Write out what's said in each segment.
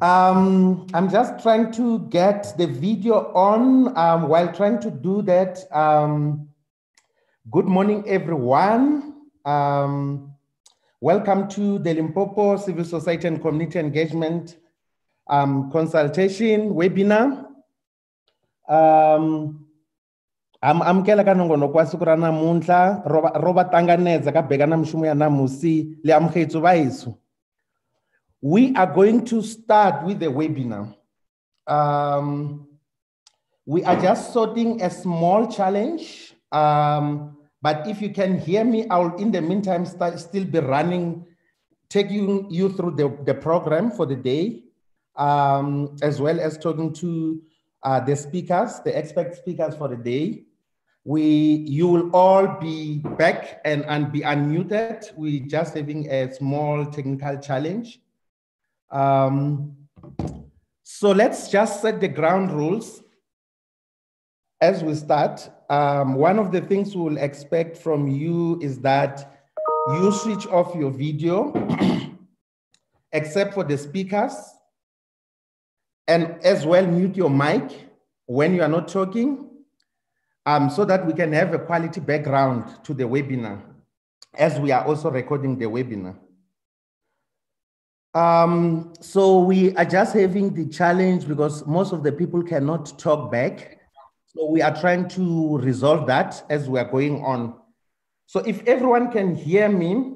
Um, I'm just trying to get the video on. Um, while trying to do that, um, good morning, everyone. Um, welcome to the Limpopo Civil Society and Community Engagement um, Consultation webinar. Um, am amukela ka nongonoko wa namuntlha ro va tanganedza ka beka na ya namusi le amukhetso we are going to start with the webinar. Um, we are just sorting a small challenge. Um, but if you can hear me, I'll in the meantime still be running, taking you through the, the program for the day, um, as well as talking to uh, the speakers, the expert speakers for the day. We, you will all be back and, and be unmuted. We're just having a small technical challenge. Um, so let's just set the ground rules as we start. Um, one of the things we will expect from you is that you switch off your video, except for the speakers, and as well mute your mic when you are not talking, um, so that we can have a quality background to the webinar, as we are also recording the webinar. Um, so we are just having the challenge because most of the people cannot talk back. So we are trying to resolve that as we are going on. So if everyone can hear me,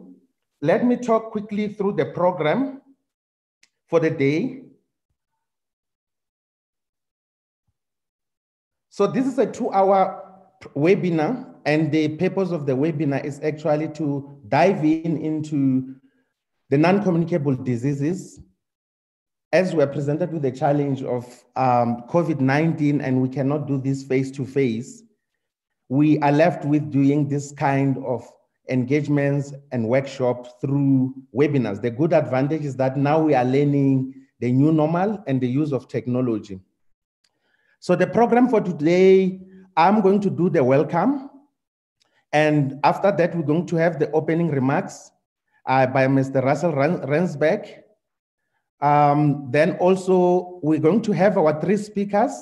let me talk quickly through the program for the day. So this is a two hour webinar and the purpose of the webinar is actually to dive in into the non-communicable diseases, as we're presented with the challenge of um, COVID-19 and we cannot do this face-to-face, we are left with doing this kind of engagements and workshops through webinars. The good advantage is that now we are learning the new normal and the use of technology. So the program for today, I'm going to do the welcome. And after that, we're going to have the opening remarks uh, by Mr. Russell Rensburg. Um, then also, we're going to have our three speakers.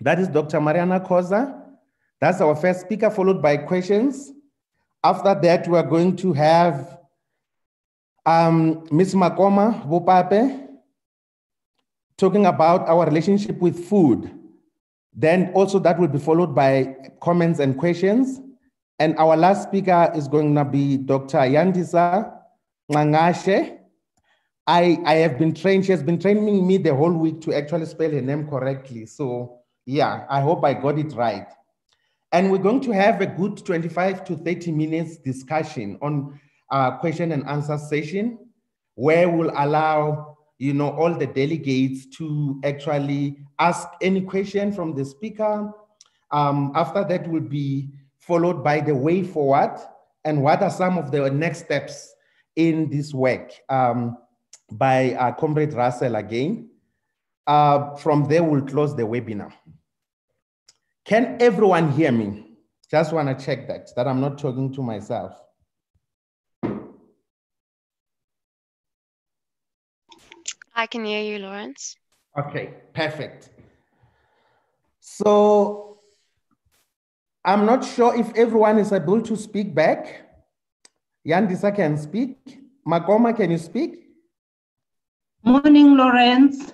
That is Dr. Mariana Khoza. That's our first speaker, followed by questions. After that, we are going to have um, Ms. Makoma Bopape talking about our relationship with food. Then also that will be followed by comments and questions. And our last speaker is going to be Dr. Yandisa Mangashe. I, I have been trained, she has been training me the whole week to actually spell her name correctly. So yeah, I hope I got it right. And we're going to have a good 25 to 30 minutes discussion on our question and answer session, where we'll allow you know, all the delegates to actually ask any question from the speaker. Um, after that will be followed by the way forward and what are some of the next steps in this work um, by uh, Comrade Russell again. Uh, from there, we'll close the webinar. Can everyone hear me? Just want to check that, that I'm not talking to myself. I can hear you, Lawrence. Okay, perfect. So I'm not sure if everyone is able to speak back. Yandisa can speak. Makoma, can you speak? Morning, Lawrence.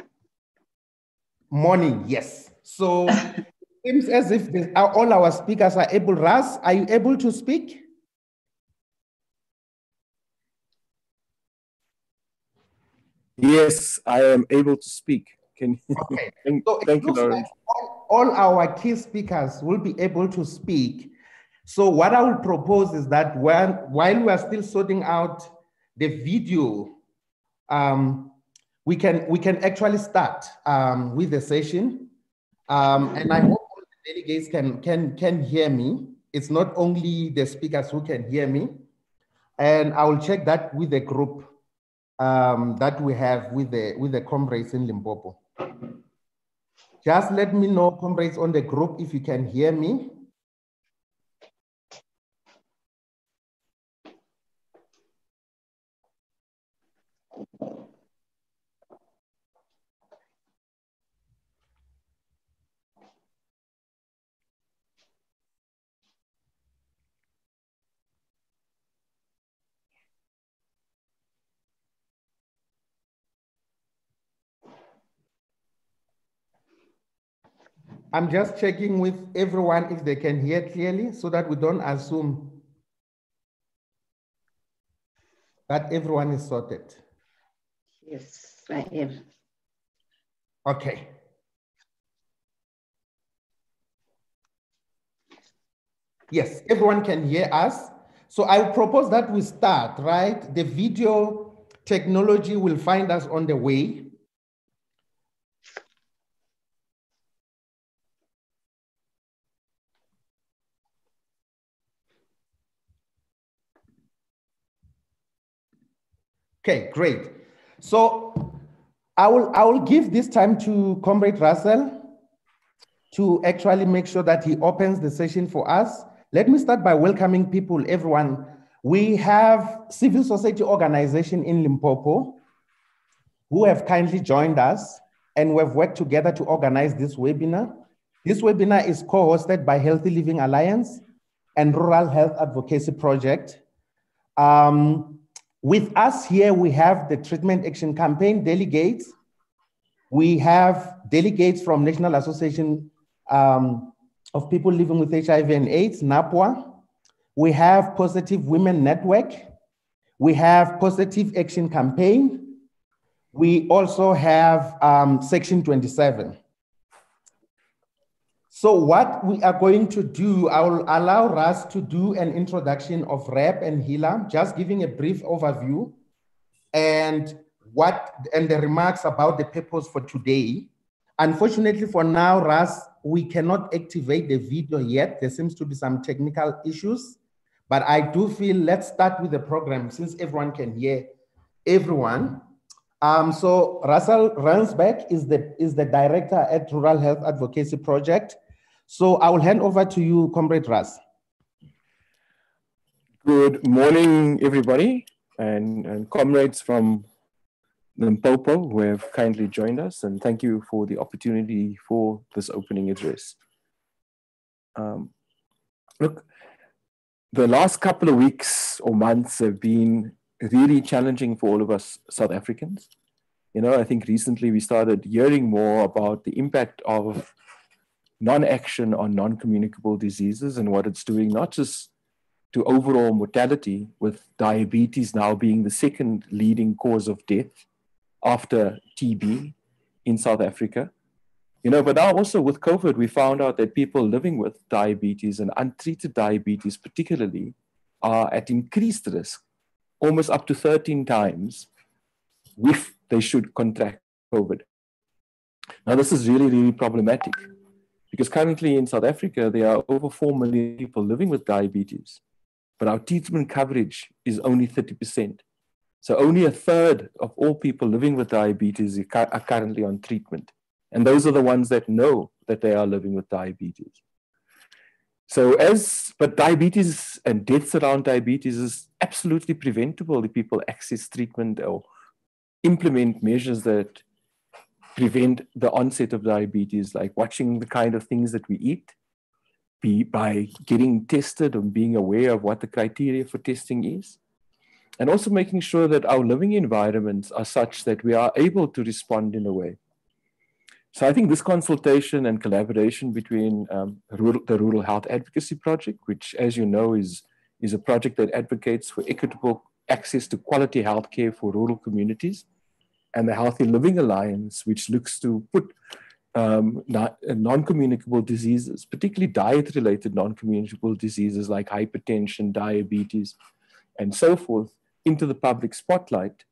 Morning, yes. So it seems as if all our speakers are able. Ras, are you able to speak? Yes, I am able to speak. Can you? Okay. thank, so thank you, Lawrence. Like all, all our key speakers will be able to speak. So what I will propose is that when, while we are still sorting out the video, um, we can we can actually start um, with the session. Um, and I hope all the delegates can can can hear me. It's not only the speakers who can hear me. And I will check that with the group um, that we have with the with the comrades in Limpopo. Just let me know, comrades on the group, if you can hear me. I'm just checking with everyone if they can hear clearly so that we don't assume that everyone is sorted. Yes, I am. Okay. Yes, everyone can hear us. So I propose that we start, right? The video technology will find us on the way. Okay, great. So I will, I will give this time to Comrade Russell to actually make sure that he opens the session for us. Let me start by welcoming people, everyone. We have civil society organization in Limpopo who have kindly joined us and we've worked together to organize this webinar. This webinar is co-hosted by Healthy Living Alliance and Rural Health Advocacy Project. Um, with us here, we have the Treatment Action Campaign delegates. We have delegates from National Association um, of People Living with HIV and AIDS, NAPWA. We have Positive Women Network. We have Positive Action Campaign. We also have um, Section 27. So what we are going to do, I will allow Russ to do an introduction of RAP and HEALA, just giving a brief overview and what and the remarks about the purpose for today. Unfortunately for now, Russ, we cannot activate the video yet. There seems to be some technical issues, but I do feel let's start with the program since everyone can hear everyone. Um, so Russell Rensburg is the, is the director at Rural Health Advocacy Project. So I will hand over to you, Comrade Ras. Good morning, everybody, and, and comrades from Limpopo who have kindly joined us, and thank you for the opportunity for this opening address. Um, look, the last couple of weeks or months have been really challenging for all of us South Africans. You know, I think recently we started hearing more about the impact of non-action on non-communicable diseases and what it's doing, not just to overall mortality, with diabetes now being the second leading cause of death after TB in South Africa. You know, but now also with COVID, we found out that people living with diabetes and untreated diabetes, particularly, are at increased risk, almost up to 13 times, if they should contract COVID. Now, this is really, really problematic because currently in South Africa, there are over 4 million people living with diabetes, but our treatment coverage is only 30%. So only a third of all people living with diabetes are currently on treatment. And those are the ones that know that they are living with diabetes. So as, but diabetes and deaths around diabetes is absolutely preventable if people access treatment or implement measures that prevent the onset of diabetes, like watching the kind of things that we eat, be by getting tested and being aware of what the criteria for testing is, and also making sure that our living environments are such that we are able to respond in a way. So I think this consultation and collaboration between um, rural, the Rural Health Advocacy Project, which, as you know, is, is a project that advocates for equitable access to quality healthcare for rural communities, and the Healthy Living Alliance, which looks to put um, non-communicable diseases, particularly diet-related non-communicable diseases like hypertension, diabetes, and so forth, into the public spotlight,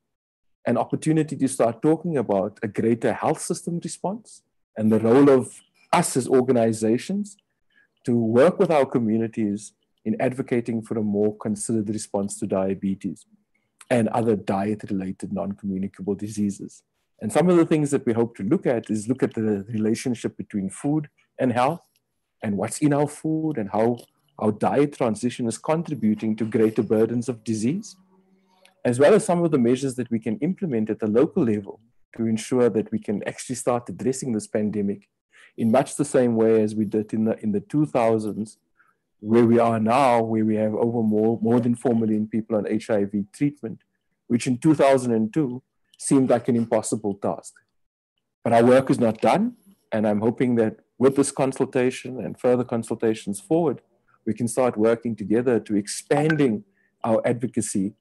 an opportunity to start talking about a greater health system response and the role of us as organizations to work with our communities in advocating for a more considered response to diabetes and other diet related non communicable diseases. And some of the things that we hope to look at is look at the relationship between food and health and what's in our food and how our diet transition is contributing to greater burdens of disease, as well as some of the measures that we can implement at the local level to ensure that we can actually start addressing this pandemic in much the same way as we did in the, in the 2000s where we are now, where we have over more, more than 4 million people on HIV treatment, which in 2002 seemed like an impossible task. But our work is not done, and I'm hoping that with this consultation and further consultations forward, we can start working together to expanding our advocacy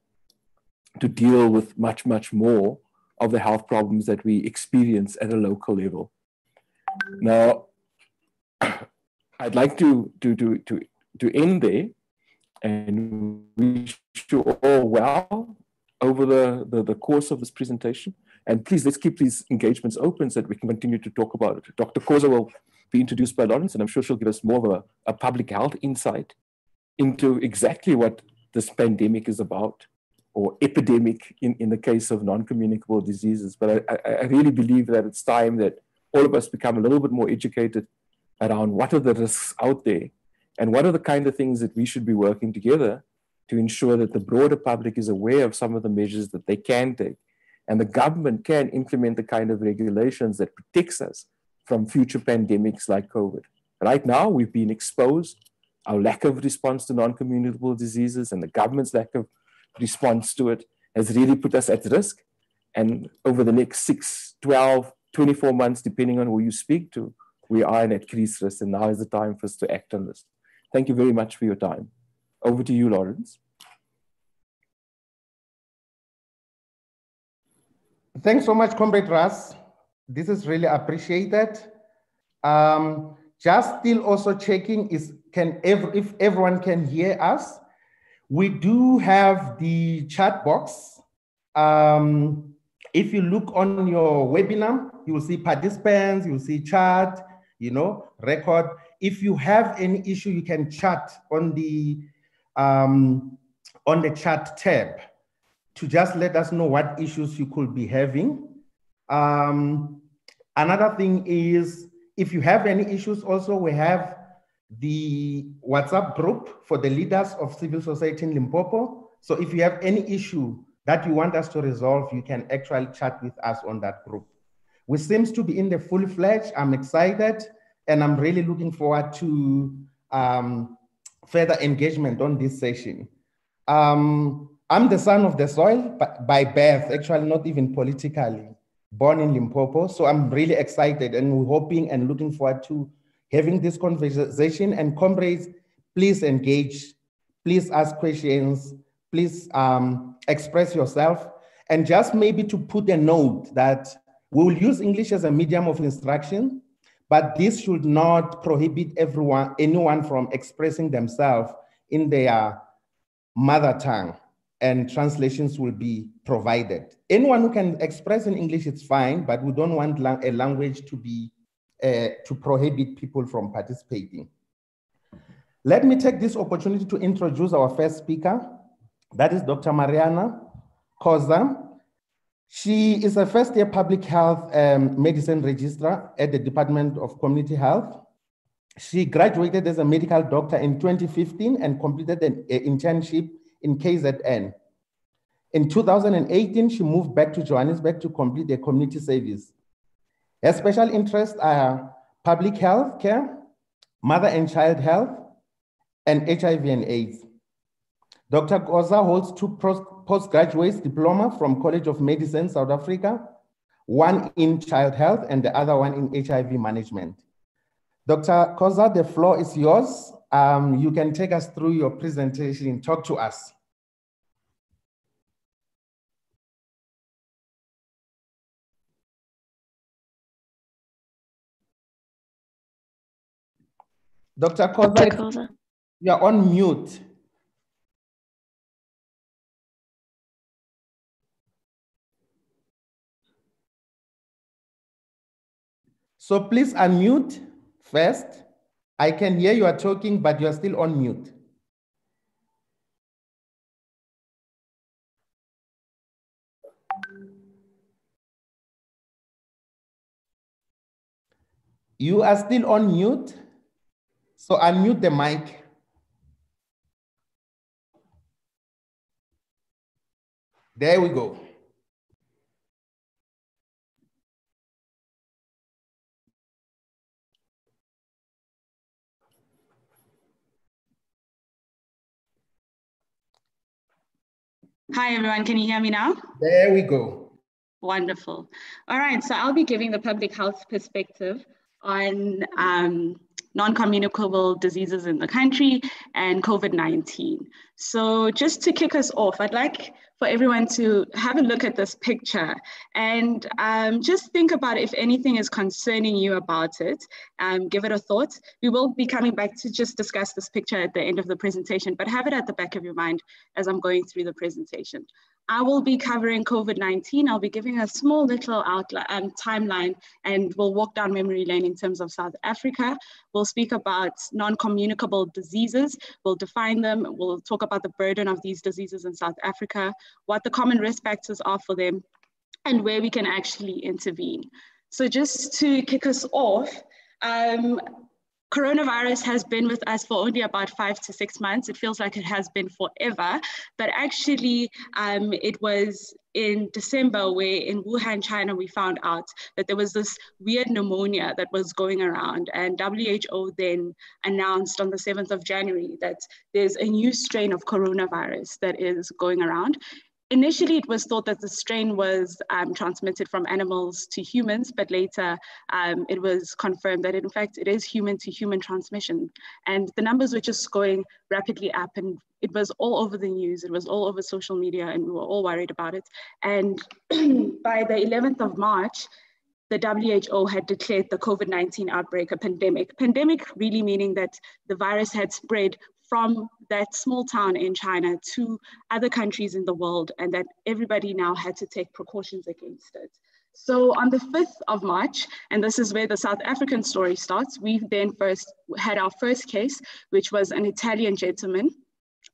to deal with much, much more of the health problems that we experience at a local level. Now, I'd like to, to, to, to, to end there and wish you all well over the, the, the course of this presentation. And please, let's keep these engagements open so that we can continue to talk about it. Dr. Khoza will be introduced by Lawrence, and I'm sure she'll give us more of a, a public health insight into exactly what this pandemic is about, or epidemic in, in the case of non-communicable diseases. But I, I really believe that it's time that all of us become a little bit more educated around what are the risks out there and what are the kind of things that we should be working together to ensure that the broader public is aware of some of the measures that they can take and the government can implement the kind of regulations that protects us from future pandemics like COVID. Right now, we've been exposed. Our lack of response to non-communicable diseases and the government's lack of response to it has really put us at risk. And over the next 6, 12, 24 months, depending on who you speak to, we are in increased risk. And now is the time for us to act on this. Thank you very much for your time. Over to you, Lawrence. Thanks so much, Comrade Russ. This is really appreciated. Um, just still also checking is can ever if everyone can hear us. We do have the chat box. Um, if you look on your webinar, you will see participants, you will see chat, you know, record. If you have any issue, you can chat on the um, on the chat tab to just let us know what issues you could be having. Um, another thing is if you have any issues also, we have the WhatsApp group for the leaders of civil society in Limpopo. So if you have any issue that you want us to resolve, you can actually chat with us on that group. We seems to be in the full fledged. I'm excited and I'm really looking forward to um, further engagement on this session. Um, I'm the son of the soil by birth, actually not even politically, born in Limpopo. So I'm really excited and hoping and looking forward to having this conversation. And comrades, please engage, please ask questions, please um, express yourself. And just maybe to put a note that we will use English as a medium of instruction, but this should not prohibit everyone, anyone from expressing themselves in their mother tongue and translations will be provided. Anyone who can express in English, it's fine, but we don't want a language to be, uh, to prohibit people from participating. Let me take this opportunity to introduce our first speaker. That is Dr. Mariana Khoza. She is a first year public health um, medicine registrar at the Department of Community Health. She graduated as a medical doctor in 2015 and completed an internship in KZN. In 2018, she moved back to Johannesburg to complete a community service. Her special interests are public health care, mother and child health, and HIV and AIDS. Dr. Khoza holds two postgraduate diploma from College of Medicine, South Africa, one in child health and the other one in HIV management. Dr. Khoza, the floor is yours. Um, you can take us through your presentation, talk to us. Dr. Khoza, you're on mute. So please unmute first. I can hear you are talking, but you are still on mute. You are still on mute. So unmute the mic. There we go. Hi, everyone. Can you hear me now? There we go. Wonderful. All right, so I'll be giving the public health perspective on um, non-communicable diseases in the country and COVID-19. So just to kick us off, I'd like for everyone to have a look at this picture and um, just think about if anything is concerning you about it, um, give it a thought. We will be coming back to just discuss this picture at the end of the presentation, but have it at the back of your mind as I'm going through the presentation. I will be covering COVID-19. I'll be giving a small little outline, um, timeline and we'll walk down memory lane in terms of South Africa. We'll speak about non-communicable diseases. We'll define them. We'll talk about the burden of these diseases in South Africa, what the common risk factors are for them, and where we can actually intervene. So just to kick us off, um, coronavirus has been with us for only about five to six months. It feels like it has been forever, but actually um, it was in December where in Wuhan, China, we found out that there was this weird pneumonia that was going around. And WHO then announced on the 7th of January that there's a new strain of coronavirus that is going around initially it was thought that the strain was um, transmitted from animals to humans, but later um, it was confirmed that in fact it is human to human transmission. And the numbers were just going rapidly up and it was all over the news, it was all over social media and we were all worried about it. And by the 11th of March, the WHO had declared the COVID-19 outbreak a pandemic. Pandemic really meaning that the virus had spread from that small town in China to other countries in the world and that everybody now had to take precautions against it. So on the 5th of March, and this is where the South African story starts, we then first had our first case, which was an Italian gentleman.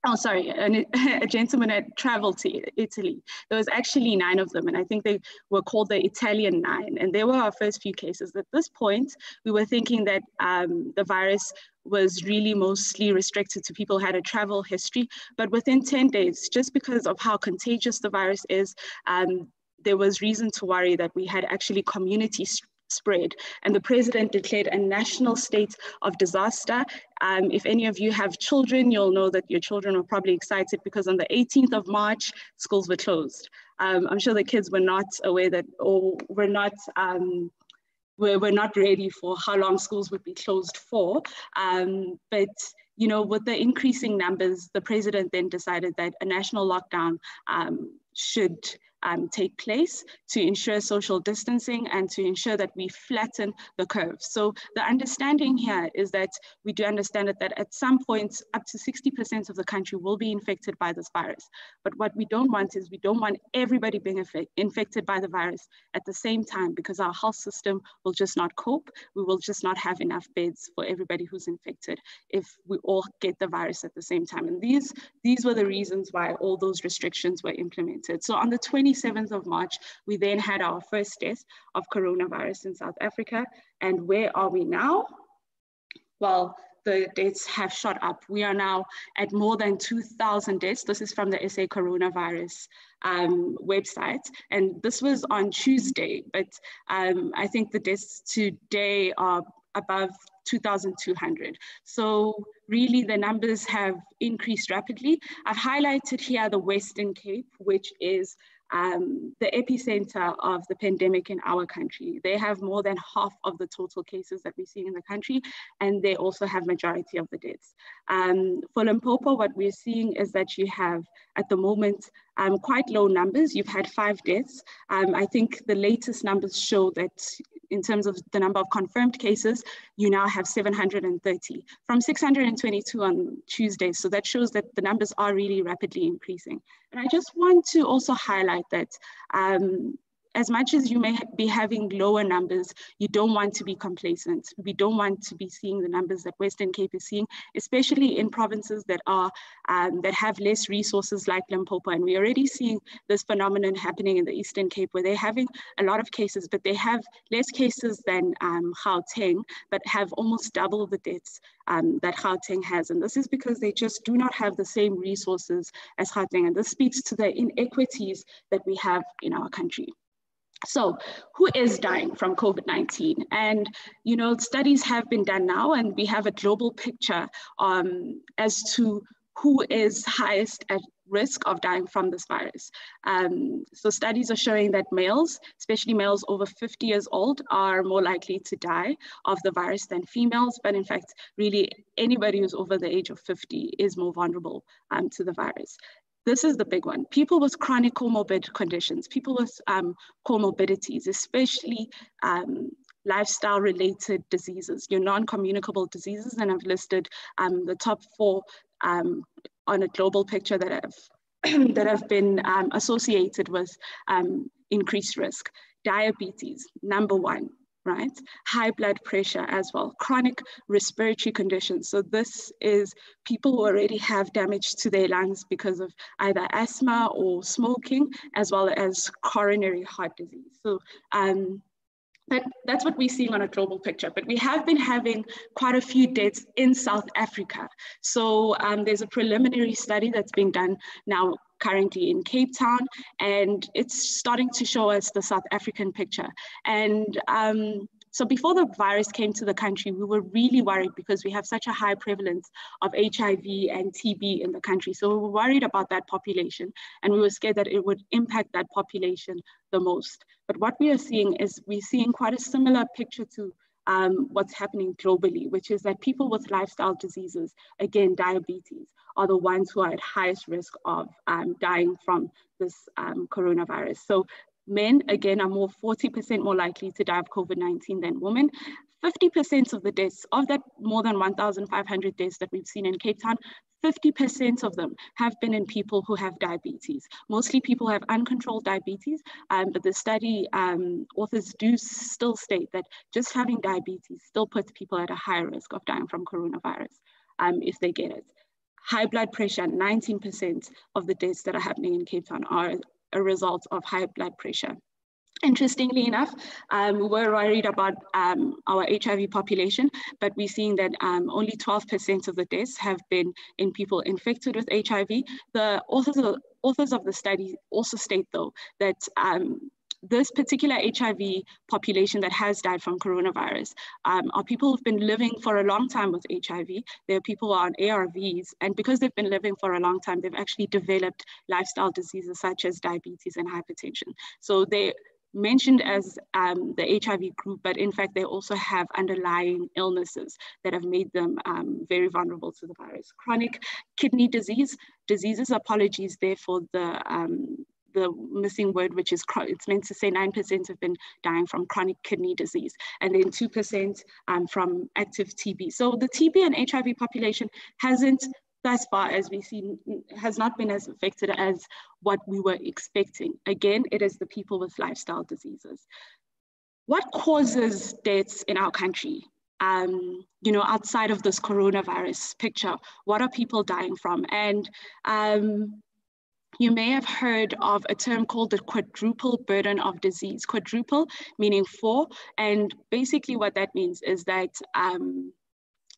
Oh sorry an, a gentleman had traveled to italy. There was actually nine of them and i think they were called the italian nine and they were our first few cases. At this point we were thinking that um, the virus was really mostly restricted to people who had a travel history but within 10 days just because of how contagious the virus is um, there was reason to worry that we had actually community spread. And the president declared a national state of disaster. Um, if any of you have children, you'll know that your children are probably excited because on the 18th of March, schools were closed. Um, I'm sure the kids were not aware that, or were not, um, were, were not ready for how long schools would be closed for. Um, but you know, with the increasing numbers, the president then decided that a national lockdown um, should um, take place to ensure social distancing and to ensure that we flatten the curve. So the understanding here is that we do understand that at some point up to 60% of the country will be infected by this virus. But what we don't want is we don't want everybody being infected by the virus at the same time because our health system will just not cope. We will just not have enough beds for everybody who's infected if we all get the virus at the same time. And these, these were the reasons why all those restrictions were implemented. So on the 20 27th of March, we then had our first death of coronavirus in South Africa. And where are we now? Well, the deaths have shot up. We are now at more than 2,000 deaths. This is from the SA coronavirus um, website. And this was on Tuesday, but um, I think the deaths today are above 2,200. So really the numbers have increased rapidly. I've highlighted here the Western Cape, which is um, the epicenter of the pandemic in our country. They have more than half of the total cases that we're seeing in the country, and they also have majority of the deaths. Um, for Limpopo, what we're seeing is that you have, at the moment, um, quite low numbers. You've had five deaths. Um, I think the latest numbers show that in terms of the number of confirmed cases, you now have 730 from 622 on Tuesday. So that shows that the numbers are really rapidly increasing. And I just want to also highlight that um, as much as you may be having lower numbers, you don't want to be complacent. We don't want to be seeing the numbers that Western Cape is seeing, especially in provinces that are um, that have less resources like Limpopo. And we're already seeing this phenomenon happening in the Eastern Cape where they're having a lot of cases, but they have less cases than um, Gauteng, but have almost double the deaths um, that Gauteng has. And this is because they just do not have the same resources as Gauteng. And this speaks to the inequities that we have in our country. So who is dying from COVID-19? And, you know, studies have been done now and we have a global picture um, as to who is highest at risk of dying from this virus. Um, so studies are showing that males, especially males over 50 years old, are more likely to die of the virus than females. But in fact, really anybody who's over the age of 50 is more vulnerable um, to the virus. This is the big one. People with chronic comorbid conditions, people with um, comorbidities, especially um, lifestyle related diseases, your non-communicable diseases, and I've listed um, the top four um, on a global picture that have, that have been um, associated with um, increased risk. Diabetes, number one, right? High blood pressure as well, chronic respiratory conditions. So this is people who already have damage to their lungs because of either asthma or smoking, as well as coronary heart disease. So um, that, that's what we're seeing on a global picture, but we have been having quite a few deaths in South Africa. So um, there's a preliminary study that's being done now currently in Cape Town, and it's starting to show us the South African picture. And um, so before the virus came to the country, we were really worried because we have such a high prevalence of HIV and TB in the country. So we were worried about that population and we were scared that it would impact that population the most. But what we are seeing is we're seeing quite a similar picture to um, what's happening globally, which is that people with lifestyle diseases, again, diabetes, are the ones who are at highest risk of um, dying from this um, coronavirus. So men, again, are more 40% more likely to die of COVID-19 than women. 50% of the deaths, of that more than 1,500 deaths that we've seen in Cape Town, 50% of them have been in people who have diabetes. Mostly people have uncontrolled diabetes, um, but the study um, authors do still state that just having diabetes still puts people at a higher risk of dying from coronavirus um, if they get it. High blood pressure, 19% of the deaths that are happening in Cape Town are a result of high blood pressure. Interestingly enough, um, we were worried about um, our HIV population, but we're seeing that um, only 12% of the deaths have been in people infected with HIV. The authors of, authors of the study also state, though, that um, this particular HIV population that has died from coronavirus um, are people who've been living for a long time with HIV. There are people who are on ARVs, and because they've been living for a long time, they've actually developed lifestyle diseases such as diabetes and hypertension. So they mentioned as um, the HIV group, but in fact, they also have underlying illnesses that have made them um, very vulnerable to the virus. Chronic kidney disease, diseases, apologies there for the um, the missing word, which is it's meant to say 9% have been dying from chronic kidney disease, and then 2% um, from active TB. So the TB and HIV population hasn't thus far as we've seen has not been as affected as what we were expecting. Again, it is the people with lifestyle diseases. What causes deaths in our country? Um, you know, outside of this coronavirus picture, what are people dying from? And um, you may have heard of a term called the quadruple burden of disease. Quadruple meaning four, and basically what that means is that um,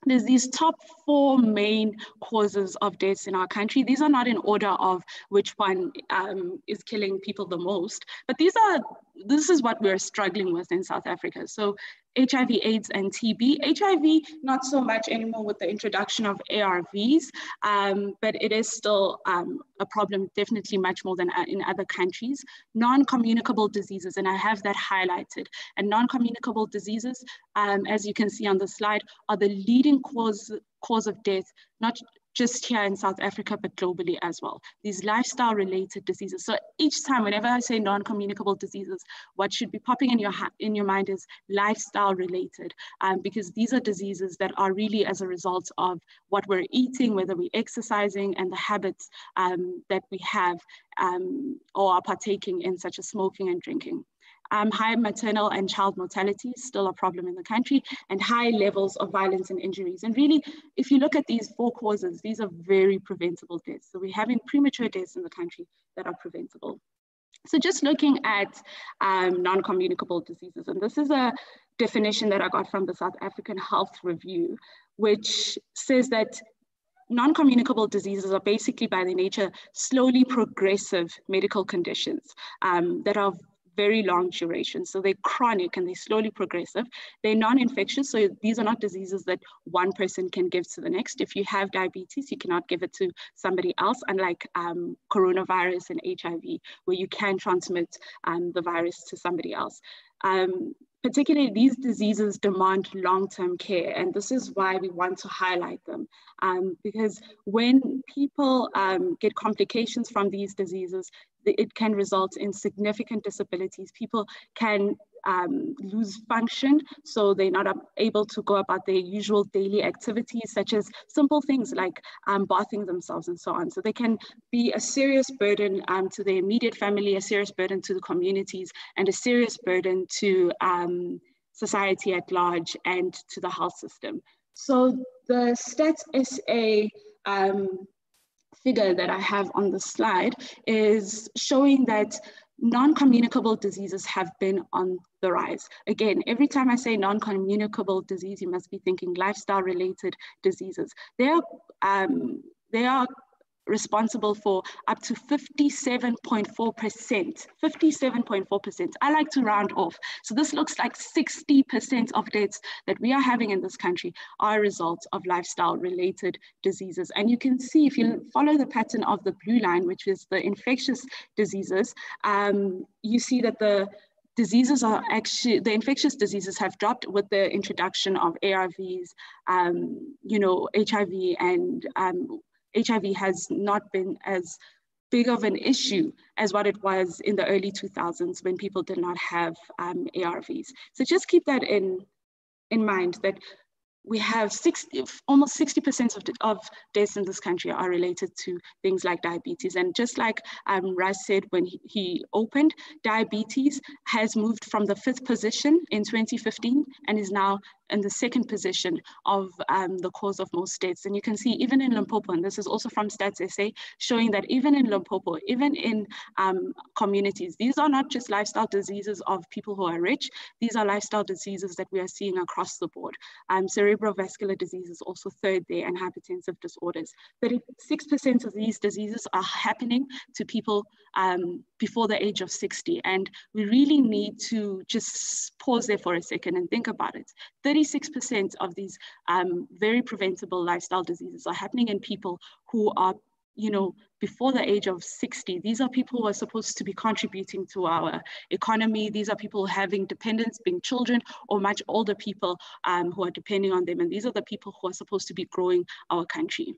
there's these top four main causes of deaths in our country. These are not in order of which one um, is killing people the most, but these are, this is what we're struggling with in South Africa. So HIV, AIDS, and TB. HIV, not so much anymore with the introduction of ARVs, um, but it is still um, a problem, definitely much more than uh, in other countries. Non-communicable diseases, and I have that highlighted. And non-communicable diseases, um, as you can see on the slide, are the leading cause, cause of death, not just here in South Africa, but globally as well. These lifestyle related diseases. So each time, whenever I say non-communicable diseases, what should be popping in your, in your mind is lifestyle related, um, because these are diseases that are really as a result of what we're eating, whether we're exercising and the habits um, that we have um, or are partaking in such as smoking and drinking. Um, high maternal and child mortality is still a problem in the country and high levels of violence and injuries. And really, if you look at these four causes, these are very preventable deaths. So we're having premature deaths in the country that are preventable. So just looking at um, non-communicable diseases, and this is a definition that I got from the South African Health Review, which says that non-communicable diseases are basically by their nature slowly progressive medical conditions um, that are very long duration. So they're chronic and they're slowly progressive. They're non-infectious, so these are not diseases that one person can give to the next. If you have diabetes, you cannot give it to somebody else, unlike um, coronavirus and HIV, where you can transmit um, the virus to somebody else. Um, particularly these diseases demand long-term care and this is why we want to highlight them um, because when people um, get complications from these diseases it can result in significant disabilities people can um, lose function, so they're not able to go about their usual daily activities, such as simple things like um, bathing themselves and so on. So they can be a serious burden um, to their immediate family, a serious burden to the communities, and a serious burden to um, society at large and to the health system. So the Stats SA um, figure that I have on the slide is showing that non-communicable diseases have been on the rise. Again, every time I say non-communicable disease, you must be thinking lifestyle-related diseases. They are, um, they are responsible for up to 57.4%. 57.4%. I like to round off. So this looks like 60% of deaths that we are having in this country are results of lifestyle related diseases. And you can see if you follow the pattern of the blue line, which is the infectious diseases, um, you see that the diseases are actually, the infectious diseases have dropped with the introduction of ARVs, um, you know, HIV and um, HIV has not been as big of an issue as what it was in the early 2000s when people did not have um, ARVs. So just keep that in, in mind that we have 60, almost 60% of, of deaths in this country are related to things like diabetes. And just like um, Raz said when he, he opened, diabetes has moved from the fifth position in 2015 and is now in the second position of um, the cause of most deaths. And you can see even in Limpopo, and this is also from Stats SA, showing that even in Limpopo, even in um, communities, these are not just lifestyle diseases of people who are rich, these are lifestyle diseases that we are seeing across the board. Um, cerebrovascular disease is also third there and hypertensive disorders. 36% of these diseases are happening to people um, before the age of 60. And we really need to just pause there for a second and think about it. 36% of these um, very preventable lifestyle diseases are happening in people who are you know, before the age of 60, these are people who are supposed to be contributing to our economy. These are people having dependents, being children or much older people um, who are depending on them. And these are the people who are supposed to be growing our country.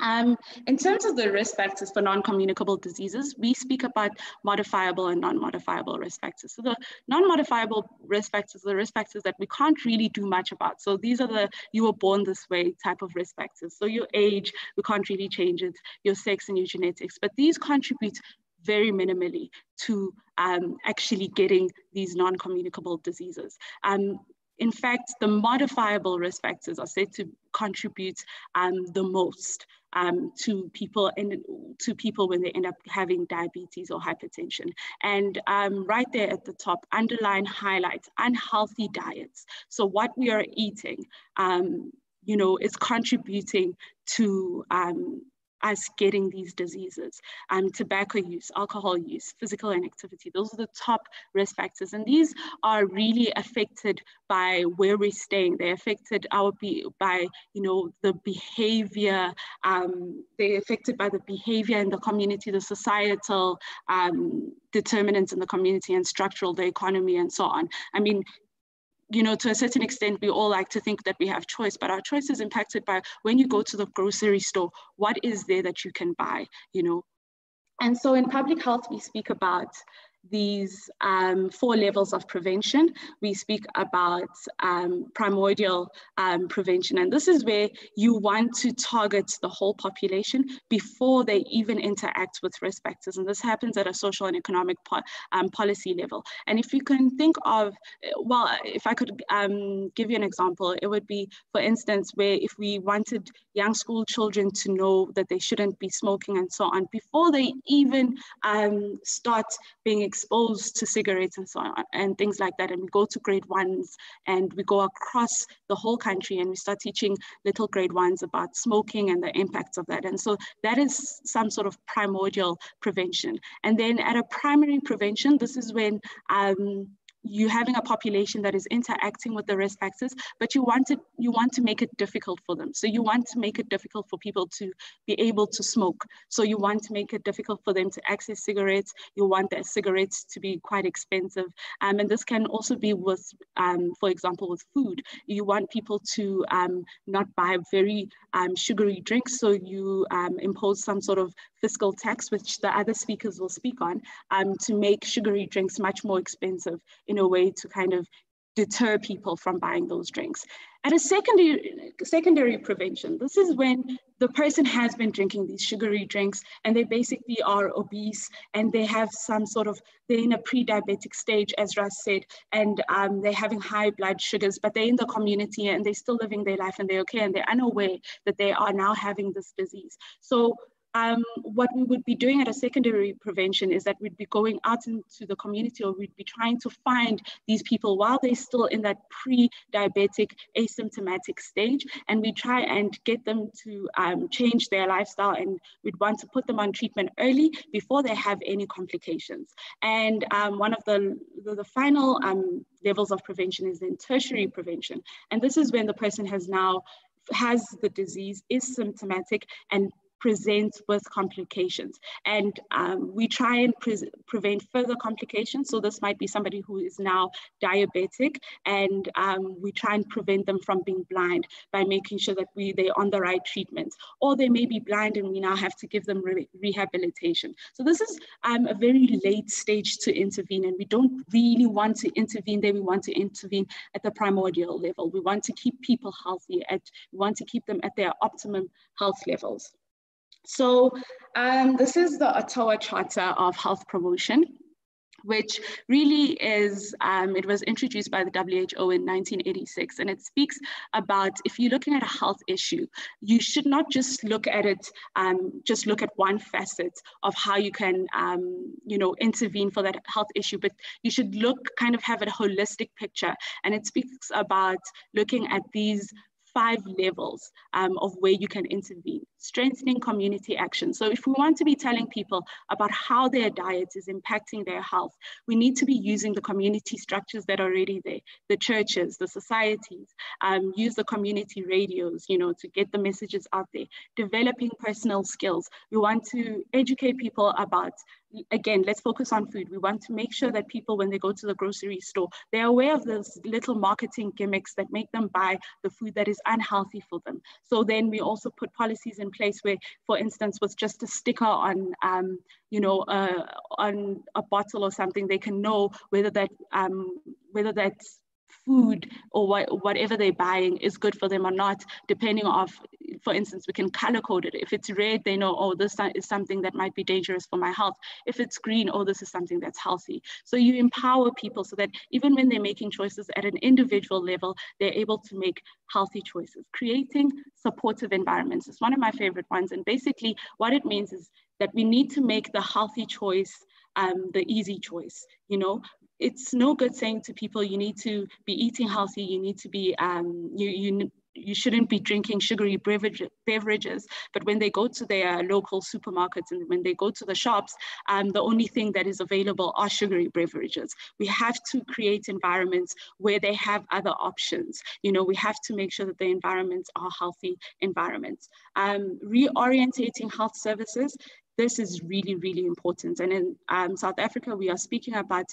Um, in terms of the risk factors for non-communicable diseases, we speak about modifiable and non-modifiable risk factors. So the non-modifiable risk factors are the risk factors that we can't really do much about. So these are the you were born this way type of risk factors. So your age, we can't really change it, your sex and your genetics, but these contribute very minimally to um, actually getting these non-communicable diseases. Um, in fact, the modifiable risk factors are said to contribute um, the most um, to people and to people when they end up having diabetes or hypertension. And um, right there at the top, underline highlights unhealthy diets. So what we are eating, um, you know, is contributing to um, us getting these diseases. Um, tobacco use, alcohol use, physical inactivity, those are the top risk factors. And these are really affected by where we're staying. They're affected our be by, you know, the behavior, um, they're affected by the behavior in the community, the societal um, determinants in the community and structural, the economy and so on. I mean, you know, to a certain extent, we all like to think that we have choice, but our choice is impacted by when you go to the grocery store, what is there that you can buy, you know? And so in public health, we speak about these um, four levels of prevention. We speak about um, primordial um, prevention, and this is where you want to target the whole population before they even interact with risk factors. And this happens at a social and economic po um, policy level. And if you can think of, well, if I could um, give you an example, it would be, for instance, where if we wanted young school children to know that they shouldn't be smoking and so on, before they even um, start being exposed to cigarettes and so on and things like that. And we go to grade ones and we go across the whole country and we start teaching little grade ones about smoking and the impacts of that. And so that is some sort of primordial prevention. And then at a primary prevention, this is when um, you having a population that is interacting with the risk factors, but you want to you want to make it difficult for them. So you want to make it difficult for people to be able to smoke. So you want to make it difficult for them to access cigarettes. You want their cigarettes to be quite expensive, um, and this can also be with, um, for example, with food. You want people to um, not buy very um, sugary drinks, so you um, impose some sort of fiscal tax, which the other speakers will speak on, um, to make sugary drinks much more expensive in a way to kind of deter people from buying those drinks. At a secondary, secondary prevention, this is when the person has been drinking these sugary drinks and they basically are obese and they have some sort of, they're in a pre-diabetic stage, as Russ said, and um, they're having high blood sugars, but they're in the community and they're still living their life and they're okay and they're unaware that they are now having this disease. So um, what we would be doing at a secondary prevention is that we'd be going out into the community or we'd be trying to find these people while they're still in that pre-diabetic asymptomatic stage and we try and get them to um, change their lifestyle and we'd want to put them on treatment early before they have any complications. And um, one of the, the, the final um, levels of prevention is then tertiary prevention. And this is when the person has now has the disease, is symptomatic, and present with complications. And um, we try and pre prevent further complications. So this might be somebody who is now diabetic and um, we try and prevent them from being blind by making sure that we, they're on the right treatments. Or they may be blind and we now have to give them re rehabilitation. So this is um, a very late stage to intervene and we don't really want to intervene there. We want to intervene at the primordial level. We want to keep people healthy. At, we want to keep them at their optimum health levels. So um, this is the Ottawa Charter of Health Promotion, which really is, um, it was introduced by the WHO in 1986, and it speaks about if you're looking at a health issue, you should not just look at it, um, just look at one facet of how you can, um, you know, intervene for that health issue, but you should look, kind of have a holistic picture. And it speaks about looking at these five levels um, of where you can intervene. Strengthening community action. So if we want to be telling people about how their diet is impacting their health, we need to be using the community structures that are already there, the churches, the societies, um, use the community radios, you know, to get the messages out there, developing personal skills. We want to educate people about again, let's focus on food. We want to make sure that people, when they go to the grocery store, they're aware of those little marketing gimmicks that make them buy the food that is unhealthy for them. So then we also put policies in place where, for instance, with just a sticker on, um, you know, uh, on a bottle or something, they can know whether that, um, whether that's food or what, whatever they're buying is good for them or not, depending of, for instance, we can color code it. If it's red, they know, oh, this is something that might be dangerous for my health. If it's green, oh, this is something that's healthy. So you empower people so that even when they're making choices at an individual level, they're able to make healthy choices. Creating supportive environments is one of my favorite ones. And basically what it means is that we need to make the healthy choice um, the easy choice. You know, it's no good saying to people you need to be eating healthy. You need to be um, you, you you shouldn't be drinking sugary beverage, beverages. But when they go to their local supermarkets and when they go to the shops um, the only thing that is available are sugary beverages. We have to create environments where they have other options. You know we have to make sure that the environments are healthy environments. Um, reorientating health services this is really, really important. And in um, South Africa, we are speaking about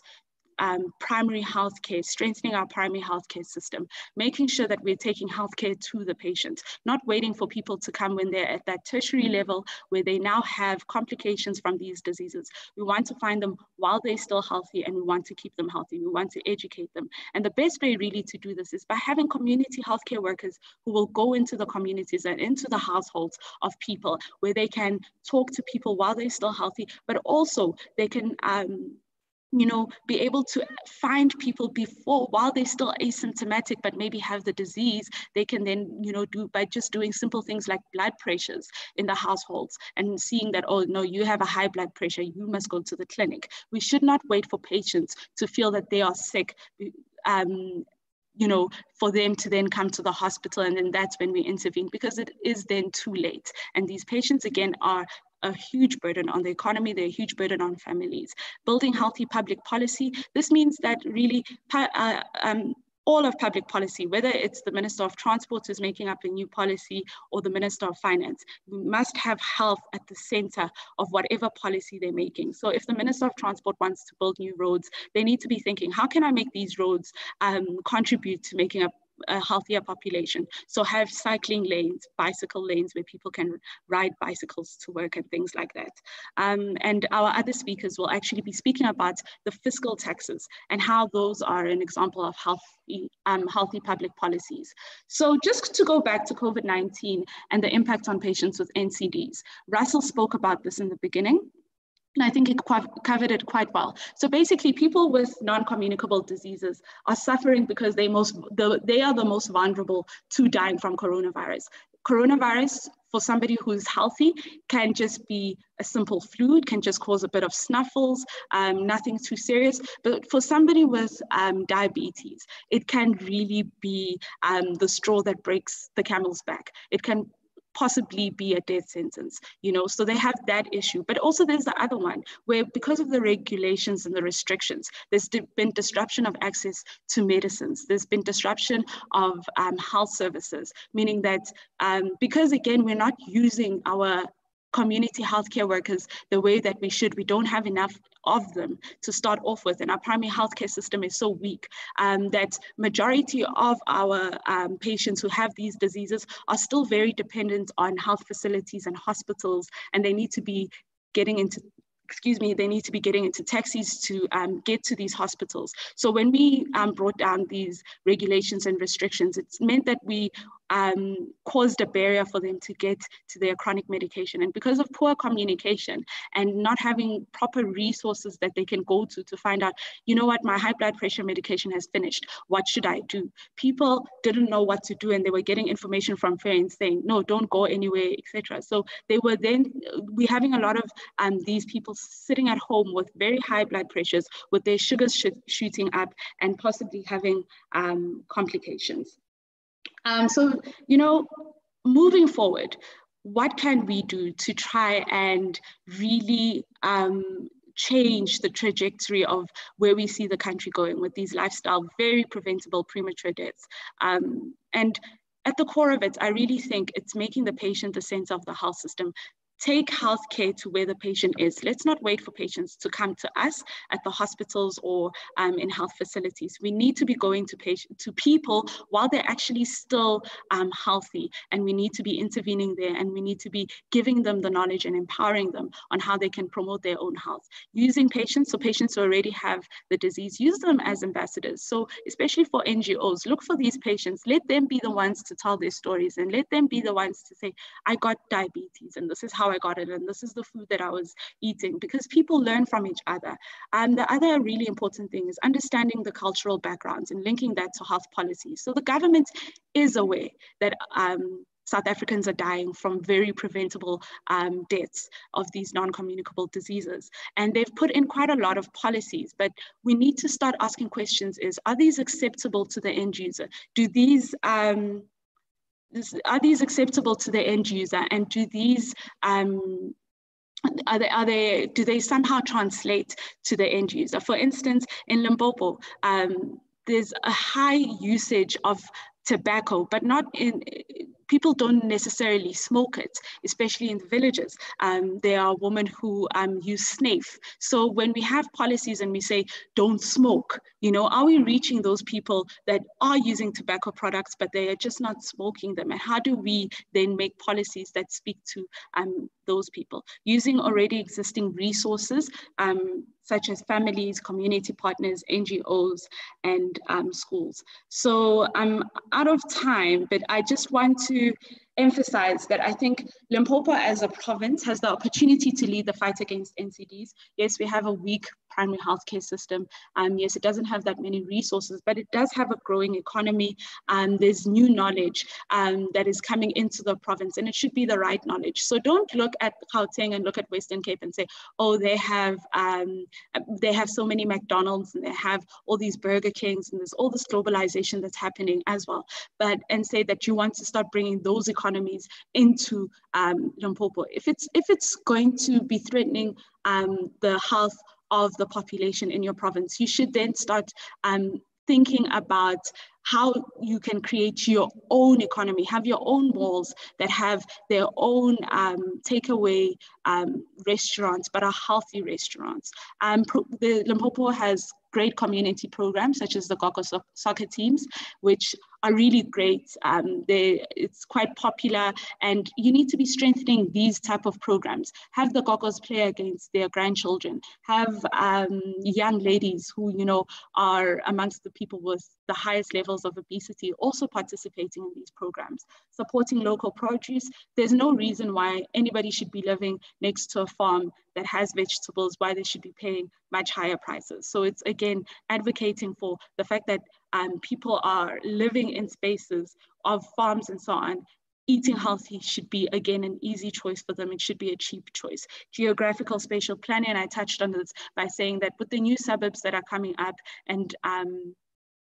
um, primary healthcare, strengthening our primary healthcare system, making sure that we're taking healthcare to the patient, not waiting for people to come when they're at that tertiary level where they now have complications from these diseases. We want to find them while they're still healthy and we want to keep them healthy. We want to educate them. And the best way really to do this is by having community healthcare workers who will go into the communities and into the households of people where they can talk to people while they're still healthy, but also they can um, you know, be able to find people before while they're still asymptomatic, but maybe have the disease, they can then, you know, do by just doing simple things like blood pressures in the households and seeing that, oh, no, you have a high blood pressure, you must go to the clinic. We should not wait for patients to feel that they are sick. Um, you know, for them to then come to the hospital and then that's when we intervene because it is then too late. And these patients again are a huge burden on the economy, they're a huge burden on families. Building healthy public policy, this means that really uh, um, all of public policy, whether it's the Minister of Transport who's making up a new policy or the Minister of Finance, we must have health at the center of whatever policy they're making. So if the Minister of Transport wants to build new roads, they need to be thinking, how can I make these roads um, contribute to making a a healthier population. So have cycling lanes, bicycle lanes where people can ride bicycles to work and things like that. Um, and our other speakers will actually be speaking about the fiscal taxes and how those are an example of healthy, um, healthy public policies. So just to go back to COVID-19 and the impact on patients with NCDs, Russell spoke about this in the beginning. And I think it covered it quite well. So basically, people with non-communicable diseases are suffering because they most the, they are the most vulnerable to dying from coronavirus. Coronavirus for somebody who's healthy can just be a simple flu, it can just cause a bit of snuffles, um, nothing too serious. But for somebody with um, diabetes, it can really be um, the straw that breaks the camel's back. It can possibly be a death sentence, you know, so they have that issue. But also there's the other one where because of the regulations and the restrictions, there's been disruption of access to medicines. There's been disruption of um, health services, meaning that um, because again, we're not using our community healthcare workers the way that we should. We don't have enough of them to start off with. And our primary healthcare system is so weak um, that majority of our um, patients who have these diseases are still very dependent on health facilities and hospitals, and they need to be getting into excuse me, they need to be getting into taxis to um, get to these hospitals. So when we um, brought down these regulations and restrictions, it's meant that we um, caused a barrier for them to get to their chronic medication. And because of poor communication and not having proper resources that they can go to to find out, you know what, my high blood pressure medication has finished. What should I do? People didn't know what to do and they were getting information from friends saying, no, don't go anywhere, etc. So they were then, we're having a lot of um, these people sitting at home with very high blood pressures, with their sugars sh shooting up and possibly having um, complications. Um, so, you know, moving forward, what can we do to try and really um, change the trajectory of where we see the country going with these lifestyle, very preventable premature deaths? Um, and at the core of it, I really think it's making the patient the center of the health system, take healthcare to where the patient is. Let's not wait for patients to come to us at the hospitals or um, in health facilities. We need to be going to patient, to people while they're actually still um, healthy, and we need to be intervening there, and we need to be giving them the knowledge and empowering them on how they can promote their own health. Using patients, so patients who already have the disease, use them as ambassadors. So especially for NGOs, look for these patients. Let them be the ones to tell their stories, and let them be the ones to say, "I got diabetes, and this is how." How I got it and this is the food that I was eating because people learn from each other. And the other really important thing is understanding the cultural backgrounds and linking that to health policies. So the government is aware that um, South Africans are dying from very preventable um, deaths of these non-communicable diseases. And they've put in quite a lot of policies, but we need to start asking questions is, are these acceptable to the end user? Do these, um, are these acceptable to the end user and do these um, are they, are they, do they somehow translate to the end user? For instance, in Limpopo, um, there's a high usage of tobacco, but not in people don't necessarily smoke it, especially in the villages. Um, there are women who um, use snuff. So when we have policies and we say, don't smoke, you know, are we reaching those people that are using tobacco products, but they are just not smoking them? And how do we then make policies that speak to um, those people? Using already existing resources, um, such as families, community partners, NGOs, and um, schools. So I'm out of time, but I just want to to emphasize that I think Limpopo as a province has the opportunity to lead the fight against NCDs. Yes, we have a weak primary healthcare system. Um, yes, it doesn't have that many resources, but it does have a growing economy. Um, there's new knowledge um, that is coming into the province, and it should be the right knowledge. So don't look at Gauteng and look at Western Cape and say, oh, they have um, they have so many McDonald's and they have all these Burger Kings and there's all this globalization that's happening as well. But and say that you want to start bringing those economies into um, Limpopo. If it's if it's going to be threatening um, the health of the population in your province. You should then start um, thinking about how you can create your own economy, have your own malls that have their own um, takeaway um, restaurants, but are healthy restaurants. Um, the Limpopo has great community programs such as the Gogo so soccer teams, which are really great. Um, it's quite popular and you need to be strengthening these type of programs. Have the Gogos play against their grandchildren. Have um, young ladies who, you know, are amongst the people with the highest levels of obesity also participating in these programs. Supporting local produce. There's no reason why anybody should be living next to a farm that has vegetables, why they should be paying much higher prices. So it's again advocating for the fact that um, people are living in spaces of farms and so on. Eating healthy should be, again, an easy choice for them. It should be a cheap choice. Geographical spatial planning, and I touched on this by saying that with the new suburbs that are coming up and um,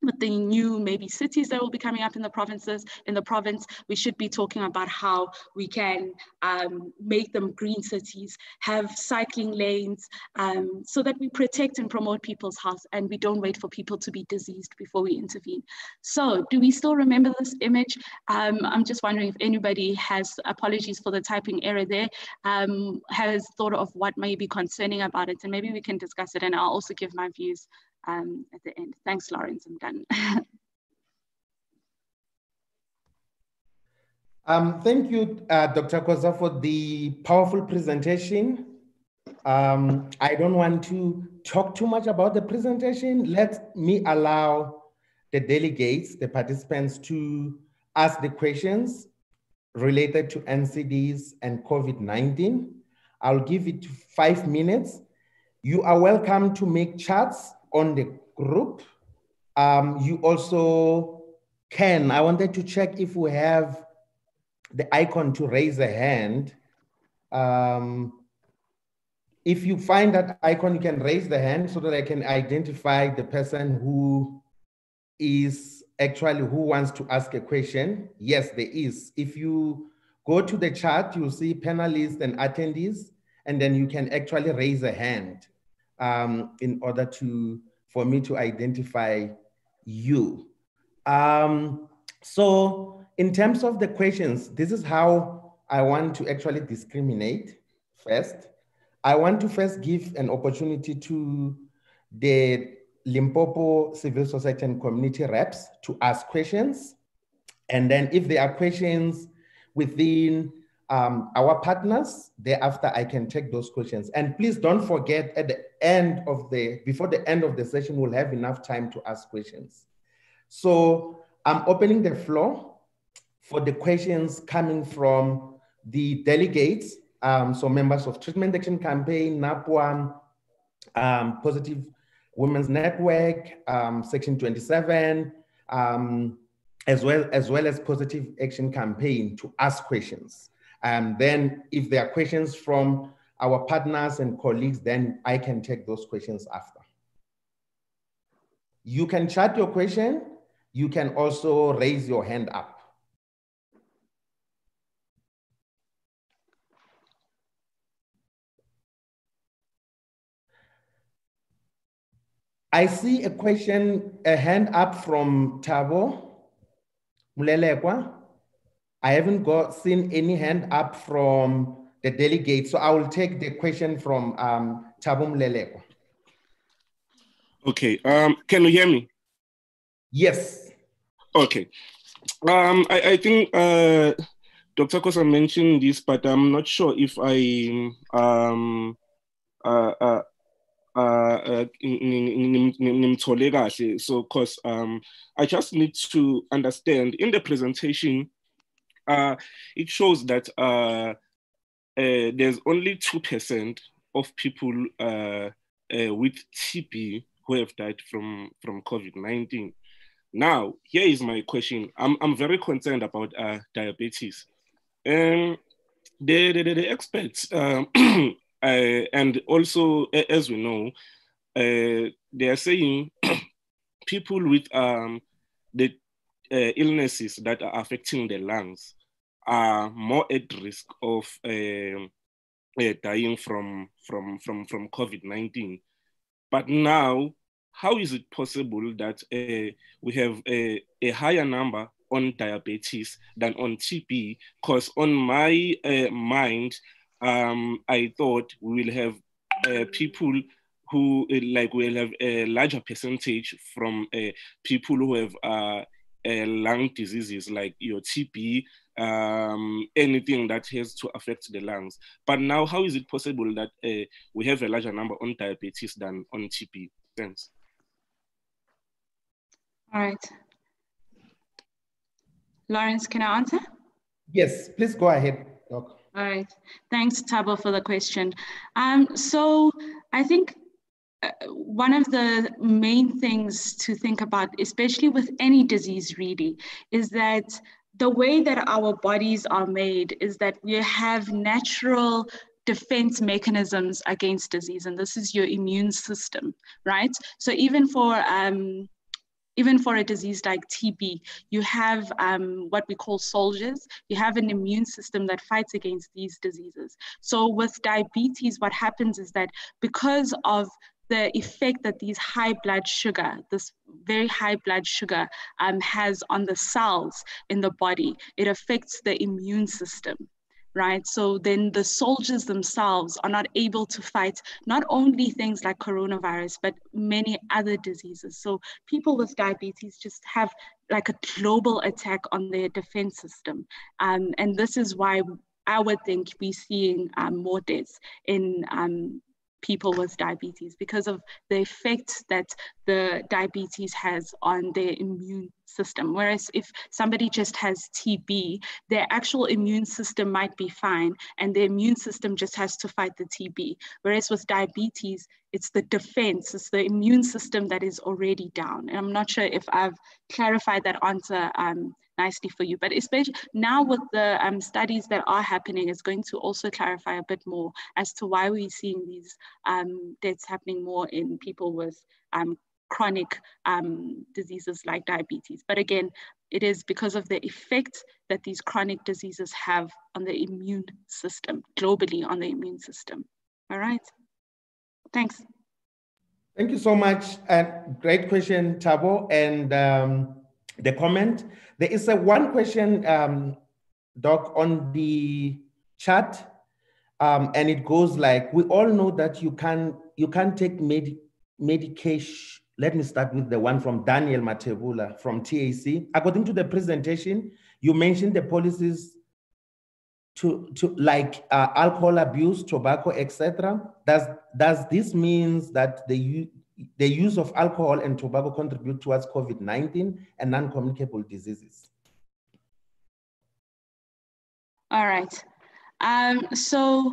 with the new maybe cities that will be coming up in the provinces in the province we should be talking about how we can um, make them green cities have cycling lanes um, so that we protect and promote people's health and we don't wait for people to be diseased before we intervene. So do we still remember this image? Um, i'm just wondering if anybody has apologies for the typing error there um, has thought of what may be concerning about it and maybe we can discuss it and i'll also give my views um, at the end. Thanks, Lawrence. I'm done. um, thank you, uh, Dr. Khoza, for the powerful presentation. Um, I don't want to talk too much about the presentation. Let me allow the delegates, the participants to ask the questions related to NCDs and COVID-19. I'll give it five minutes. You are welcome to make charts on the group. Um, you also can, I wanted to check if we have the icon to raise a hand. Um, if you find that icon, you can raise the hand so that I can identify the person who is actually who wants to ask a question. Yes, there is. If you go to the chat, you'll see panelists and attendees, and then you can actually raise a hand um, in order to for me to identify you. Um, so in terms of the questions, this is how I want to actually discriminate first. I want to first give an opportunity to the Limpopo civil society and community reps to ask questions. And then if there are questions within um, our partners. Thereafter, I can take those questions. And please don't forget at the end of the, before the end of the session, we'll have enough time to ask questions. So I'm opening the floor for the questions coming from the delegates. Um, so members of Treatment Action Campaign, NAPWA, um, Positive Women's Network, um, Section 27, um, as well as well as Positive Action Campaign to ask questions. And then if there are questions from our partners and colleagues, then I can take those questions after. You can chat your question. You can also raise your hand up. I see a question, a hand up from Tabo Mulelekwa. I haven't got seen any hand up from the delegate, so I will take the question from um, Tabo Mulelekwa. Okay, um, can you hear me? Yes. Okay. Um, I, I think uh, Dr. Khoza mentioned this, but I'm not sure if I um, uh, uh, uh, so because um, I just need to understand in the presentation uh, it shows that uh, uh, there's only 2% of people uh, uh, with TB who have died from, from COVID-19. Now, here is my question. I'm, I'm very concerned about diabetes. Um, the, the, the experts, um, and also, as we know, they are saying people with um, the uh, illnesses that are affecting the lungs are more at risk of uh, uh, dying from, from, from, from COVID-19. But now, how is it possible that uh, we have a, a, higher number on diabetes than on TB? Because on my uh, mind, um, I thought we will have uh, people who like will have a larger percentage from people who have uh, lung diseases like your TB, um, anything that has to affect the lungs. But now, how is it possible that uh, we have a larger number on diabetes than on TB? Thanks. All right. Lawrence, can I answer? Yes, please go ahead, Doc. All right. Thanks, Tabo, for the question. Um, so I think one of the main things to think about, especially with any disease, really, is that the way that our bodies are made is that we have natural defense mechanisms against disease, and this is your immune system, right? So even for um, even for a disease like TB, you have um, what we call soldiers. You have an immune system that fights against these diseases. So with diabetes, what happens is that because of the effect that these high blood sugar, this very high blood sugar, um, has on the cells in the body. It affects the immune system, right? So then the soldiers themselves are not able to fight not only things like coronavirus, but many other diseases. So people with diabetes just have like a global attack on their defense system. Um, and this is why I would think we're seeing um, more deaths in um, people with diabetes because of the effect that the diabetes has on their immune system. Whereas if somebody just has TB, their actual immune system might be fine and their immune system just has to fight the TB. Whereas with diabetes, it's the defense, it's the immune system that is already down. And I'm not sure if I've clarified that answer um, nicely for you. But especially now with the um, studies that are happening, is going to also clarify a bit more as to why we're seeing these um, deaths happening more in people with um, chronic um, diseases like diabetes. But again, it is because of the effect that these chronic diseases have on the immune system, globally on the immune system. All right, thanks. Thank you so much. Uh, great question, Tabo. And um, the comment. There is a one question, um, Doc, on the chat, um, and it goes like, we all know that you can you can take med medication. Let me start with the one from Daniel Matebula from TAC. According to the presentation, you mentioned the policies to, to like uh, alcohol abuse, tobacco, etc. Does does this means that the the use of alcohol and tobacco contribute towards COVID-19 and non-communicable diseases? All right. Um, so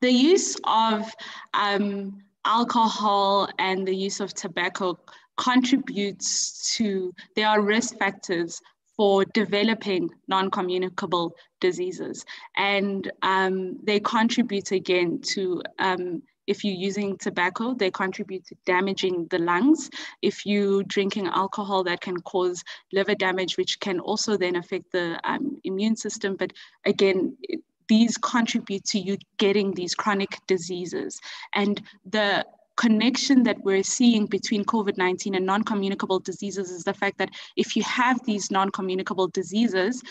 the use of um, alcohol and the use of tobacco contributes to, there are risk factors for developing non-communicable diseases. And um, they contribute again to um, if you're using tobacco, they contribute to damaging the lungs. If you're drinking alcohol, that can cause liver damage, which can also then affect the um, immune system. But again, it, these contribute to you getting these chronic diseases. And the connection that we're seeing between COVID 19 and non communicable diseases is the fact that if you have these non communicable diseases,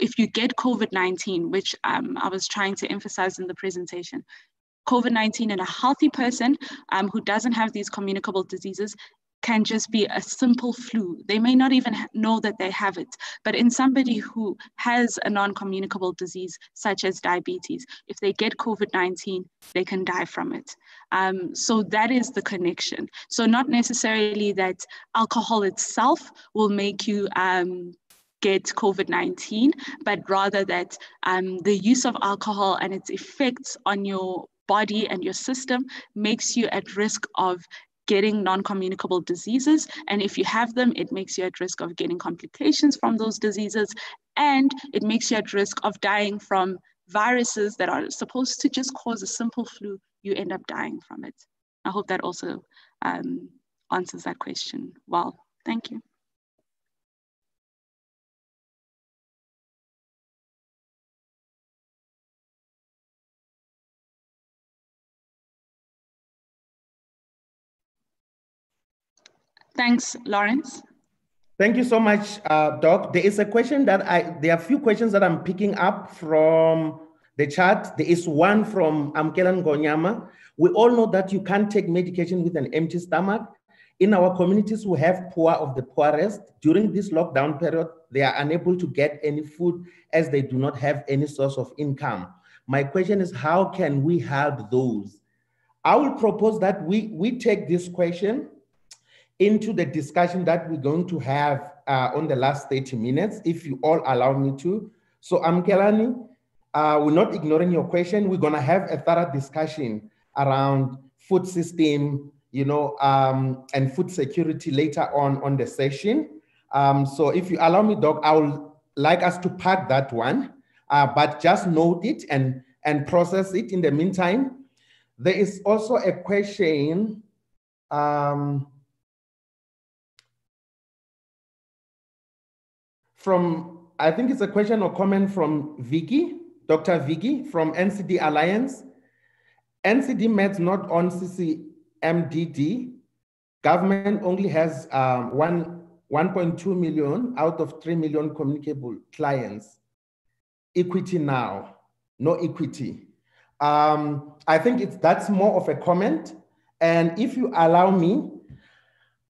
if you get COVID 19, which um, I was trying to emphasize in the presentation, COVID 19 in a healthy person um, who doesn't have these communicable diseases can just be a simple flu. They may not even know that they have it. But in somebody who has a non communicable disease, such as diabetes, if they get COVID 19, they can die from it. Um, so that is the connection. So, not necessarily that alcohol itself will make you. Um, get COVID 19, but rather that um, the use of alcohol and its effects on your body and your system makes you at risk of getting non-communicable diseases. And if you have them, it makes you at risk of getting complications from those diseases. And it makes you at risk of dying from viruses that are supposed to just cause a simple flu. You end up dying from it. I hope that also um, answers that question well. Thank you. Thanks, Lawrence. Thank you so much, uh, Doc. There is a question that I, there are a few questions that I'm picking up from the chat. There is one from Amkelan Gonyama. We all know that you can't take medication with an empty stomach. In our communities, we have poor of the poorest. During this lockdown period, they are unable to get any food as they do not have any source of income. My question is, how can we help those? I will propose that we, we take this question into the discussion that we're going to have uh, on the last 30 minutes, if you all allow me to. So Amkelani, uh, we're not ignoring your question. We're gonna have a thorough discussion around food system, you know, um, and food security later on on the session. Um, so if you allow me, Doc, I would like us to pack that one, uh, but just note it and, and process it in the meantime. There is also a question, um, from, I think it's a question or comment from Vicky, Dr. Vicky from NCD Alliance. NCD meds not on CCMDD. Government only has um, one 1.2 million out of 3 million communicable clients. Equity now, no equity. Um, I think it's that's more of a comment. And if you allow me,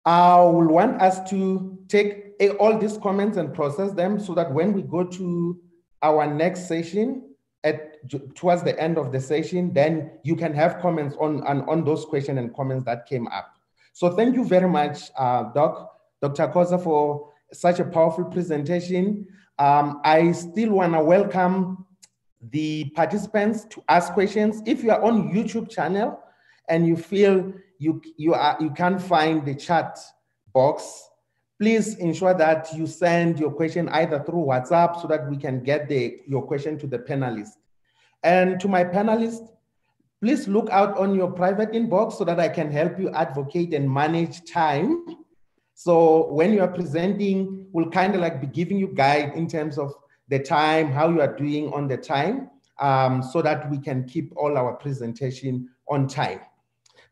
I will want us to take all these comments and process them so that when we go to our next session at towards the end of the session, then you can have comments on, on, on those questions and comments that came up. So thank you very much, uh, Doc, Dr. Khoza, for such a powerful presentation. Um, I still want to welcome the participants to ask questions. If you are on YouTube channel and you feel you, you, are, you can't find the chat box, please ensure that you send your question either through WhatsApp so that we can get the, your question to the panelist. And to my panelists, please look out on your private inbox so that I can help you advocate and manage time. So when you are presenting, we'll kind of like be giving you guide in terms of the time, how you are doing on the time, um, so that we can keep all our presentation on time.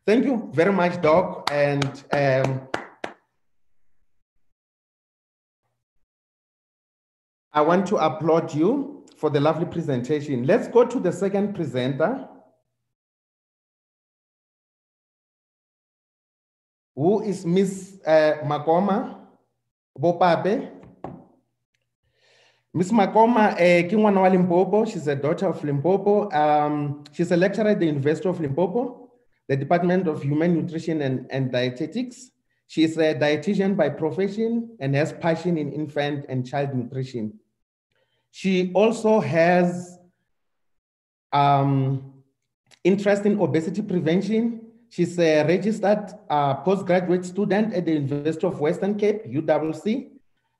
Thank you very much, Doc. And um, I want to applaud you for the lovely presentation. Let's go to the second presenter, who is Miss uh, Makoma Bopape. Miss Makoma uh, Limpopo, she's a daughter of Limpopo. Um, she's a lecturer at the University of Limpopo, the Department of Human Nutrition and, and Dietetics. She is a dietitian by profession and has passion in infant and child nutrition. She also has um, interest in obesity prevention. She's a registered uh, postgraduate student at the University of Western Cape, UWC,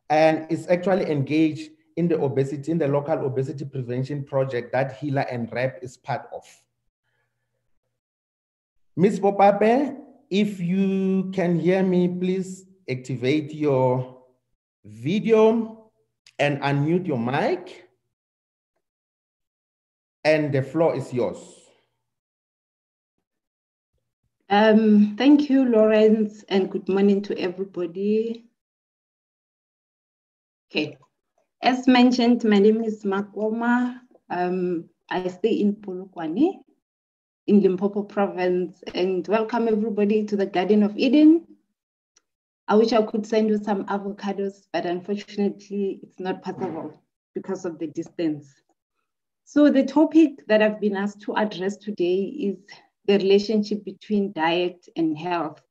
and is actually engaged in the obesity, in the local obesity prevention project that HEALA and RHAP is part of. Ms. Bopape, if you can hear me, please activate your video and unmute your mic. And the floor is yours. Um, thank you, Lawrence, and good morning to everybody. Okay, as mentioned, my name is Makoma. Um, I stay in Polokwane in Limpopo province and welcome everybody to the Garden of Eden. I wish I could send you some avocados, but unfortunately it's not possible because of the distance. So the topic that I've been asked to address today is the relationship between diet and health.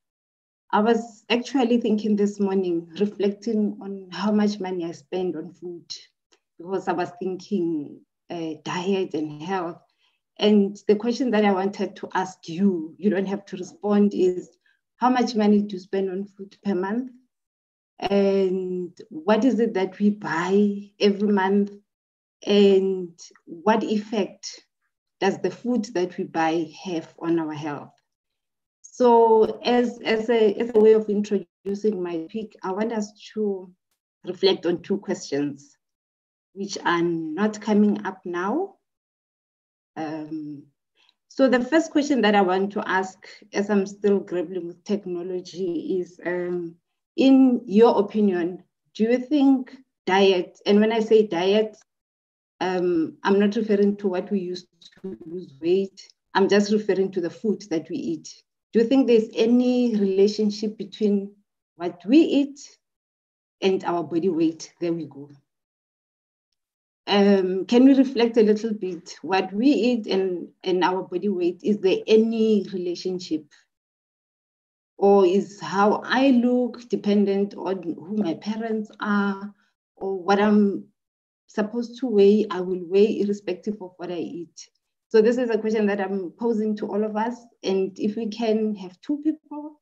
I was actually thinking this morning, reflecting on how much money I spend on food, because I was thinking uh, diet and health. And the question that I wanted to ask you, you don't have to respond, is how much money you spend on food per month? And what is it that we buy every month? And what effect does the food that we buy have on our health? So as, as, a, as a way of introducing my pick, I want us to reflect on two questions which are not coming up now. Um, so the first question that I want to ask as I'm still grappling with technology is, um, in your opinion, do you think diet, and when I say diet, um, I'm not referring to what we use to lose weight, I'm just referring to the food that we eat. Do you think there's any relationship between what we eat and our body weight? There we go. Um, can we reflect a little bit what we eat and, and our body weight? Is there any relationship? Or is how I look dependent on who my parents are or what I'm supposed to weigh? I will weigh irrespective of what I eat. So this is a question that I'm posing to all of us. And if we can have two people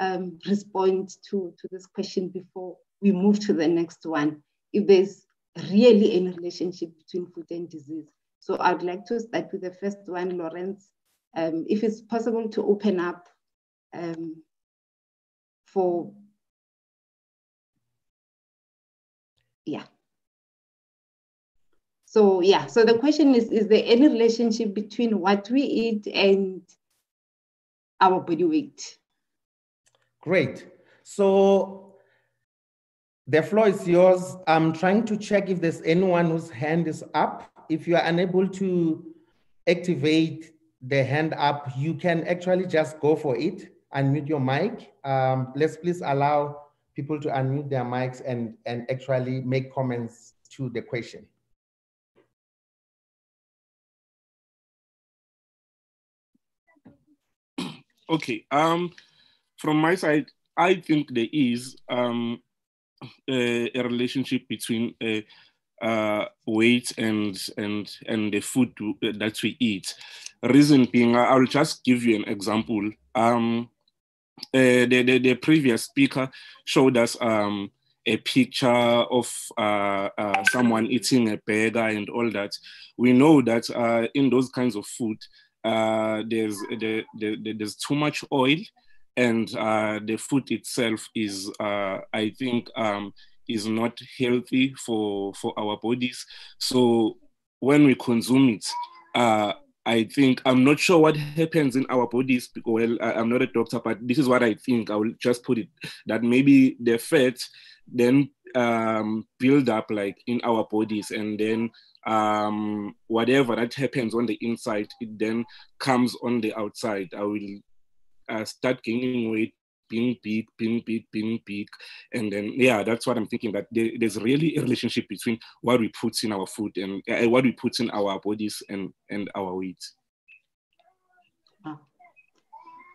um, respond to, to this question before we move to the next one, if there's really any relationship between food and disease. So I'd like to start with the first one, Lawrence. Um, if it's possible to open up um, for, yeah. So yeah, so the question is, is there any relationship between what we eat and our body weight? Great. So the floor is yours. I'm trying to check if there's anyone whose hand is up. If you are unable to activate the hand up, you can actually just go for it, unmute your mic. Um, let's please allow people to unmute their mics and, and actually make comments to the question. Okay. Um, from my side, I think there is um, a, a relationship between uh, uh, weight and and and the food uh, that we eat. Reason being, I'll just give you an example. Um, uh, the, the, the previous speaker showed us um, a picture of uh, uh, someone eating a burger and all that. We know that uh, in those kinds of food, uh, there's the, the, the, there's too much oil, and uh, the food itself is, uh, I think, um, is not healthy for for our bodies. So when we consume it, uh, I think I'm not sure what happens in our bodies. Well, I'm not a doctor, but this is what I think. I will just put it that maybe the fat then um, build up like in our bodies, and then um, whatever that happens on the inside, it then comes on the outside. I will uh, start gaining weight, being big, being big, being big. And then, yeah, that's what I'm thinking that there, there's really a relationship between what we put in our food and uh, what we put in our bodies and, and our weight.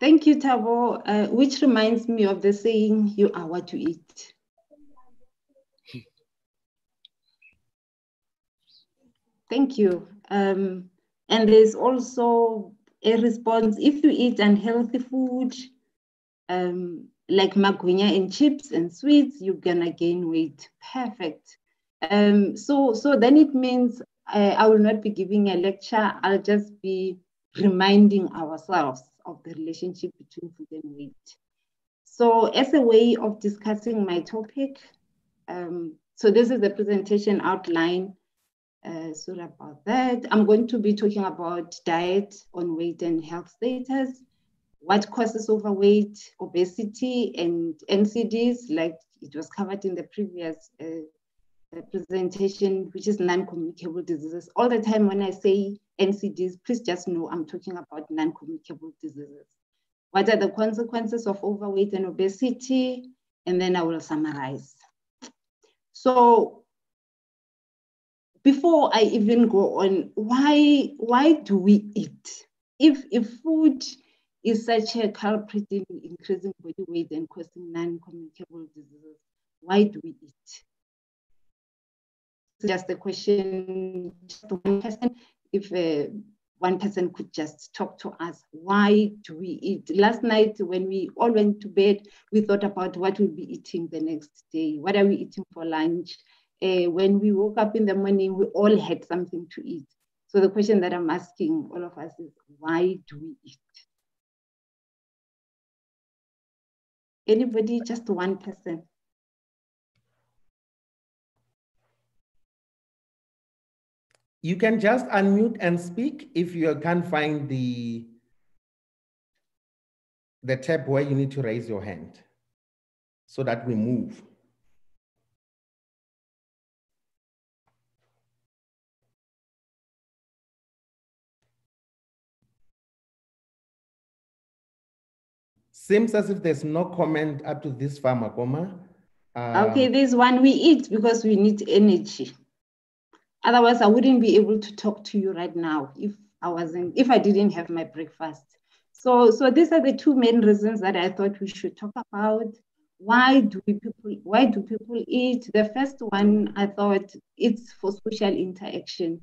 Thank you, Tabo, uh, which reminds me of the saying, you are what you eat. Thank you. Um, and there's also a response if you eat unhealthy food, um, like magwinya and chips and sweets, you're gonna gain weight. Perfect. Um, so, so then it means I, I will not be giving a lecture. I'll just be reminding ourselves of the relationship between food and weight. So, as a way of discussing my topic, um, so this is the presentation outline uh, sorry about that. I'm going to be talking about diet on weight and health status, what causes overweight, obesity, and NCDs, like it was covered in the previous uh, presentation, which is non-communicable diseases. All the time when I say NCDs, please just know I'm talking about non-communicable diseases. What are the consequences of overweight and obesity? And then I will summarize. So before I even go on, why why do we eat? If if food is such a culprit in increasing body weight and causing non-communicable diseases? Why do we eat? Just a question, just one person, if uh, one person could just talk to us, why do we eat? Last night when we all went to bed, we thought about what we'll be eating the next day. What are we eating for lunch? Uh, when we woke up in the morning, we all had something to eat. So the question that I'm asking all of us is, why do we eat? Anybody, just one person. You can just unmute and speak if you can't find the, the tab where you need to raise your hand so that we move. Seems as if there's no comment up to this far, Makoma. Uh, okay, this one we eat because we need energy. Otherwise, I wouldn't be able to talk to you right now if I wasn't, if I didn't have my breakfast. So, so these are the two main reasons that I thought we should talk about. Why do people why do people eat? The first one I thought it's for social interaction.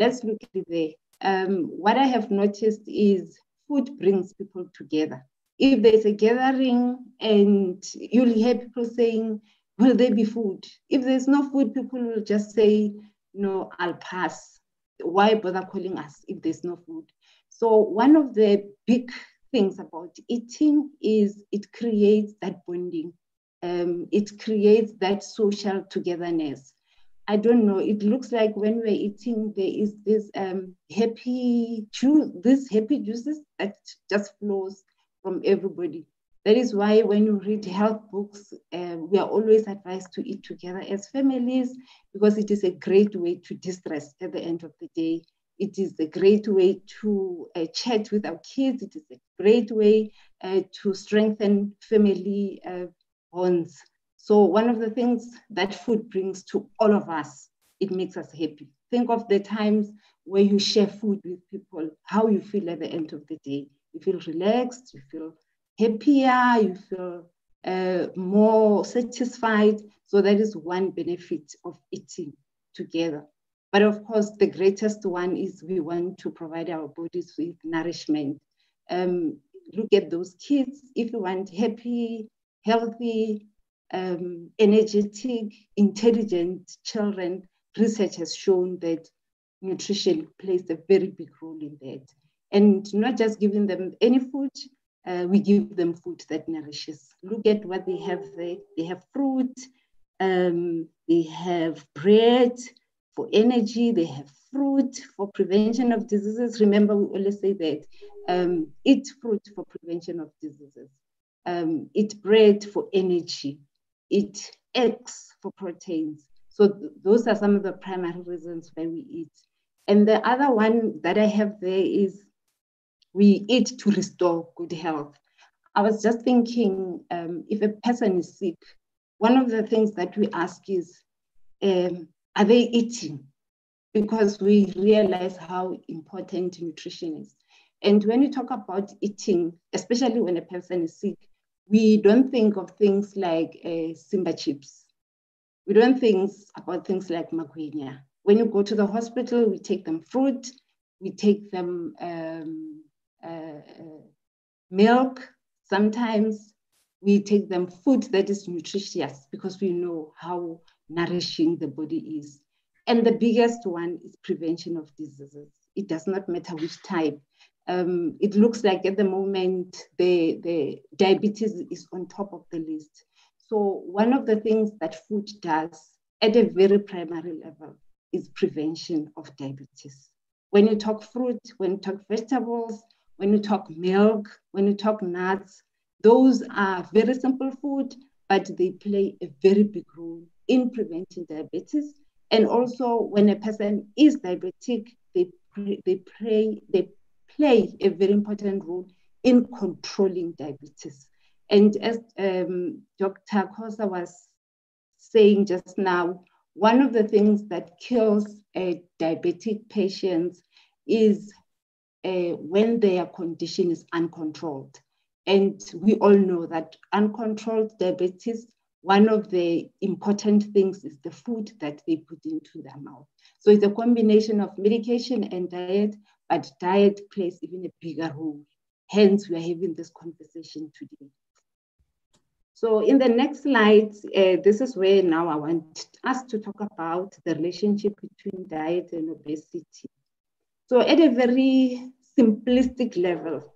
Let's look at it there. Um, what I have noticed is food brings people together. If there's a gathering and you'll hear people saying, will there be food? If there's no food, people will just say, no, I'll pass. Why bother calling us if there's no food? So one of the big things about eating is it creates that bonding. Um, it creates that social togetherness. I don't know. It looks like when we're eating, there is this um, happy juice, this happy juices that just flows from everybody. That is why when you read health books, uh, we are always advised to eat together as families because it is a great way to distress at the end of the day. It is a great way to uh, chat with our kids. It is a great way uh, to strengthen family uh, bonds. So one of the things that food brings to all of us, it makes us happy. Think of the times where you share food with people, how you feel at the end of the day. You feel relaxed, you feel happier, you feel uh, more satisfied. So that is one benefit of eating together. But of course, the greatest one is we want to provide our bodies with nourishment. Um, look at those kids. If you want happy, healthy, um, energetic, intelligent children, research has shown that nutrition plays a very big role in that. And not just giving them any food, uh, we give them food that nourishes. Look at what they have there. They have fruit, um, they have bread for energy, they have fruit for prevention of diseases. Remember, we always say that um, eat fruit for prevention of diseases, um, eat bread for energy, eat acts for proteins. So th those are some of the primary reasons why we eat. And the other one that I have there is we eat to restore good health. I was just thinking um, if a person is sick, one of the things that we ask is, um, are they eating? Because we realize how important nutrition is. And when you talk about eating, especially when a person is sick, we don't think of things like uh, Simba chips. We don't think about things like magwinya. When you go to the hospital, we take them fruit, we take them um, uh, milk. Sometimes we take them food that is nutritious because we know how nourishing the body is. And the biggest one is prevention of diseases. It does not matter which type. Um, it looks like at the moment the, the diabetes is on top of the list. So one of the things that food does at a very primary level is prevention of diabetes. When you talk fruit, when you talk vegetables, when you talk milk, when you talk nuts, those are very simple food, but they play a very big role in preventing diabetes. And also, when a person is diabetic, they they play they play a very important role in controlling diabetes. And as um, Dr. Khoza was saying just now, one of the things that kills a diabetic patient is uh, when their condition is uncontrolled. And we all know that uncontrolled diabetes, one of the important things is the food that they put into their mouth. So it's a combination of medication and diet, but diet plays even a bigger role. Hence, we are having this conversation today. So in the next slide, uh, this is where now I want us to talk about the relationship between diet and obesity. So at a very simplistic level,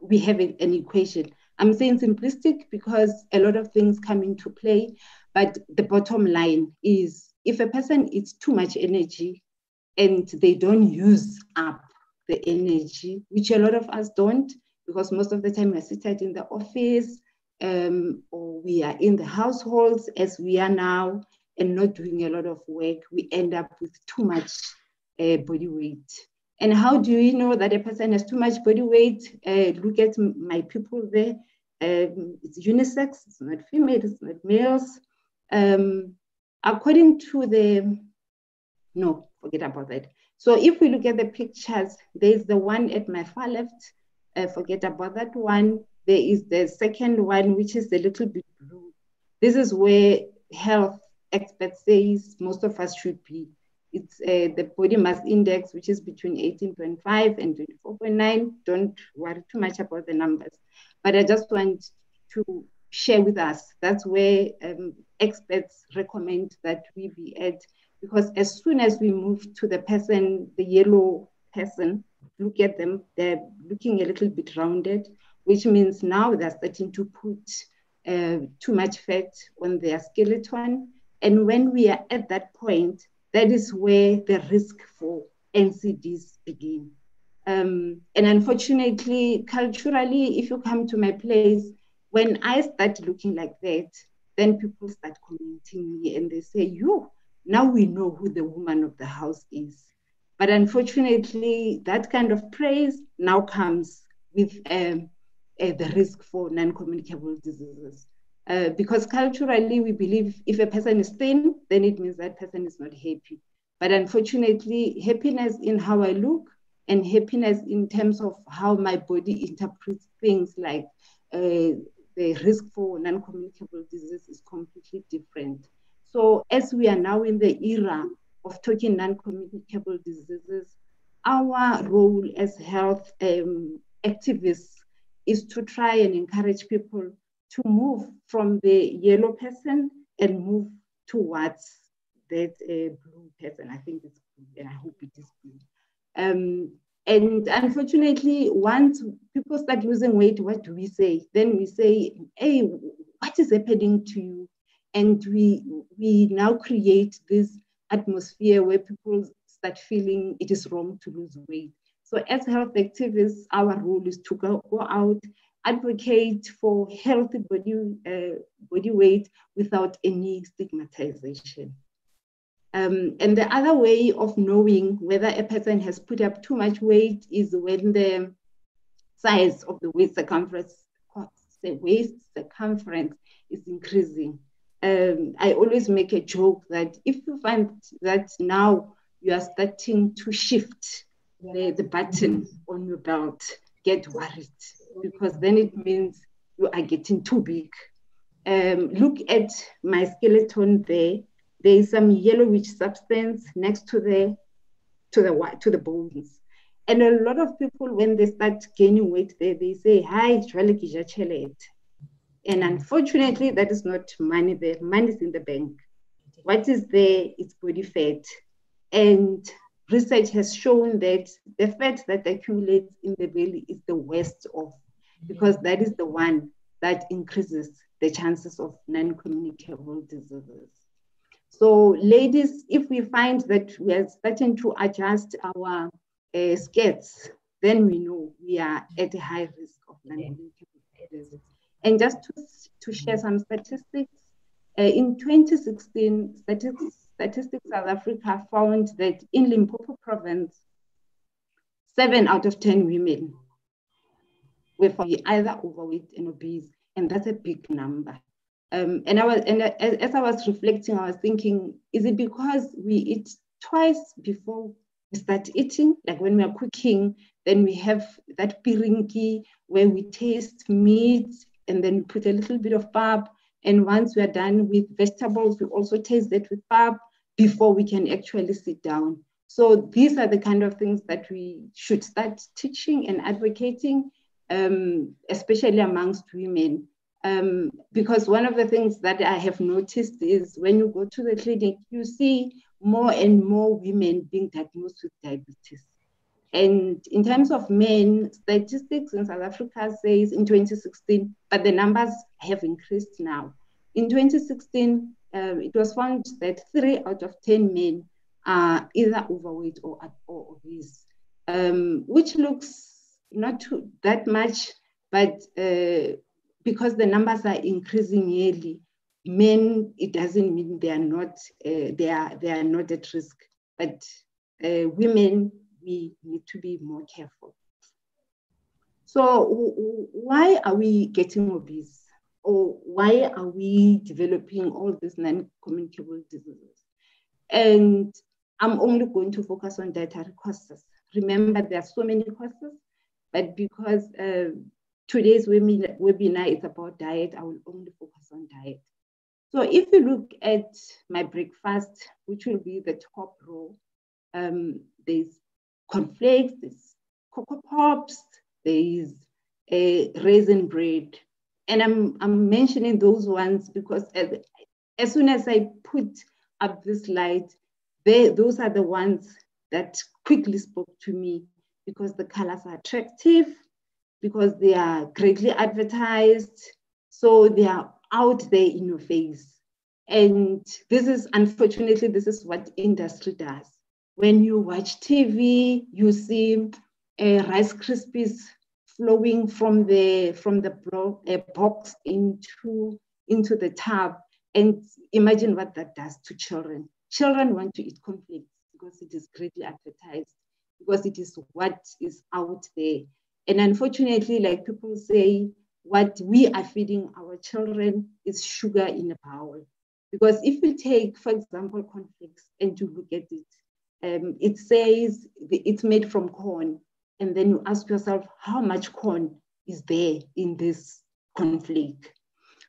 we have an equation. I'm saying simplistic because a lot of things come into play, but the bottom line is if a person eats too much energy and they don't use up the energy, which a lot of us don't, because most of the time we're seated in the office, um, or we are in the households as we are now and not doing a lot of work, we end up with too much uh, body weight. And how do we know that a person has too much body weight? Uh, look at my people there. Um, it's unisex, it's not female, it's not males. Um, according to the, no, forget about that. So if we look at the pictures, there's the one at my far left, uh, forget about that one. There is the second one, which is a little bit blue. This is where health experts say most of us should be. It's uh, the body mass index, which is between 18.5 and 24.9. Don't worry too much about the numbers. But I just want to share with us. That's where um, experts recommend that we be at. Because as soon as we move to the person, the yellow person, look at them, they're looking a little bit rounded which means now they're starting to put uh, too much fat on their skeleton. And when we are at that point, that is where the risk for NCDs begin. Um, and unfortunately, culturally, if you come to my place, when I start looking like that, then people start commenting me and they say, You, now we know who the woman of the house is. But unfortunately, that kind of praise now comes with um, uh, the risk for non-communicable diseases. Uh, because culturally, we believe if a person is thin, then it means that person is not happy. But unfortunately, happiness in how I look and happiness in terms of how my body interprets things like uh, the risk for non-communicable disease is completely different. So as we are now in the era of talking non-communicable diseases, our role as health um, activists is to try and encourage people to move from the yellow person and move towards that uh, blue person. I think it's blue, and I hope it is blue. Um, and unfortunately, once people start losing weight, what do we say? Then we say, hey, what is happening to you? And we, we now create this atmosphere where people start feeling it is wrong to lose weight. So as health activists, our role is to go, go out, advocate for healthy body, uh, body weight without any stigmatization. Um, and the other way of knowing whether a person has put up too much weight is when the size of the waist circumference, the waist circumference is increasing. Um, I always make a joke that if you find that now you are starting to shift the, the button on your belt, get worried because then it means you are getting too big. Um, look at my skeleton there. There is some yellowish substance next to the to the to the bones. And a lot of people, when they start gaining weight there, they say, Hi, and unfortunately, that is not money there. Money is in the bank. What is there is body fat. And research has shown that the fat that accumulates in the belly is the worst of, because that is the one that increases the chances of non-communicable diseases. So ladies, if we find that we are starting to adjust our uh, skirts, then we know we are at a high risk of non-communicable diseases. And just to, to share some statistics, uh, in 2016, statistics Statistics South Africa found that in Limpopo province, seven out of 10 women were either overweight and obese, and that's a big number. Um, and I was, and as I was reflecting, I was thinking, is it because we eat twice before we start eating? Like when we are cooking, Then we have that pirinki where we taste meat and then put a little bit of pap. And once we are done with vegetables, we also taste that with pap before we can actually sit down. So these are the kind of things that we should start teaching and advocating, um, especially amongst women. Um, because one of the things that I have noticed is when you go to the clinic, you see more and more women being diagnosed with diabetes. And in terms of men, statistics in South Africa says in 2016, but the numbers have increased now. In 2016, um, it was found that three out of 10 men are either overweight or, or obese, um, which looks not too, that much, but uh, because the numbers are increasing yearly, men, it doesn't mean they are not, uh, they, are, they are not at risk, but uh, women, we need to be more careful. So why are we getting obese? Or why are we developing all these non-communicable diseases? And I'm only going to focus on dietary causes. Remember, there are so many causes, but because uh, today's webinar is about diet, I will only focus on diet. So if you look at my breakfast, which will be the top row, um, there's cornflakes, there's cocoa pops, there's a raisin bread. And I'm, I'm mentioning those ones because as, as soon as I put up this slide, they, those are the ones that quickly spoke to me because the colors are attractive, because they are greatly advertised. So they are out there in your face. And this is, unfortunately, this is what industry does. When you watch TV, you see uh, Rice Krispies flowing from the from the bro- box into into the tub, and imagine what that does to children. Children want to eat cornflakes because it is greatly advertised, because it is what is out there. And unfortunately, like people say, what we are feeding our children is sugar in a bowl. Because if you take, for example, cornflakes and you look at it, um, it says it's made from corn. And then you ask yourself, how much corn is there in this cornflakes?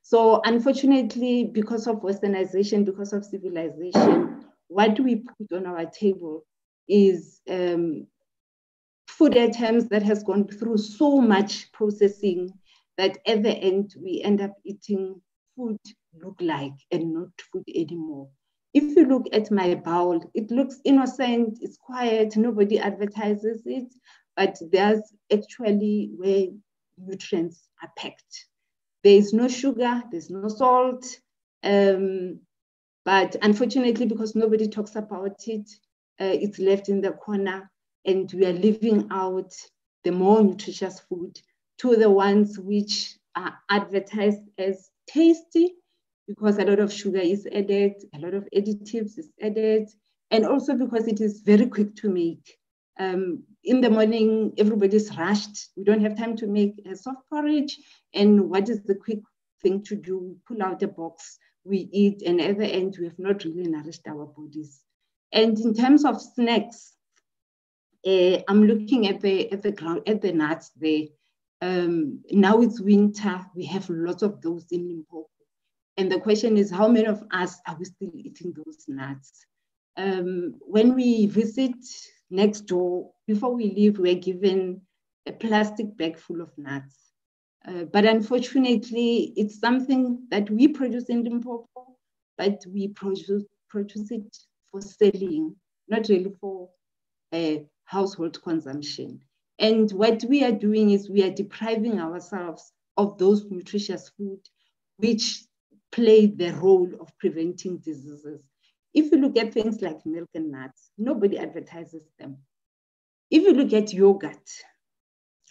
So unfortunately, because of westernization, because of civilization, what we put on our table is um, food items that has gone through so much processing that at the end we end up eating food look like and not food anymore. If you look at my bowl, it looks innocent, it's quiet, nobody advertises it, but there's actually where nutrients are packed. There is no sugar, there's no salt, um, but unfortunately, because nobody talks about it, uh, it's left in the corner and we are leaving out the more nutritious food to the ones which are advertised as tasty because a lot of sugar is added, a lot of additives is added, and also because it is very quick to make. Um, in the morning, everybody's rushed. We don't have time to make a soft porridge. And what is the quick thing to do? We pull out a box, we eat, and at the end, we have not really nourished our bodies. And in terms of snacks, uh, I'm looking at the at the ground at the nuts there. Um, now it's winter. We have lots of those in Limpopo, and the question is, how many of us are we still eating those nuts? Um, when we visit next door, before we leave, we're given a plastic bag full of nuts. Uh, but unfortunately, it's something that we produce in Limpopo, but we produce, produce it for selling, not really for uh, household consumption. And what we are doing is we are depriving ourselves of those nutritious food which play the role of preventing diseases. If you look at things like milk and nuts, nobody advertises them. If you look at yogurt,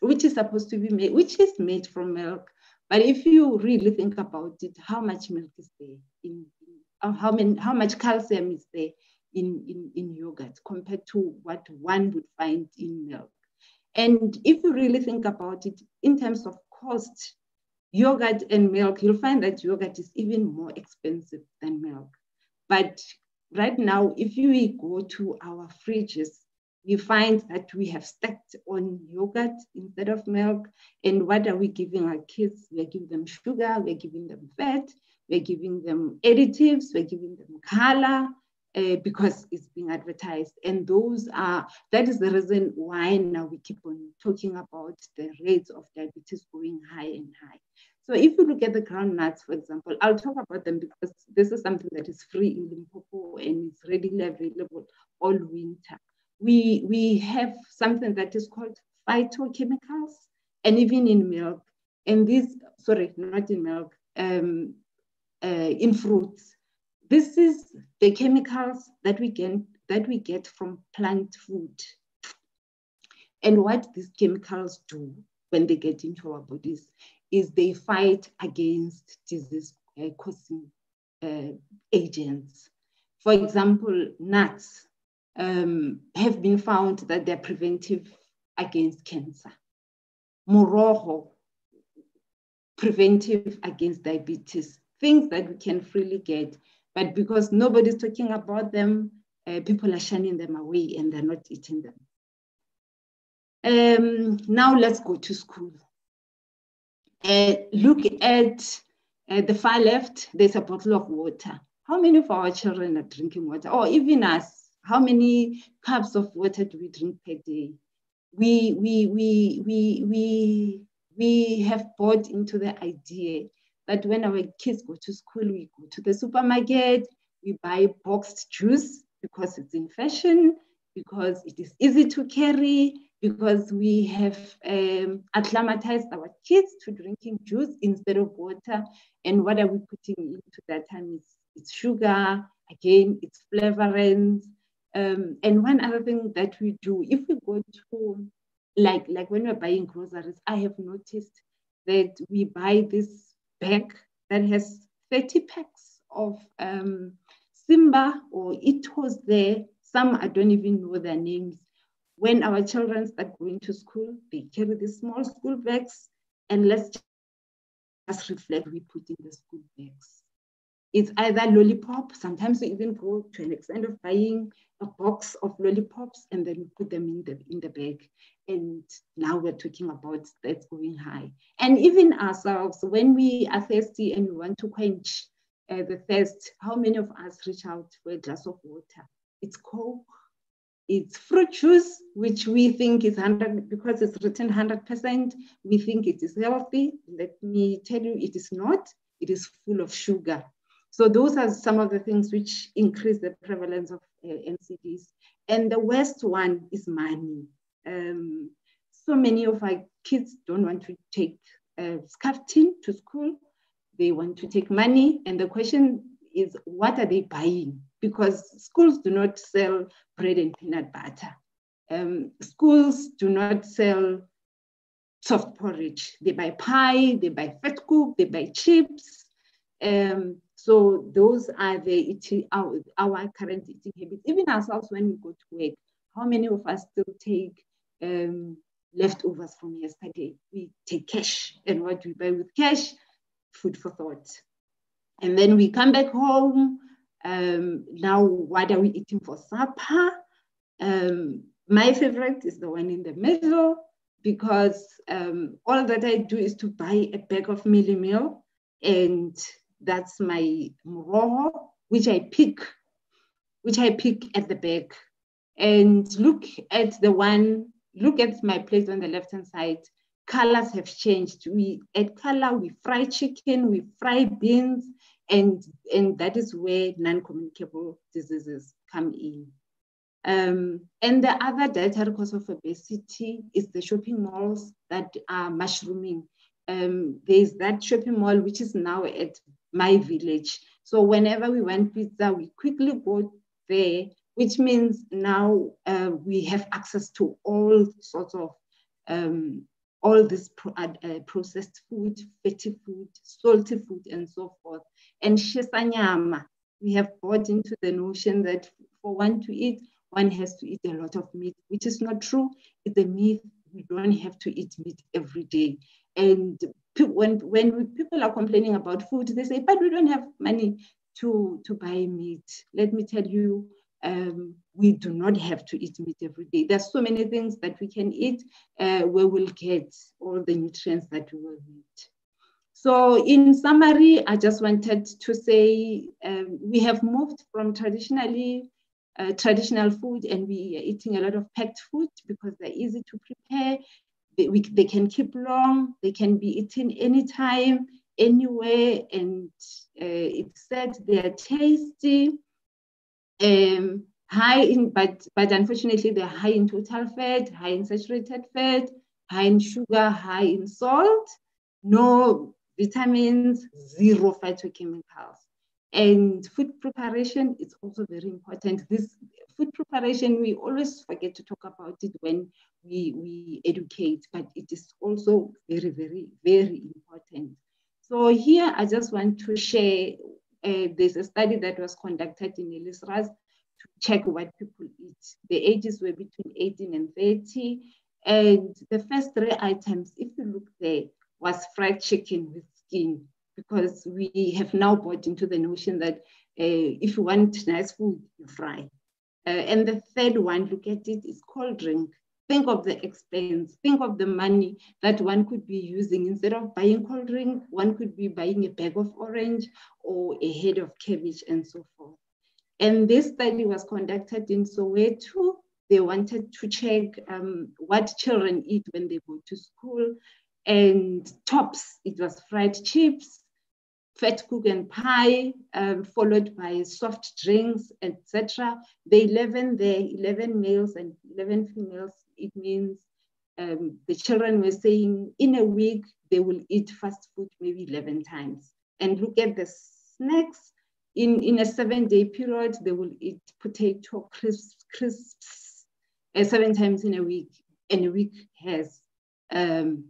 which is supposed to be made, which is made from milk, but if you really think about it, how much milk is there in, in uh, how many, how much calcium is there in, in, in yogurt compared to what one would find in milk. And if you really think about it in terms of cost, yogurt and milk, you'll find that yogurt is even more expensive than milk. But right now, if you go to our fridges, we find that we have stacked on yogurt instead of milk. And what are we giving our kids? We're giving them sugar, we're giving them fat, we're giving them additives, we're giving them color, uh, because it's being advertised. And those are, that is the reason why now we keep on talking about the rates of diabetes going high and high. So if you look at the groundnuts, for example, I'll talk about them because this is something that is free in Limpopo and it's readily available all winter we, we have something that is called phytochemicals, and even in milk. And these, sorry, not in milk, um, uh, in fruits. This is the chemicals that we get that we get from plant food. And what these chemicals do when they get into our bodies is they fight against disease uh, causing uh, agents. For example, nuts um, have been found that they're preventive against cancer. Moroho, preventive against diabetes, things that we can freely get, but because nobody's talking about them, uh, people are shunning them away and they're not eating them. Um, now let's go to school. Uh, look at uh, the far left, there's a bottle of water. How many of our children are drinking water? Or even us, how many cups of water do we drink per day? We, we, we, we, we, we have bought into the idea that when our kids go to school, we go to the supermarket, we buy boxed juice because it's in fashion, because it is easy to carry, because we have um, acclimatized our kids to drinking juice instead of water. And what are we putting into that time? It's, it's sugar, again, it's flavorants, um, and one other thing that we do, if we go to, like, like when we're buying groceries, I have noticed that we buy this bag that has 30 packs of um, Simba or it was there. Some I don't even know their names. When our children start going to school, they carry these small school bags and let's just reflect we put in the school bags. It's either lollipop, sometimes we even go to an extent of buying a box of lollipops and then put them in the in the bag. And now we're talking about that's going high. And even ourselves, when we are thirsty and we want to quench uh, the thirst, how many of us reach out for a glass of water? It's Coke, it's fruit juice, which we think is 100, because it's written 100%, we think it is healthy. Let me tell you, it is not. It is full of sugar. So those are some of the things which increase the prevalence of uh, NCDs. And the worst one is money. Um, so many of our kids don't want to take a scarf tin to school. They want to take money. And the question is, what are they buying? Because schools do not sell bread and peanut butter. Um, schools do not sell soft porridge. They buy pie, they buy Vetkoek, they buy chips. Um, so those are the eating, our, our current eating habits. Even ourselves, when we go to work, how many of us still take um, leftovers from yesterday? We take cash, and what we buy with cash, food for thought. And then we come back home. Um, now, what are we eating for supper? Um, my favorite is the one in the middle because um, all that I do is to buy a bag of mealie meal and that's my moroho, which I pick, which I pick at the back. And look at the one, look at my plate on the left-hand side. Colors have changed. We add color, we fry chicken, we fry beans, and, and that is where non-communicable diseases come in. Um, and the other dietary cause of obesity is the shopping malls that are mushrooming. Um, there's that shopping mall which is now at my village. So whenever we want pizza, we quickly go there, which means now uh, we have access to all sorts of um, all this pro uh, processed food, fatty food, salty food, and so forth. And shisanyama, we have bought into the notion that for one to eat, one has to eat a lot of meat, which is not true. It's a myth. We don't have to eat meat every day. And when when people are complaining about food, they say, but we don't have money to, to buy meat. Let me tell you, um, we do not have to eat meat every day. There's so many things that we can eat uh, where we'll get all the nutrients that we will need. So in summary, I just wanted to say um, we have moved from traditionally uh, traditional food and we are eating a lot of packed food because they're easy to prepare. They, we, they can keep long, they can be eaten anytime, anywhere, and uh, it's said they're tasty um, high in, but, but unfortunately they're high in total fat, high in saturated fat, high in sugar, high in salt, no vitamins, zero phytochemicals. And food preparation is also very important. This food preparation, we always forget to talk about it when we, we educate, but it is also very, very, very important. So here I just want to share uh, there's a study that was conducted in Ellisras to check what people eat. The ages were between 18 and 30. And the first three items, if you look there, was fried chicken with skin, because we have now bought into the notion that uh, if you want nice food, you fry. Uh, and the third one, look at it, is cold drink. Think of the expense, think of the money that one could be using. Instead of buying cold drink, one could be buying a bag of orange or a head of cabbage and so forth. And this study was conducted in Soweto. They wanted to check um, what children eat when they go to school. And tops, it was fried chips, and pie, um, followed by soft drinks, etc. The 11 there, 11 males and 11 females it means um, the children were saying in a week they will eat fast food maybe 11 times. And look at the snacks. In, in a seven day period, they will eat potato crisps, crisps uh, seven times in a week. And a week has um,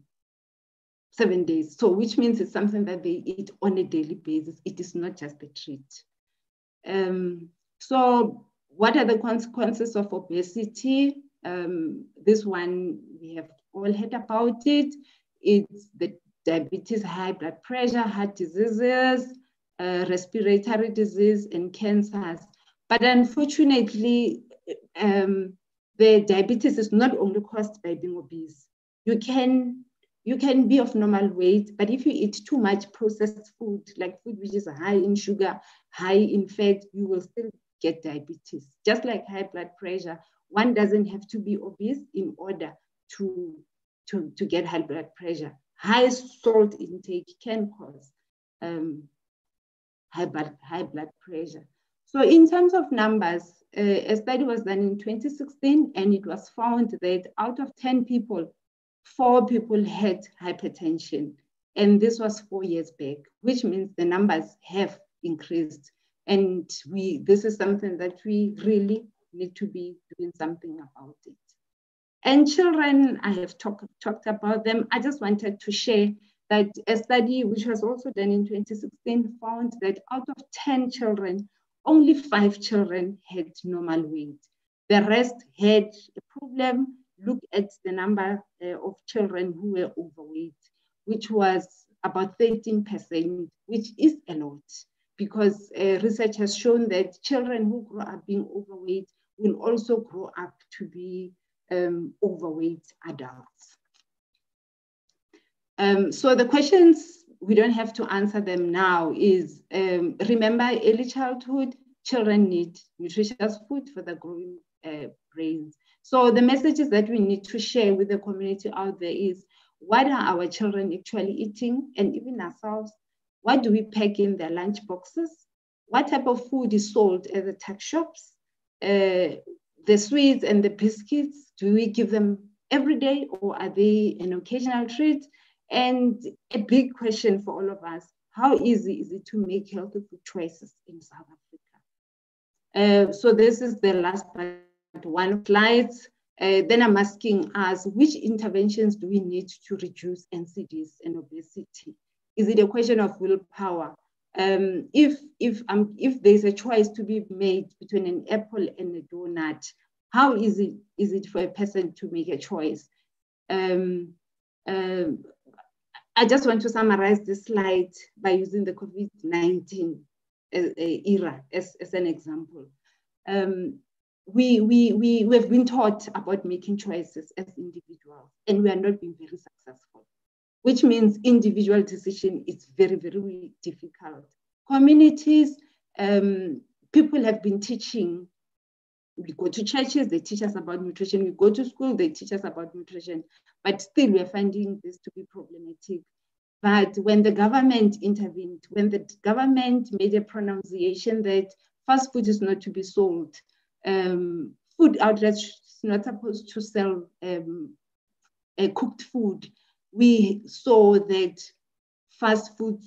seven days. So, which means it's something that they eat on a daily basis. It is not just a treat. Um, so, what are the consequences of obesity? Um, this one, we have all heard about it. It's the diabetes, high blood pressure, heart diseases, uh, respiratory disease, and cancers. But unfortunately, um, the diabetes is not only caused by being obese. You can you can be of normal weight, but if you eat too much processed food, like food which is high in sugar, high in fat, you will still get diabetes. Just like high blood pressure, one doesn't have to be obese in order to, to, to get high blood pressure. High salt intake can cause um, high, blood, high blood pressure. So in terms of numbers, uh, a study was done in 2016 and it was found that out of 10 people, four people had hypertension. And this was four years back, which means the numbers have increased. And we, this is something that we really need to be doing something about it. And children, I have talk, talked about them. I just wanted to share that a study which was also done in 2016 found that out of 10 children, only five children had normal weight. The rest had a problem. Look at the number uh, of children who were overweight, which was about 13%, which is a lot because uh, research has shown that children who grow up being overweight will also grow up to be um, overweight adults. Um, so the questions, we don't have to answer them now, is um, remember early childhood, children need nutritious food for the growing uh, brains. So the messages that we need to share with the community out there is, what are our children actually eating? And even ourselves, what do we pack in their lunch boxes? What type of food is sold at the tuck shops? uh, the sweets and the biscuits, do we give them every day or are they an occasional treat? And a big question for all of us, how easy is it to make healthy food choices in South Africa? Uh, so this is the last part, one slides. Uh, then I'm asking us, which interventions do we need to reduce NCDs and obesity? Is it a question of willpower? um, if if um, if there's a choice to be made between an apple and a donut, how easy is it for a person to make a choice? Um, um, I just want to summarize this slide by using the COVID-19 era as, as an example. um, we, we, we, we have been taught about making choices as individuals, and we are not being very successful, which means individual decision is very, very difficult. Communities, um, people have been teaching. We go to churches, they teach us about nutrition. We go to school, they teach us about nutrition. But still, we're finding this to be problematic. But when the government intervened, when the government made a pronunciation that fast food is not to be sold, um, food outlets not supposed to sell um, cooked food, we saw that fast food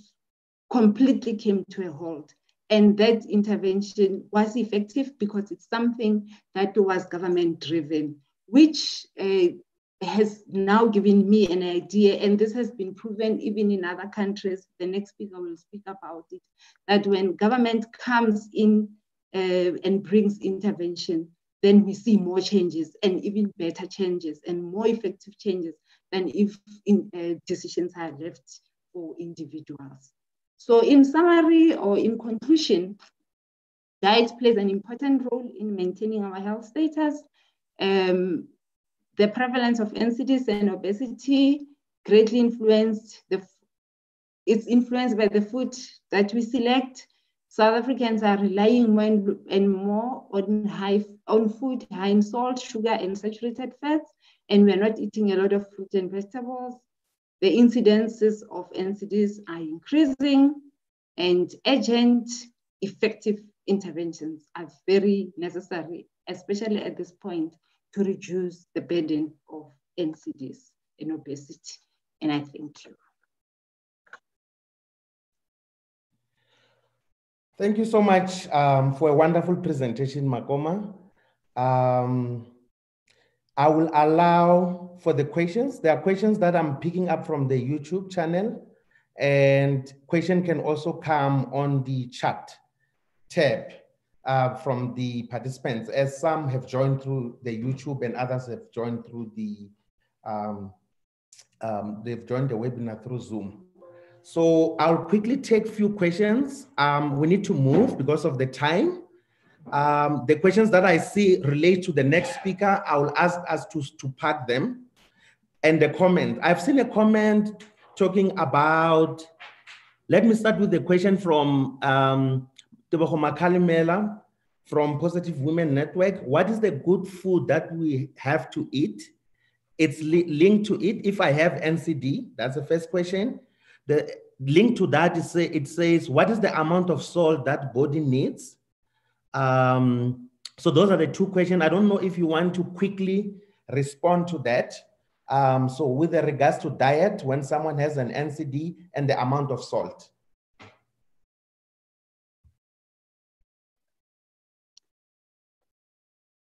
completely came to a halt. And that intervention was effective because it's something that was government driven, which uh, has now given me an idea, and this has been proven even in other countries. The next speaker will speak about it that when government comes in uh, and brings intervention, then we see more changes and even better changes and more effective changes than if in, uh, decisions are left for individuals. So in summary or in conclusion, diet plays an important role in maintaining our health status. Um, the prevalence of NCDs and obesity greatly influenced the, it's influenced by the food that we select. South Africans are relying more and more on high on food high in salt, sugar, and saturated fats, and we're not eating a lot of fruit and vegetables the incidences of NCDs are increasing and urgent, effective interventions are very necessary, especially at this point, to reduce the burden of NCDs and obesity. And I thank you. Thank you so much um, for a wonderful presentation, Makoma. Um, I will allow for the questions. There are questions that I'm picking up from the YouTube channel and question can also come on the chat tab uh, from the participants as some have joined through the YouTube and others have joined through the, um, um, they've joined the webinar through Zoom. So I'll quickly take a few questions. Um, we need to move because of the time. Um, the questions that I see relate to the next speaker. I will ask us to, to pack them. And the comment, I've seen a comment talking about, let me start with the question from um, Tebogo from Positive Women Network. What is the good food that we have to eat? It's li linked to it. If I have NCD, that's the first question. The link to that is it says, what is the amount of salt that body needs? Um, so those are the two questions. I don't know if you want to quickly respond to that. Um, so with regards to diet, when someone has an NCD and the amount of salt.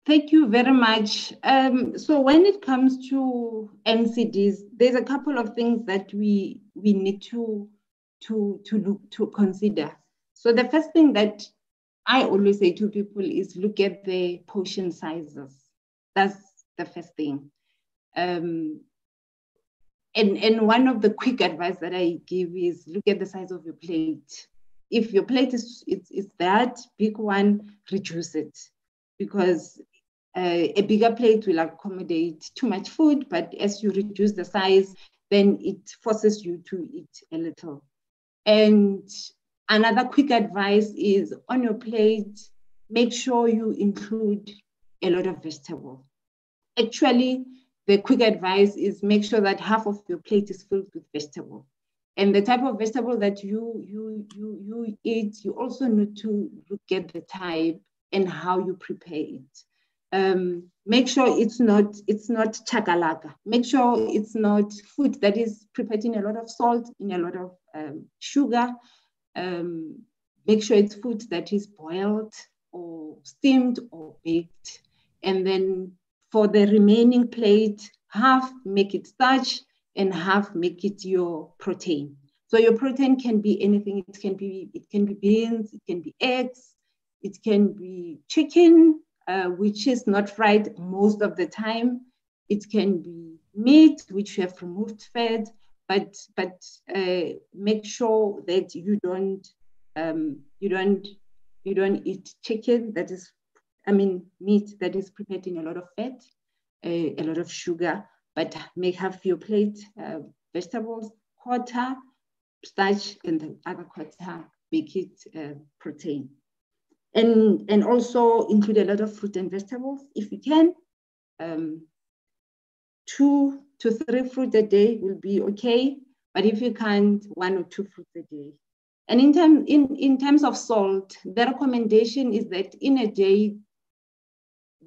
Thank you very much. Um, so when it comes to NCDs, there's a couple of things that we we need to to to look to consider. So the first thing that I always say to people is look at the portion sizes. That's the first thing. Um, and, and one of the quick advice that I give is look at the size of your plate. If your plate is, is, is that big one, reduce it because uh, a bigger plate will accommodate too much food, but as you reduce the size, then it forces you to eat a little. And Another quick advice is on your plate, make sure you include a lot of vegetable. Actually, the quick advice is make sure that half of your plate is filled with vegetable. And the type of vegetable that you you you you eat, you also need to look at the type and how you prepare it. Um, make sure it's not it's not chakalaka. Make sure it's not food that is prepared in a lot of salt, in a lot of um, sugar, um, make sure it's food that is boiled or steamed or baked. And then for the remaining plate, half make it starch and half make it your protein. So your protein can be anything. It can be it can be beans, it can be eggs, it can be chicken, uh, which is not fried most of the time. It can be meat, which you have removed fat but but uh, make sure that you don't um, you don't you don't eat chicken that is I mean, meat that is prepared in a lot of fat, a lot of sugar, but may have few plate, uh, vegetables, quarter, starch, and the other quarter, make it uh, protein. And, and also include a lot of fruit and vegetables if you can. Um, two to three fruits a day will be okay, but if you can't, one or two fruits a day. And in, term, in, in terms of salt, the recommendation is that in a day,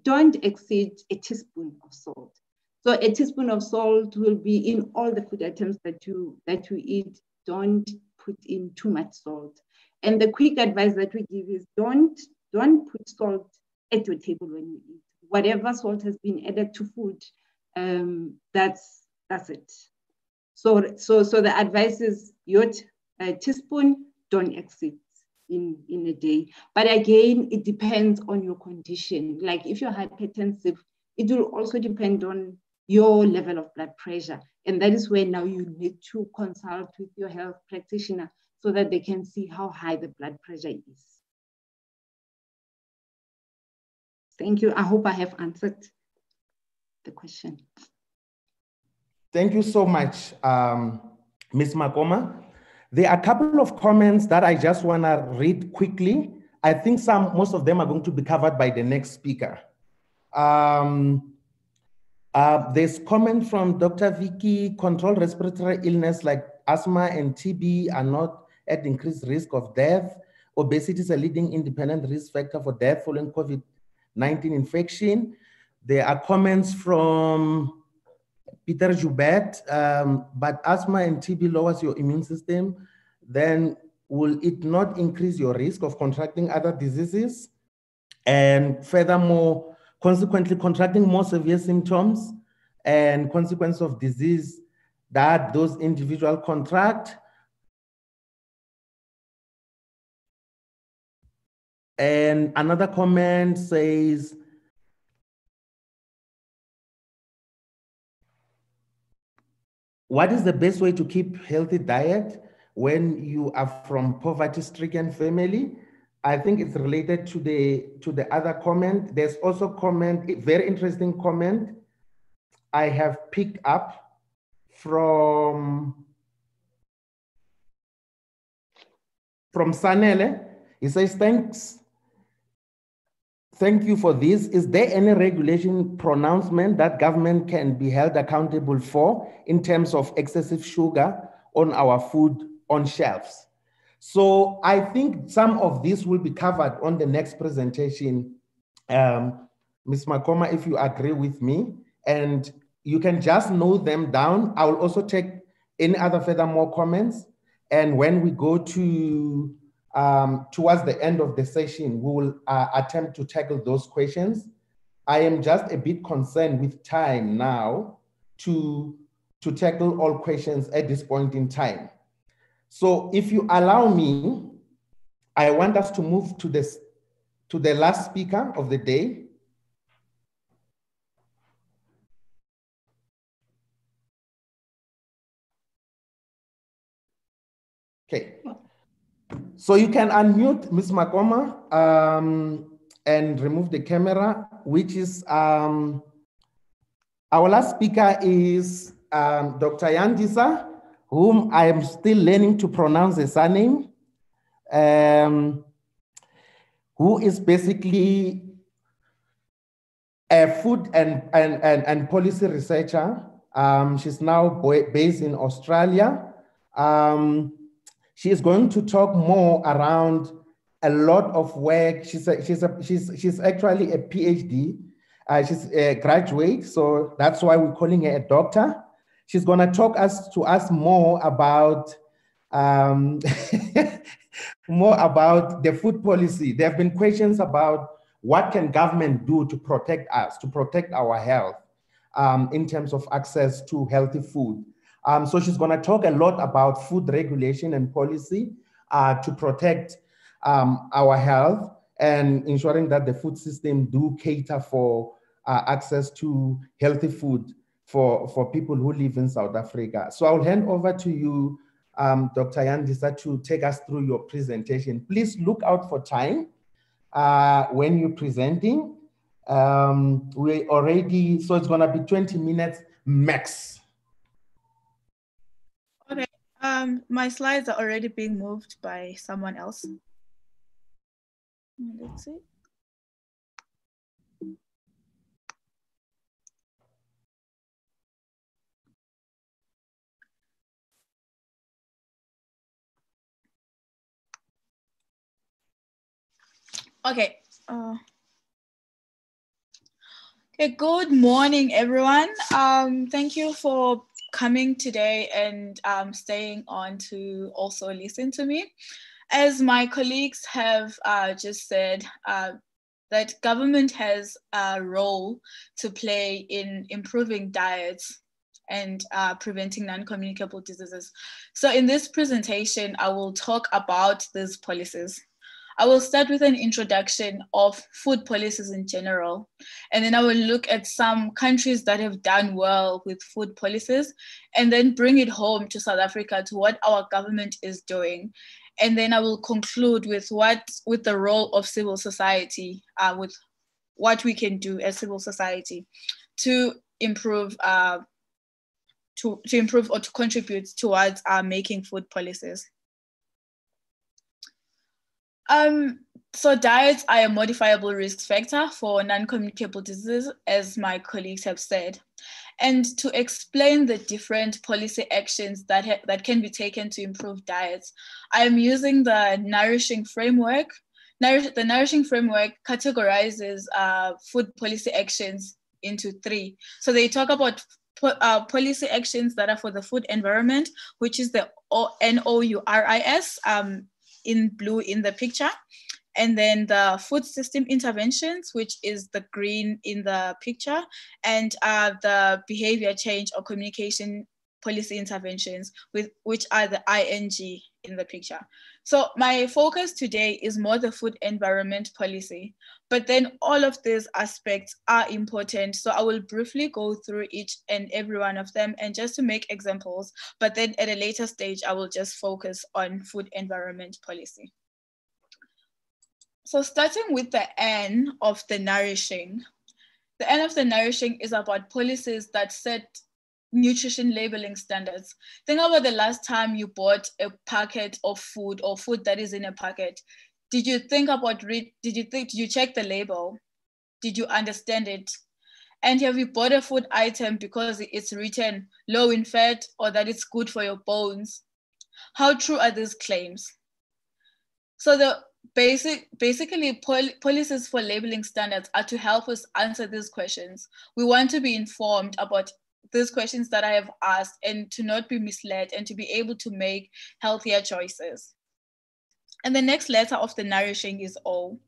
don't exceed a teaspoon of salt. So a teaspoon of salt will be in all the food items that you that you eat. Don't put in too much salt. And the quick advice that we give is don't don't put salt at your table when you eat. Whatever salt has been added to food, um, that's that's it. So so so the advice is your teaspoon don't exceed in, in a day. But again, it depends on your condition. Like if you're hypertensive, it will also depend on your level of blood pressure. And that is where now you need to consult with your health practitioner so that they can see how high the blood pressure is. Thank you. I hope I have answered the question. Thank you so much, um, Ms. Makoma. There are a couple of comments that I just want to read quickly. I think some, most of them are going to be covered by the next speaker. Um, uh, there's comment from Dr. Vicky, controlled respiratory illness like asthma and TB are not at increased risk of death. Obesity is a leading independent risk factor for death following COVID-19 infection. There are comments from Peter Joubert, um, but asthma and TB lowers your immune system, then will it not increase your risk of contracting other diseases? And furthermore, consequently contracting more severe symptoms and consequence of disease that those individuals contract. And another comment says, What is the best way to keep healthy diet when you are from poverty-stricken family? I think it's related to the to the other comment. There's also comment, very interesting comment I have picked up from from Sanele. He says, thanks Thank you for this. Is there any regulation pronouncement that government can be held accountable for in terms of excessive sugar on our food on shelves? So I think some of this will be covered on the next presentation. Um, Ms. Makoma, if you agree with me, and you can just note them down. I will also take any other further more comments. And when we go to um, towards the end of the session, we will uh, attempt to tackle those questions. I am just a bit concerned with time now to, to tackle all questions at this point in time. So if you allow me, I want us to move to, this, to the last speaker of the day. So you can unmute Ms. Makoma um, and remove the camera, which is um, our last speaker is um, Dr. Yandisa, whom I am still learning to pronounce the surname, um, who is basically a food and, and, and, and policy researcher. Um, she's now based in Australia. Um, she is going to talk more around a lot of work. She's a, she's a, she's she's actually a PhD. Uh, she's a graduate, so that's why we're calling her a doctor. She's going to talk us to us more about um, more about the food policy. There have been questions about what can government do to protect us, to protect our health um, in terms of access to healthy food. Um, so she's going to talk a lot about food regulation and policy uh, to protect um, our health and ensuring that the food system do cater for uh, access to healthy food for, for people who live in South Africa. So I'll hand over to you, um, Dr. Yandisa, to take us through your presentation. Please look out for time. uh, when you're presenting. Um, we already, so it's gonna be 20 minutes max. Um, my slides are already being moved by someone else. Let's see. Okay. Uh, okay. Good morning, everyone. Um, thank you for coming today and um, staying on to also listen to me. As my colleagues have uh, just said, uh, that government has a role to play in improving diets and uh, preventing non-communicable diseases. So in this presentation, I will talk about these policies. I will start with an introduction of food policies in general, and then I will look at some countries that have done well with food policies, and then bring it home to South Africa to what our government is doing. And then I will conclude with what with the role of civil society, uh, with what we can do as civil society to improve uh, to, to improve or to contribute towards uh, making food policies. Um, so diets are a modifiable risk factor for non-communicable diseases, as my colleagues have said. And to explain the different policy actions that, that can be taken to improve diets, I am using the nourishing framework. The nourishing framework categorizes uh, food policy actions into three. So they talk about po uh, policy actions that are for the food environment, which is the o N-O-U-R-I-S, um, in blue in the picture. And then the food system interventions, which is the green in the picture, and uh, the behavior change or communication policy interventions, with which are the ING in the picture. So my focus today is more the food environment policy, but then all of these aspects are important. So I will briefly go through each and every one of them and just to make examples, but then at a later stage, I will just focus on food environment policy. So starting with the N of the nourishing, the end of the nourishing is about policies that set nutrition labeling standards. Think about the last time you bought a packet of food or food that is in a packet. Did you think about read? Did you think? Did you check the label? Did you understand it? And have you bought a food item because it's written low in fat or that it's good for your bones? How true are these claims? So the basic, basically pol policies for labeling standards are to help us answer these questions. We want to be informed about these questions that I have asked and to not be misled and to be able to make healthier choices. And the next letter of the nourishing is O.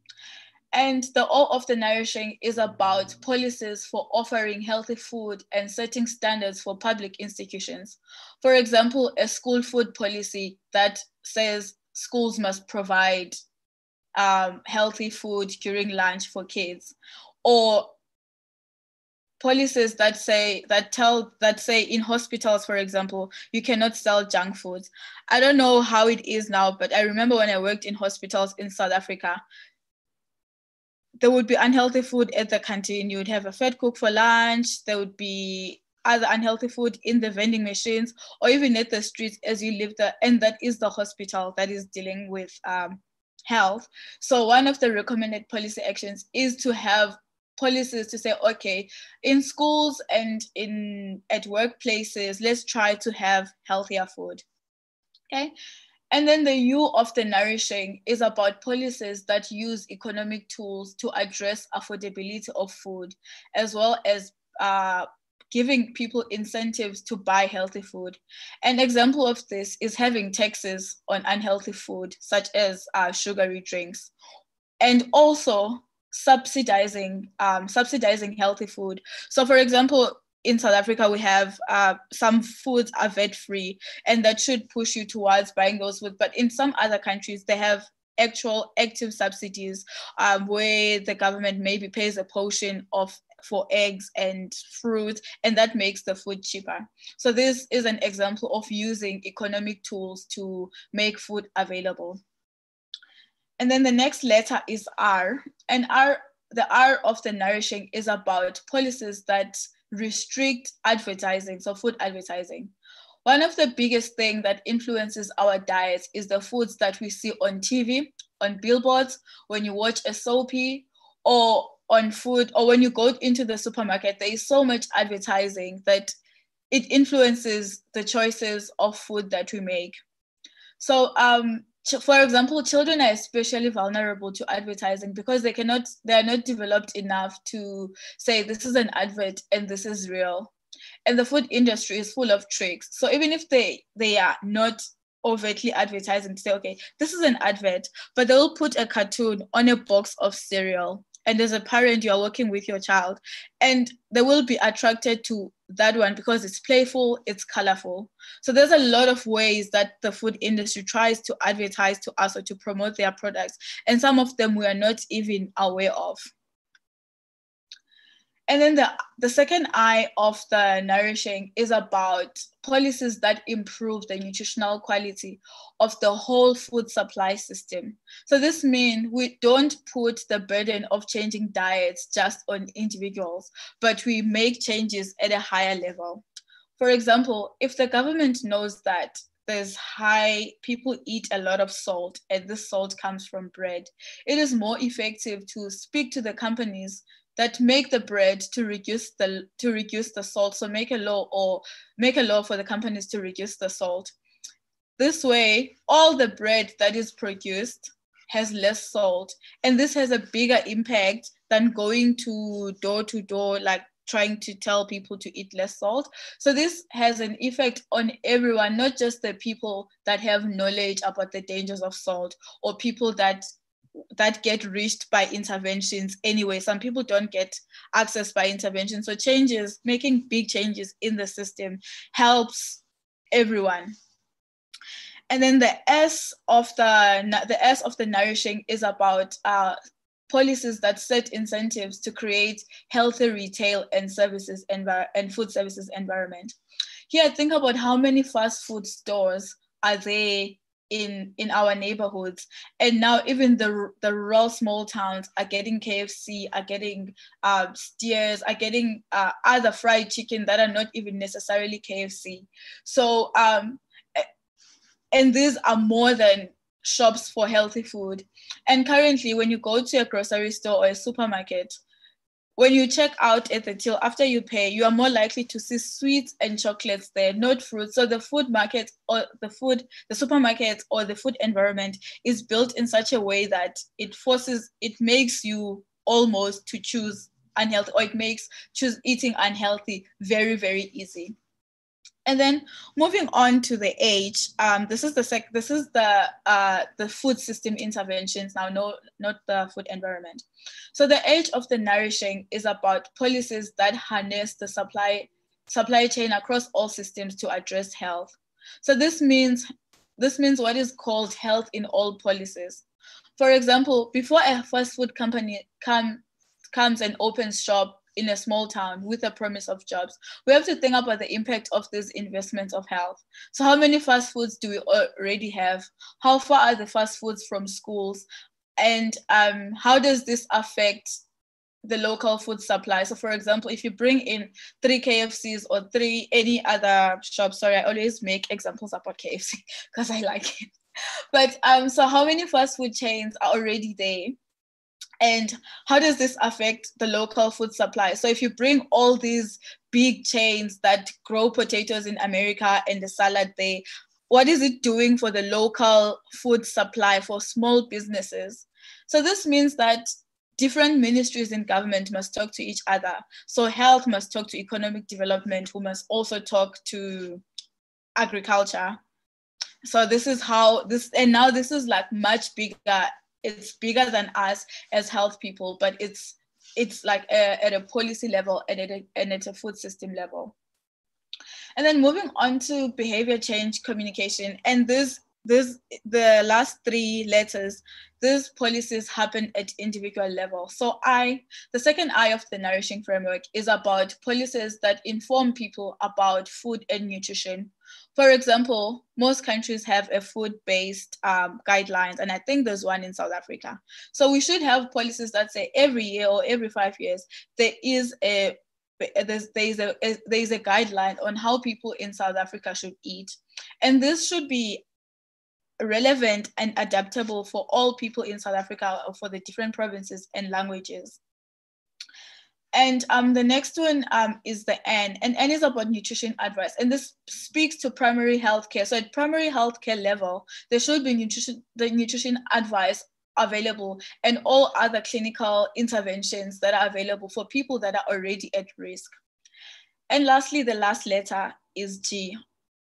And the O of the nourishing is about policies for offering healthy food and setting standards for public institutions. For example, a school food policy that says schools must provide um, healthy food during lunch for kids, or policies that say that tell that say in hospitals for example you cannot sell junk foods i don't know how it is now but i remember when i worked in hospitals in south africa there would be unhealthy food at the canteen. You would have a vetkoek for lunch. There would be other unhealthy food in the vending machines or even at the streets as you live there. And that is the hospital that is dealing with um, health. So one of the recommended policy actions is to have policies to say, okay, in schools and in at workplaces, let's try to have healthier food. Okay. And then the U of the nourishing is about policies that use economic tools to address affordability of food, as well as uh, giving people incentives to buy healthy food. An example of this is having taxes on unhealthy food, such as uh, sugary drinks. And also subsidizing um, subsidizing healthy food. So, for example, in South Africa, we have uh, some foods are VAT free, and that should push you towards buying those foods. But in some other countries, they have actual active subsidies um, where the government maybe pays a portion of for eggs and fruit, and that makes the food cheaper. So this is an example of using economic tools to make food available. And then the next letter is R. And R, the R of the nourishing is about policies that restrict advertising, so food advertising. One of the biggest things that influences our diets is the foods that we see on TV, on billboards, when you watch a soapy, or on food, or when you go into the supermarket. There is so much advertising that it influences the choices of food that we make. So um, for example, children are especially vulnerable to advertising because they cannot, they are not developed enough to say this is an advert and this is real. And the food industry is full of tricks. So even if they they are not overtly advertising to say, okay, this is an advert, but they'll put a cartoon on a box of cereal. And as a parent, you are working with your child, and they will be attracted to that one because it's playful, it's colorful. So there's a lot of ways that the food industry tries to advertise to us or to promote their products. And some of them we are not even aware of. And then the, the second I of the nourishing is about policies that improve the nutritional quality of the whole food supply system. So this means we don't put the burden of changing diets just on individuals, but we make changes at a higher level. For example, if the government knows that there's high people eat a lot of salt and this salt comes from bread it is more effective to speak to the companies that make the bread to reduce the to reduce the salt. So make a law or make a law for the companies to reduce the salt. This way, all the bread that is produced has less salt. And this has a bigger impact than going to door to door, like trying to tell people to eat less salt. So this has an effect on everyone, not just the people that have knowledge about the dangers of salt or people that that get reached by interventions anyway. Some people don't get access by intervention. So changes, making big changes in the system helps everyone. And then the S of the the S of the nourishing is about uh, policies that set incentives to create healthy retail and services envir- and food services environment. Here, think about how many fast food stores are there in in our neighborhoods. And now even the the rural small towns are getting kfc are getting uh, steers are getting uh, other fried chicken that are not even necessarily kfc so um and these are more than shops for healthy food. And currently when you go to a grocery store or a supermarket when you check out at the till after you pay, you are more likely to see sweets and chocolates there, not fruit. So the food market or the food, the supermarket or the food environment is built in such a way that it forces, it makes you almost to choose unhealthy or it makes choose eating unhealthy very, very easy. And then moving on to the age, um, this is the sec- this is the uh, the food system interventions now, no, not the food environment. So the age of the nourishing is about policies that harness the supply supply chain across all systems to address health. So this means this means what is called health in all policies. For example, before a fast food company come, comes and opens shop in a small town with a promise of jobs. We have to think about the impact of these investments of health. So how many fast foods do we already have? How far are the fast foods from schools? And um, how does this affect the local food supply. So for example, if you bring in three KFCs or three any other shops, sorry, I always make examples about KFC because I like it. But um, so how many fast food chains are already there? And how does this affect the local food supply? So if you bring all these big chains that grow potatoes in America and the salad there, what is it doing for the local food supply for small businesses? So this means that different ministries in government must talk to each other. So health must talk to economic development, who must also talk to agriculture. So this is how this, and now this is like much bigger it's bigger than us as health people, but it's it's like a, at a policy level and at a, and at a food system level. And then moving on to behavior change communication, and this this the last three letters these policies happen at individual level so i the second i of the nourishing framework is about policies that inform people about food and nutrition for example, most countries have a food-based um, guidelines, and I think there's one in South Africa. So we should have policies that say every year or every five years there is a there's, there's a there's a guideline on how people in South Africa should eat, and this should be relevant and adaptable for all people in South Africa for the different provinces and languages. And um, the next one um, is the N, and N is about nutrition advice. And this speaks to primary health care. So at primary health care level, there should be nutrition, the nutrition advice available and all other clinical interventions that are available for people that are already at risk. And lastly, the last letter is G.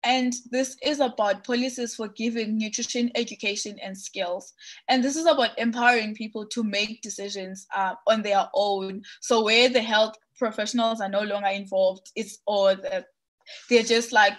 And this is about policies for giving nutrition education and skills. And this is about empowering people to make decisions uh, on their own. So where the health professionals are no longer involved, it's or the, they're just like,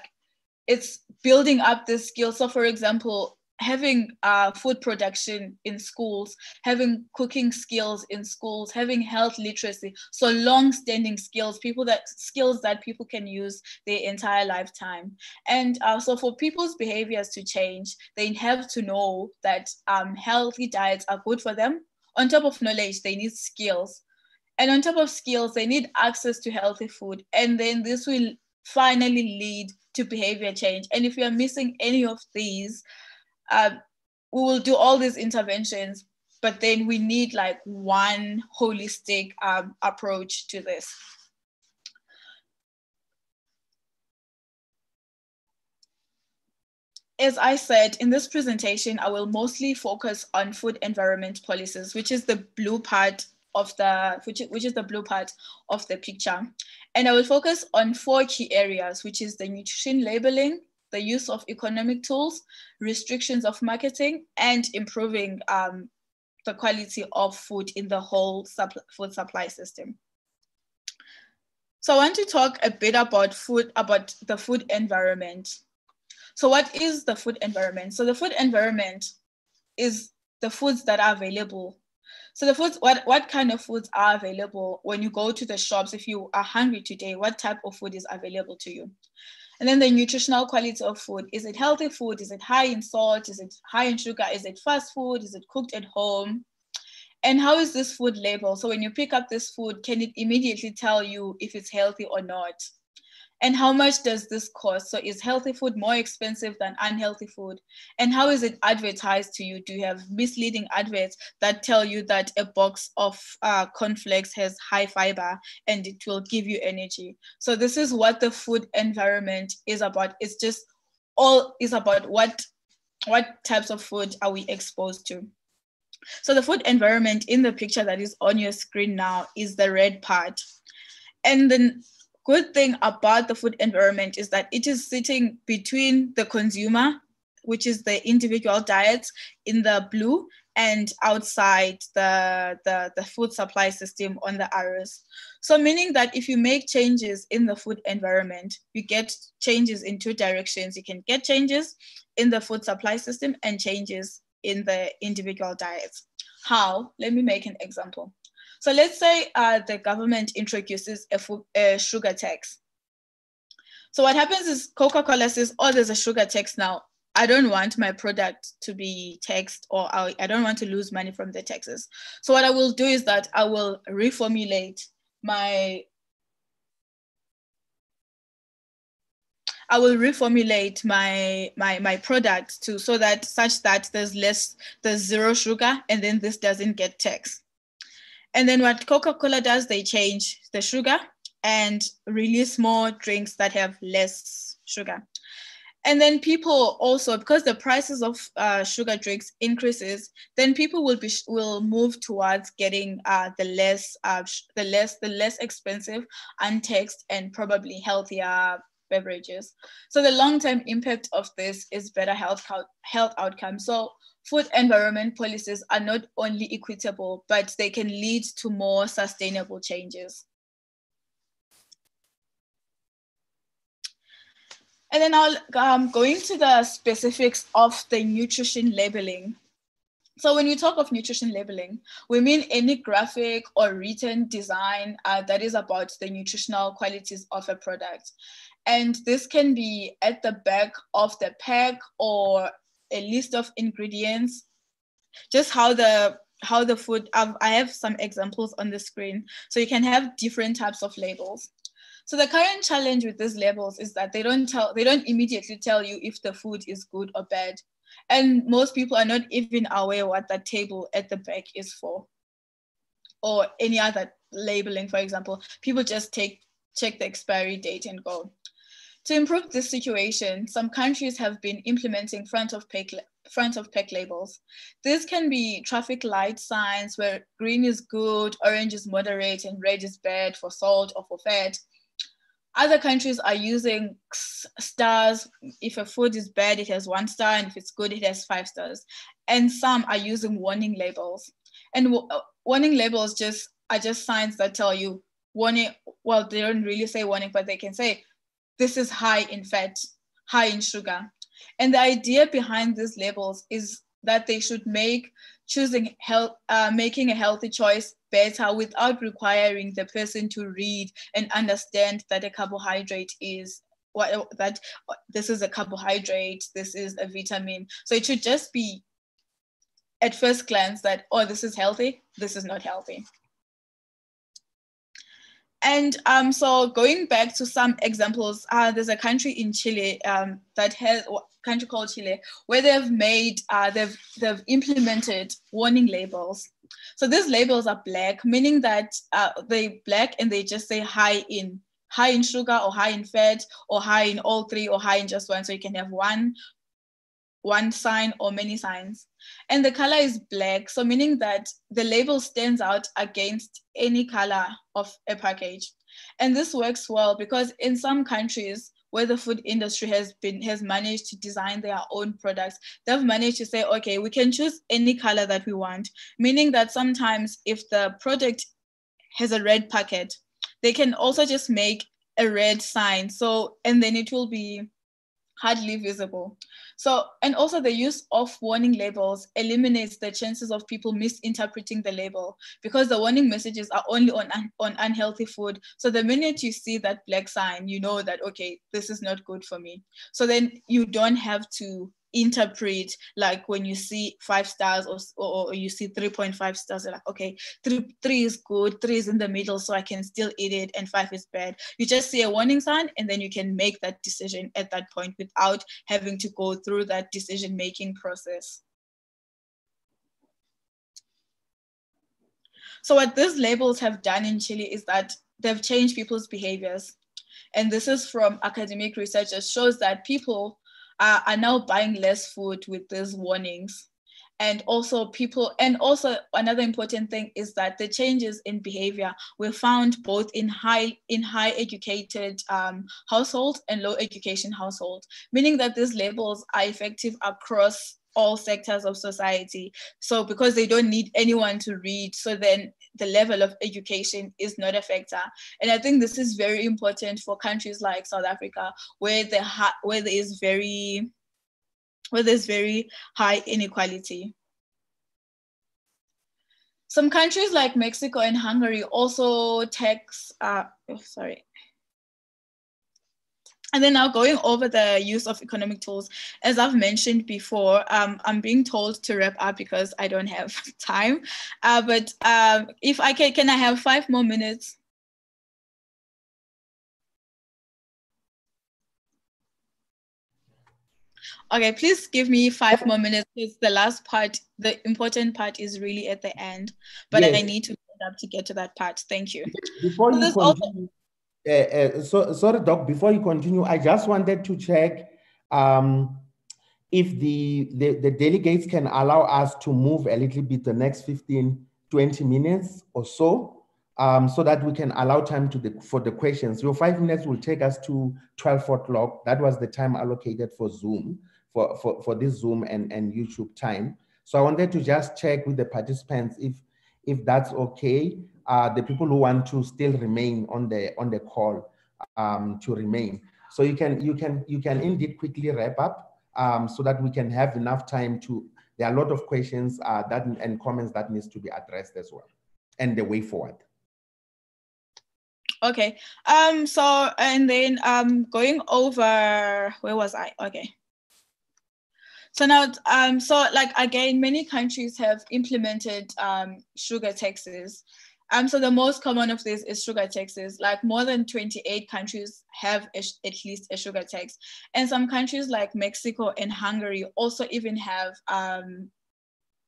it's building up the skills. So for example, having uh, food production in schools, having cooking skills in schools, having health literacy, so long-standing skills, people that skills that people can use their entire lifetime. And uh, so for people's behaviors to change, they have to know that um, healthy diets are good for them. On top of knowledge, they need skills. And on top of skills, they need access to healthy food. And then this will finally lead to behavior change. And if you're missing any of these, uh, we will do all these interventions, but then we need like one holistic um, approach to this. As I said, in this presentation, I will mostly focus on food environment policies, which is the blue part of the, which, which is the blue part of the picture. And I will focus on four key areas, which is the nutrition labeling, the use of economic tools, restrictions of marketing, and improving um, the quality of food in the whole food supply system. So I want to talk a bit about food, about the food environment. So what is the food environment? So the food environment is the foods that are available. So the foods, what, what kind of foods are available when you go to the shops? If you are hungry today, what type of food is available to you? And then the nutritional quality of food. Is it healthy food? Is it high in salt? Is it high in sugar? Is it fast food? Is it cooked at home? And how is this food labeled? So when you pick up this food, can it immediately tell you if it's healthy or not? And how much does this cost? So is healthy food more expensive than unhealthy food? And how is it advertised to you? Do you have misleading adverts that tell you that a box of uh, cornflakes has high fiber and it will give you energy? So this is what the food environment is about. It's just all is about what what types of food are we exposed to. So the food environment in the picture that is on your screen now is the red part. And then good thing about the food environment is that it is sitting between the consumer, which is the individual diets in the blue, and outside the, the, the food supply system on the arrows. So meaning that if you make changes in the food environment, you get changes in two directions. You can get changes in the food supply system and changes in the individual diets. How? Let me make an example. So let's say uh, the government introduces a, a sugar tax. So what happens is Coca-Cola says, oh, there's a sugar tax now. I don't want my product to be taxed or I, I don't want to lose money from the taxes. So what I will do is that I will reformulate my I will reformulate my my my product to so that such that there's less there's zero sugar and then this doesn't get taxed. And then what Coca-Cola does, they change the sugar and release more drinks that have less sugar. And then people also, because the prices of uh, sugar drinks increases, then people will be will move towards getting uh, the less uh, the less the less expensive, untaxed, and probably healthier beverages. So the long-term impact of this is better health health outcomes. So food environment policies are not only equitable, but they can lead to more sustainable changes. And then I'll um, go into the specifics of the nutrition labeling. So when we talk of nutrition labeling, we mean any graphic or written design uh, that is about the nutritional qualities of a product. And this can be at the back of the pack or a list of ingredients, just how the how the food, I have some examples on the screen. So you can have different types of labels. So the current challenge with these labels is that they don't tell, they don't immediately tell you if the food is good or bad. And most people are not even aware what that table at the back is for or any other labeling, for example. People just take check the expiry date and go. To improve this situation, some countries have been implementing front of pack, front of pack labels. This can be traffic light signs where green is good, orange is moderate, and red is bad for salt or for fat. Other countries are using stars. If a food is bad, it has one star, and if it's good, it has five stars. And some are using warning labels. And uh, warning labels just are just signs that tell you warning. Well, they don't really say warning, but they can say this is high in fat, high in sugar. And the idea behind these labels is that they should make choosing health, uh, making a healthy choice better without requiring the person to read and understand that a carbohydrate is what that this is a carbohydrate, this is a vitamin. So it should just be at first glance that oh this is healthy, this is not healthy. And um, so going back to some examples, uh, there's a country in Chile um, that has a country called Chile where they've made uh, they've they've implemented warning labels. So these labels are black, meaning that uh, they black and they just say high in high in sugar or high in fat or high in all three or high in just one. So you can have one one sign or many signs. And the color is black, so meaning that the label stands out against any color of a package. And this works well because in some countries where the food industry has been has managed to design their own products, they've managed to say, okay, we can choose any color that we want, meaning that sometimes if the product has a red packet, they can also just make a red sign. So, and then it will be hardly visible. So, and also the use of warning labels eliminates the chances of people misinterpreting the label because the warning messages are only on, on unhealthy food. So the minute you see that black sign, you know that, okay, this is not good for me. So then you don't have to interpret like when you see five stars or, or, you see 3.5 stars you're like okay three, three is good three is in the middle so i can still eat it and five is bad. You just see a warning sign and then you can make that decision at that point without having to go through that decision making process. So what these labels have done in chile is that they've changed people's behaviors. And this is from academic research that shows that people are, now buying less food with these warnings and also people and also another important thing is that the changes in behavior were found both in high in high educated um, households and low education households meaning that these labels are effective across all sectors of society. So because they don't need anyone to read, so then the level of education is not a factor. And I think this is very important for countries like South Africa, where the where there is very where there's very high inequality. Some countries like Mexico and Hungary also tax, uh, oh, sorry, and then now going over the use of economic tools, as I've mentioned before, um, I'm being told to wrap up because I don't have time. Uh, but um, if I can, can I have five more minutes? Okay, please give me five more minutes because the last part, the important part is really at the end, but yes. I need to up to get to that part. Thank you. Before you continue, also, uh, uh, so, sorry, Doc, before you continue, I just wanted to check um, if the, the, the, delegates can allow us to move a little bit the next 15, 20 minutes or so, um, so that we can allow time to the, for the questions. Your five minutes will take us to 12 o'clock. That was the time allocated for Zoom, for, for, for this Zoom and, and YouTube time. So I wanted to just check with the participants if, if that's okay uh, the people who want to still remain on the on the call um, to remain. So you can you can you can indeed quickly wrap up um, so that we can have enough time to there are a lot of questions uh, that and comments that needs to be addressed as well, and the way forward. Okay. Um. So and then um going over where was I? Okay. So now, um, so like again, many countries have implemented um, sugar taxes. Um, so the most common of this is sugar taxes. Like more than 28 countries have a, at least a sugar tax. And some countries like Mexico and Hungary also even have, um,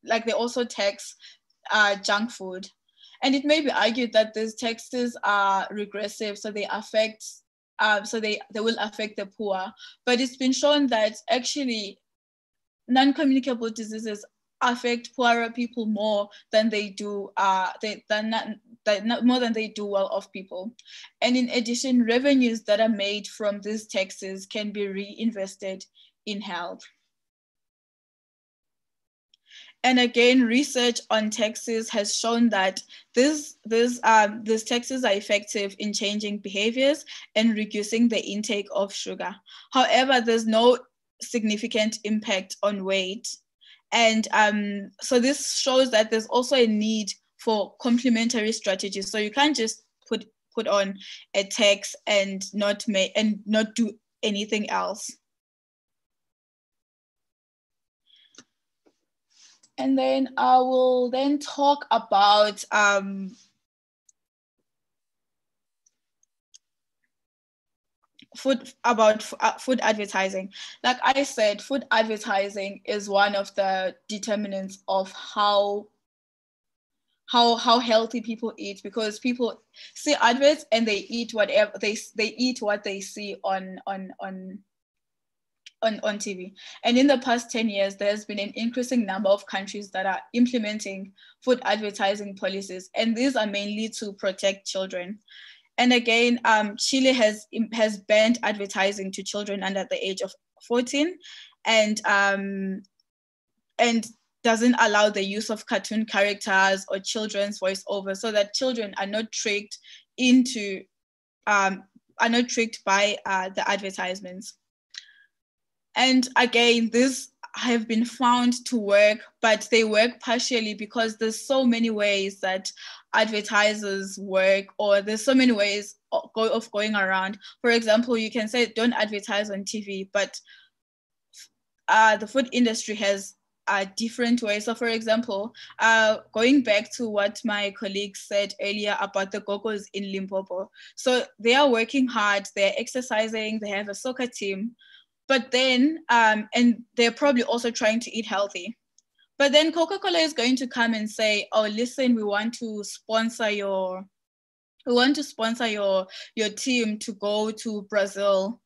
like they also tax uh, junk food. And it may be argued that these taxes are regressive, so they affect, uh, so they, they will affect the poor. But it's been shown that actually non-communicable diseases affect poorer people more than they do uh, they, than, not, than more than they do well-off people. And in addition, revenues that are made from these taxes can be reinvested in health. And again, research on taxes has shown that this, this, um, these taxes are effective in changing behaviors and reducing the intake of sugar. However, there's no significant impact on weight. And um, so this shows that there's also a need for complementary strategies. So you can't just put put on a tax and not make and not do anything else. And then I will then talk about um, food about uh, food advertising like i said food advertising is one of the determinants of how how how healthy people eat because people see adverts and they eat whatever they they eat what they see on on on on, on TV. And in the past 10 years, there's been an increasing number of countries that are implementing food advertising policies. And these are mainly to protect children. And again, um, Chile has has banned advertising to children under the age of 14, and um, and doesn't allow the use of cartoon characters or children's voiceover, so that children are not tricked into um, are not tricked by uh, the advertisements. And again, this have been found to work, but they work partially because there's so many ways that advertisers work, or there's so many ways of going around. For example, you can say don't advertise on TV, but uh, the food industry has a different way. So, for example, uh, going back to what my colleague said earlier about the Gogos in Limpopo. So, they are working hard, they're exercising, they have a soccer team, but then, um, and they're probably also trying to eat healthy. But then Coca Cola is going to come and say, oh, listen, we want to sponsor your. We want to sponsor your your team to go to Brazil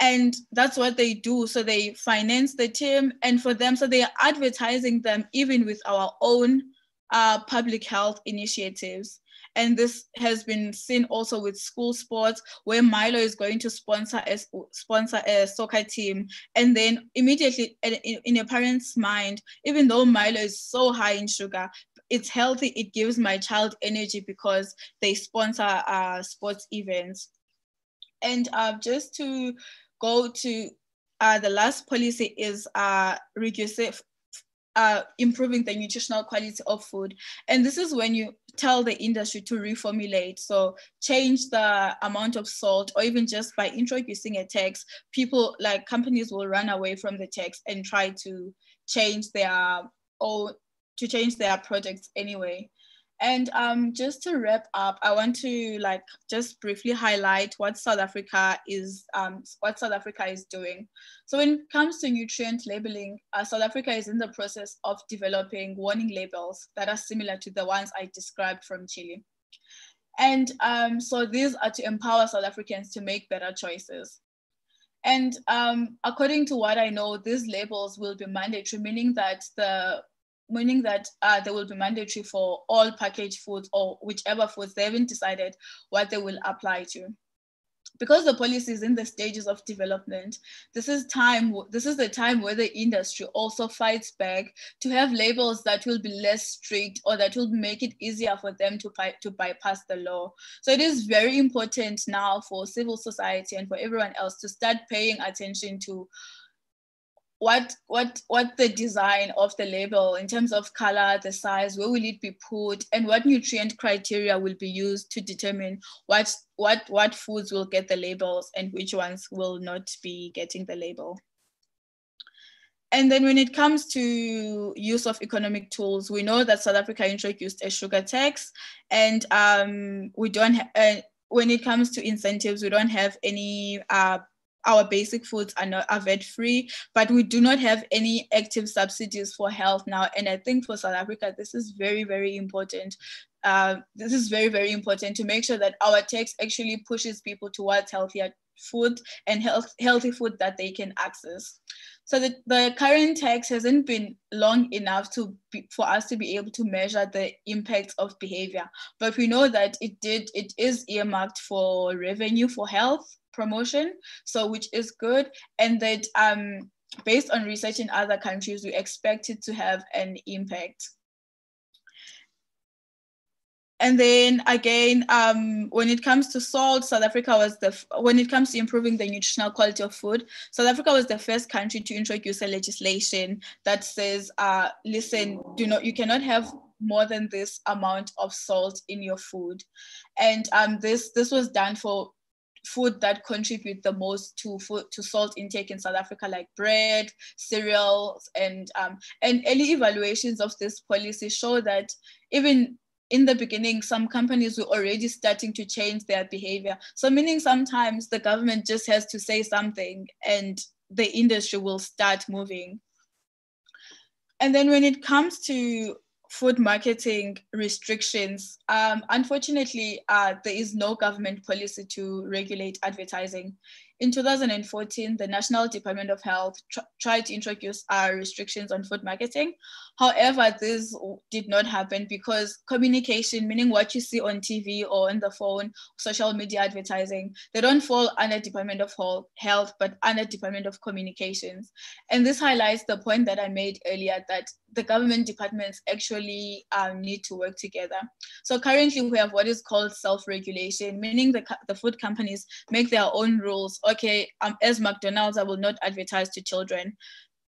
and that's what they do so they finance the team and for them so they are advertising them even with our own uh, public health initiatives and this has been seen also with school sports where Milo is going to sponsor a, sponsor a soccer team. And then immediately in, a parent's mind, even though Milo is so high in sugar, it's healthy, it gives my child energy because they sponsor uh, sports events. And uh, just to go to uh, the last policy is uh, uh, improving the nutritional quality of food. And this is when you tell the industry to reformulate. So change the amount of salt, or even just by introducing a tax, people like companies will run away from the tax and try to change their or to change their products anyway. And um, just to wrap up, I want to like just briefly highlight what South Africa is, um, what South Africa is doing. So when it comes to nutrient labeling, uh, South Africa is in the process of developing warning labels that are similar to the ones I described from Chile. And um, so these are to empower South Africans to make better choices. And um, according to what I know, these labels will be mandatory, meaning that the meaning that uh, they will be mandatory for all packaged foods or whichever foods they haven't decided what they will apply to. Because the policy is in the stages of development this is time this is the time where the industry also fights back to have labels that will be less strict or that will make it easier for them to, to bypass the law. So it is very important now for civil society and for everyone else to start paying attention to what what what the design of the label in terms of color the size where will it be put and what nutrient criteria will be used to determine what what what foods will get the labels and which ones will not be getting the label and then when it comes to use of economic tools, we know that South Africa introduced a sugar tax, and um, we don't. Ha- uh, when it comes to incentives, we don't have any uh, our basic foods are not are VAT free, but we do not have any active subsidies for health now. And I think for South Africa, this is very, very important. Uh, this is very, very important to make sure that our tax actually pushes people towards healthier food and health, healthy food that they can access. So the, the current tax hasn't been long enough to be, for us to be able to measure the impact of behavior. But we know that it did, it is earmarked for revenue for health promotion, so which is good, and that um, based on research in other countries, we expect it to have an impact. And then again, um, when it comes to salt, South Africa was the, when it comes to improving the nutritional quality of food, South Africa was the first country to introduce a legislation that says, uh, listen, do not, you cannot have more than this amount of salt in your food. And um, this, this was done for food that contribute the most to food to salt intake in South Africa, like bread, cereals, and um, and early evaluations of this policy show that even in the beginning, some companies were already starting to change their behavior. So meaning sometimes the government just has to say something and the industry will start moving. And then when it comes to food marketing restrictions. Um, unfortunately, uh, there is no government policy to regulate advertising. In 2014, the National Department of Health tr tried to introduce uh, restrictions on food marketing. However, this did not happen because communication, meaning what you see on TV or on the phone, social media advertising, they don't fall under Department of Health, but under Department of Communications. And this highlights the point that I made earlier that the government departments actually um, need to work together. So currently we have what is called self-regulation, meaning the, the food companies make their own rules. Okay, um, as McDonald's, I will not advertise to children.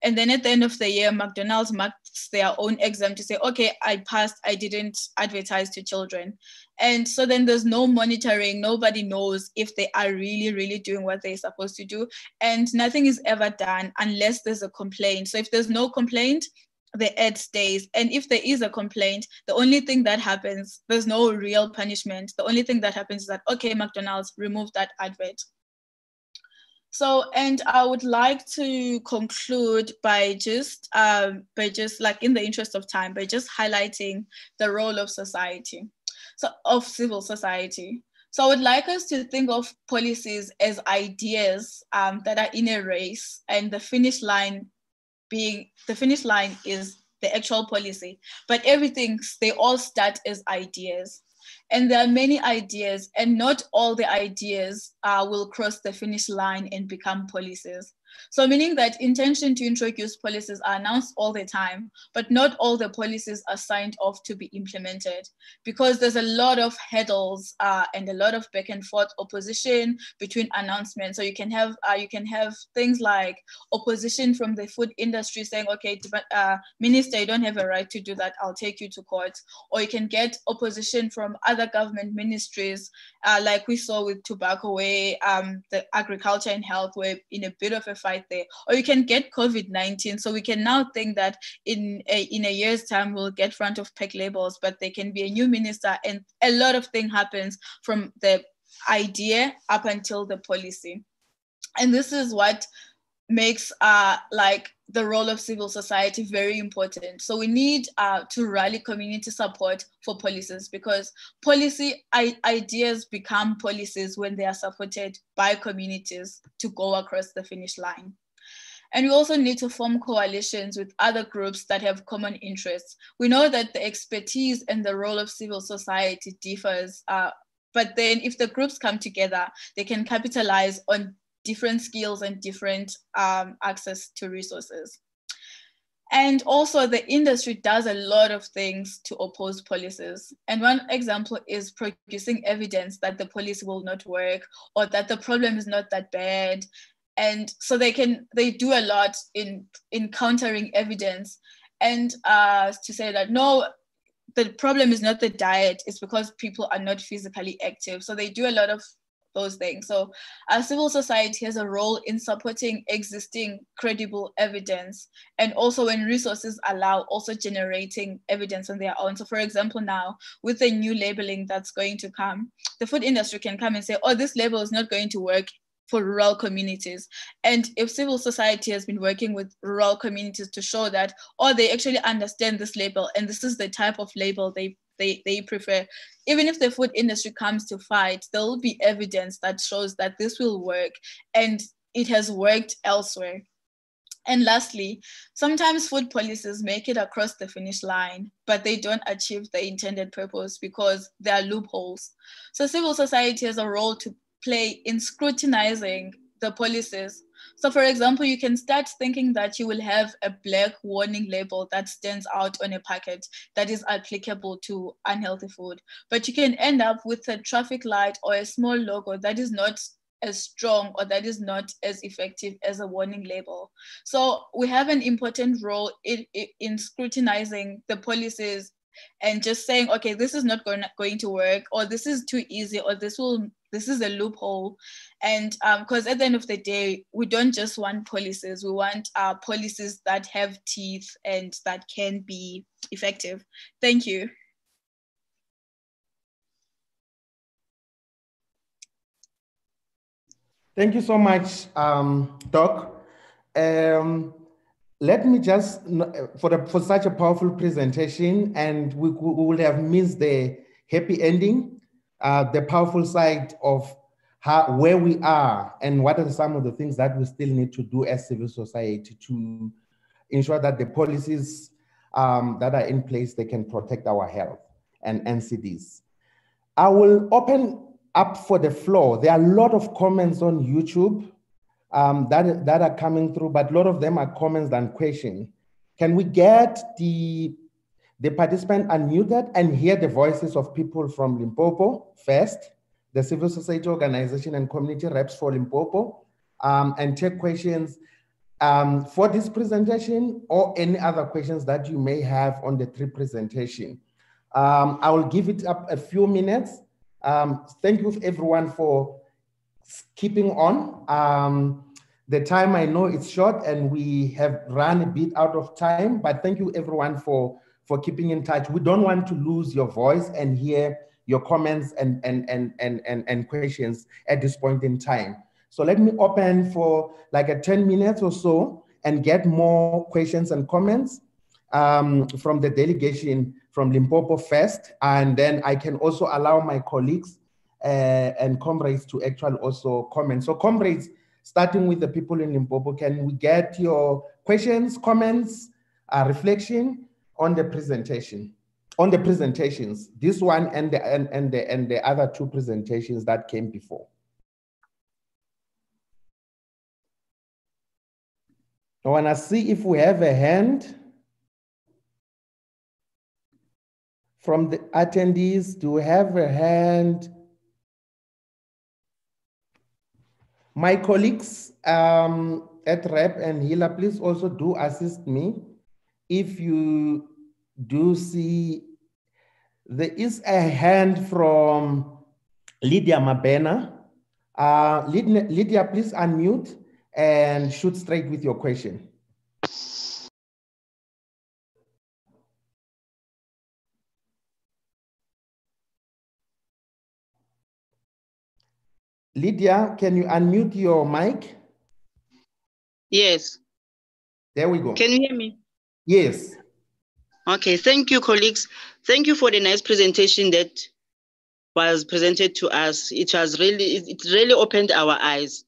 And then at the end of the year, McDonald's marks their own exam to say, okay, I passed, I didn't advertise to children. And so then there's no monitoring. Nobody knows if they are really, really doing what they're supposed to do. And nothing is ever done unless there's a complaint. So if there's no complaint, the ad stays. And if there is a complaint, the only thing that happens, there's no real punishment. The only thing that happens is that, okay, McDonald's, remove that advert. So, and I would like to conclude by just, um, by just like in the interest of time, by just highlighting the role of society, so of civil society. So I would like us to think of policies as ideas um, that are in a race and the finish line being the finish line is the actual policy, but everything, they all start as ideas. And there are many ideas, and not all the ideas uh, will cross the finish line and become policies. So meaning that intention to introduce policies are announced all the time, but not all the policies are signed off to be implemented because there's a lot of hurdles uh, and a lot of back and forth opposition between announcements. So you can have uh, you can have things like opposition from the food industry saying, okay, uh, minister, you don't have a right to do that. I'll take you to court. Or you can get opposition from other government ministries, uh, like we saw with tobacco, where um, the agriculture and health were in a bit of a fight there. Or you can get COVID-19. So we can now think that in a, in a year's time, we'll get front of pack labels, but there can be a new minister and a lot of thing happens from the idea up until the policy. And this is what makes uh, like the role of civil society very important. So we need uh, to rally community support for policies because policy ideas become policies when they are supported by communities to go across the finish line. And we also need to form coalitions with other groups that have common interests. We know that the expertise and the role of civil society differs, uh, but then if the groups come together, they can capitalize on different skills and different um, access to resources. And also the industry does a lot of things to oppose policies. And one example is producing evidence that the policy will not work or that the problem is not that bad. and so they can they do a lot in in countering evidence and uh, to say that no the problem is not the diet it's because people are not physically active so they do a lot of those things so our civil society has a role in supporting existing credible evidence and also when resources allow also generating evidence on their own so for example now with the new labeling that's going to come the food industry can come and say oh this label is not going to work for rural communities. And if civil society has been working with rural communities to show that, or they actually understand this label and this is the type of label they they, they prefer. Even if the food industry comes to fight, there will be evidence that shows that this will work and it has worked elsewhere. And lastly, sometimes food policies make it across the finish line, but they don't achieve the intended purpose because there are loopholes. So civil society has a role to play in scrutinizing the policies. So for example, you can start thinking that you will have a black warning label that stands out on a packet that is applicable to unhealthy food. But you can end up with a traffic light or a small logo that is not as strong or that is not as effective as a warning label. So we have an important role in, in scrutinizing the policies and just saying, okay, this is not going, going to work, or this is too easy, or this will this is a loophole. And because um, at the end of the day, we don't just want policies, we want uh, policies that have teeth and that can be effective. Thank you. Thank you so much, um, Doc. Um, let me just, for, the, for such a powerful presentation, and we, we will have missed the happy ending, uh, the powerful side of how, where we are and what are some of the things that we still need to do as civil society to ensure that the policies um, that are in place, they can protect our health and NCDs. I will open up for the floor. There are a lot of comments on YouTube um, that, that are coming through, but a lot of them are comments and questions. Can we get the, the participants are muted and hear the voices of people from Limpopo first, the civil society organization and community reps for Limpopo, um, and take questions um, for this presentation or any other questions that you may have on the three presentation. Um, I will give it up a few minutes. Um, thank you everyone for keeping on. Um, the time I know it's short and we have run a bit out of time, but thank you everyone for, for keeping in touch. We don't want to lose your voice and hear your comments and, and, and, and, and, and questions at this point in time. So let me open for like a 10 minutes or so and get more questions and comments um, from the delegation from Limpopo first. And then I can also allow my colleagues uh, and comrades to actually also comment. So comrades, starting with the people in Limpopo, can we get your questions, comments, uh, reflection on the presentation? On the presentations, this one and the and, and the and the other two presentations that came before. I want to see if we have a hand from the attendees. Do we have a hand? My colleagues um, at RHAP and HEALA, please also do assist me. If you do see, there is a hand from Lydia Mabena. Uh, Lydia, Lydia, please unmute and shoot straight with your question. Lydia, can you unmute your mic? Yes. There we go. Can you hear me? Yes. Okay, thank you, colleagues. Thank you for the nice presentation that was presented to us. It has really, it really opened our eyes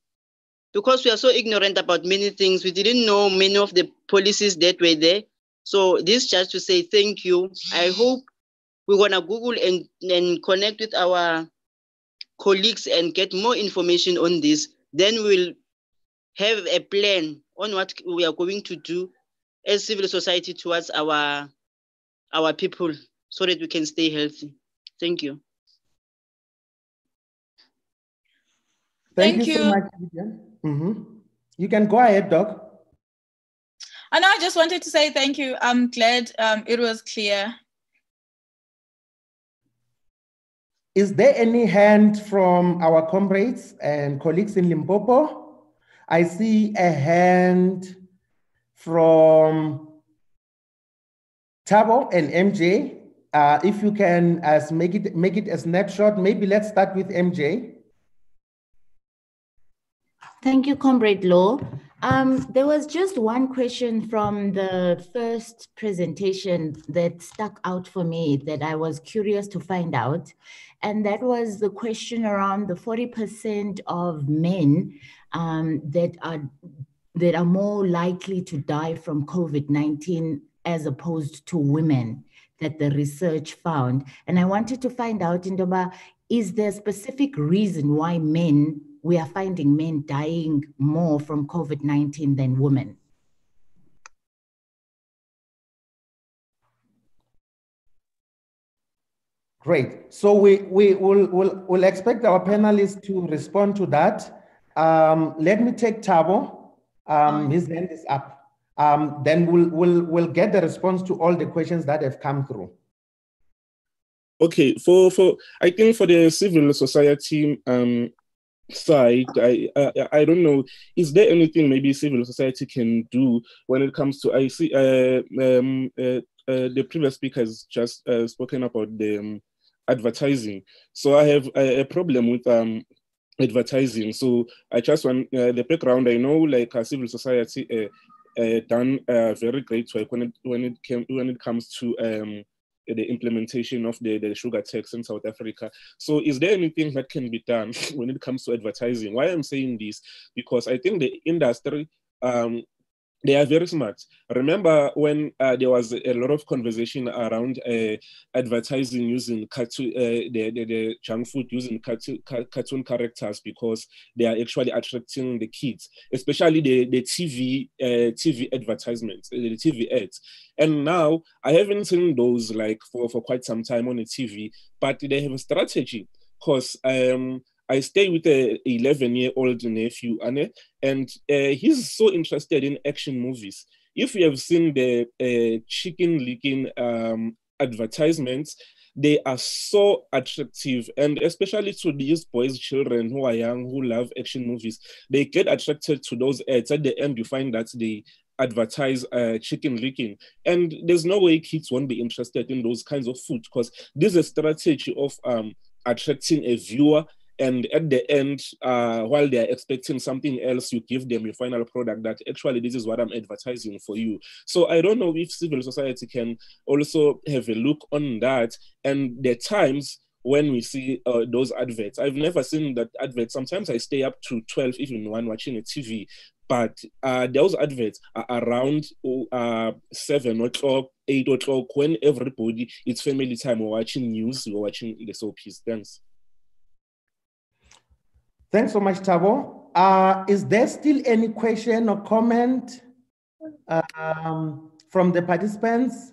because we are so ignorant about many things. We didn't know many of the policies that were there. So this just to say thank you. I hope we're gonna Google and, and connect with our colleagues and get more information on this, then we'll have a plan on what we are going to do as civil society towards our our people so that we can stay healthy. Thank you. Thank, Thank you, you, so much. Mm -hmm. You can go ahead, Doc. And I just wanted to say thank you. I'm glad um, it was clear. Is there any hand from our comrades and colleagues in Limpopo? I see a hand from Tabo and MJ. Uh, if you can as make it make it a snapshot, maybe let's start with MJ. Thank you, Comrade Law. Um, there was just one question from the first presentation that stuck out for me that I was curious to find out. And that was the question around the 40% of men um, that are that are more likely to die from COVID-19 as opposed to women that the research found. And I wanted to find out, Indoba, is there a specific reason why men we are finding men dying more from COVID 19 than women. Great. So we, we will will will expect our panelists to respond to that. Um, let me take Tabo. Um, his hand is up. Um, then we'll, we'll, we'll get the response to all the questions that have come through. Okay, for, for I think for the civil society, um, side I, I i don't know is there anything maybe civil society can do when it comes to i see uh, um, uh, uh, the previous speaker has just uh, spoken about the um, advertising so i have a, a problem with um, advertising so i just want uh, the background i know like a civil society uh, uh, done uh, very great work when it when it came when it comes to um, the implementation of the, the sugar tax in South Africa. So is there anything that can be done when it comes to advertising? Why I'm saying this, because I think the industry um, they are very smart. Remember when uh, there was a lot of conversation around uh, advertising using cartoon, uh, the, the, the, junk food using cartoon, cartoon characters because they are actually attracting the kids, especially the, the TV uh, TV advertisements, the TV ads. And now I haven't seen those like for, for quite some time on the TV, but they have a strategy because um, I stay with a 11 year old nephew, Anne, and uh, he's so interested in action movies. If you have seen the uh, Chicken Licken um, advertisements, they are so attractive and especially to these boys children who are young who love action movies they get attracted to those ads at the end you find that they advertise uh, Chicken Licken and there's no way kids won't be interested in those kinds of food because this is a strategy of um, attracting a viewer and at the end, uh, while they're expecting something else, you give them your final product that actually this is what I'm advertising for you. So I don't know if civil society can also have a look on that. And the times when we see uh, those adverts, I've never seen that advert. Sometimes I stay up to 12, even one watching a TV. But uh, those adverts are around uh, 7 o'clock, 8 o'clock, when everybody, it's family time, we're watching news, we're watching the soapies. Thanks. Thanks so much, Tabo. Uh, is there still any question or comment um, from the participants?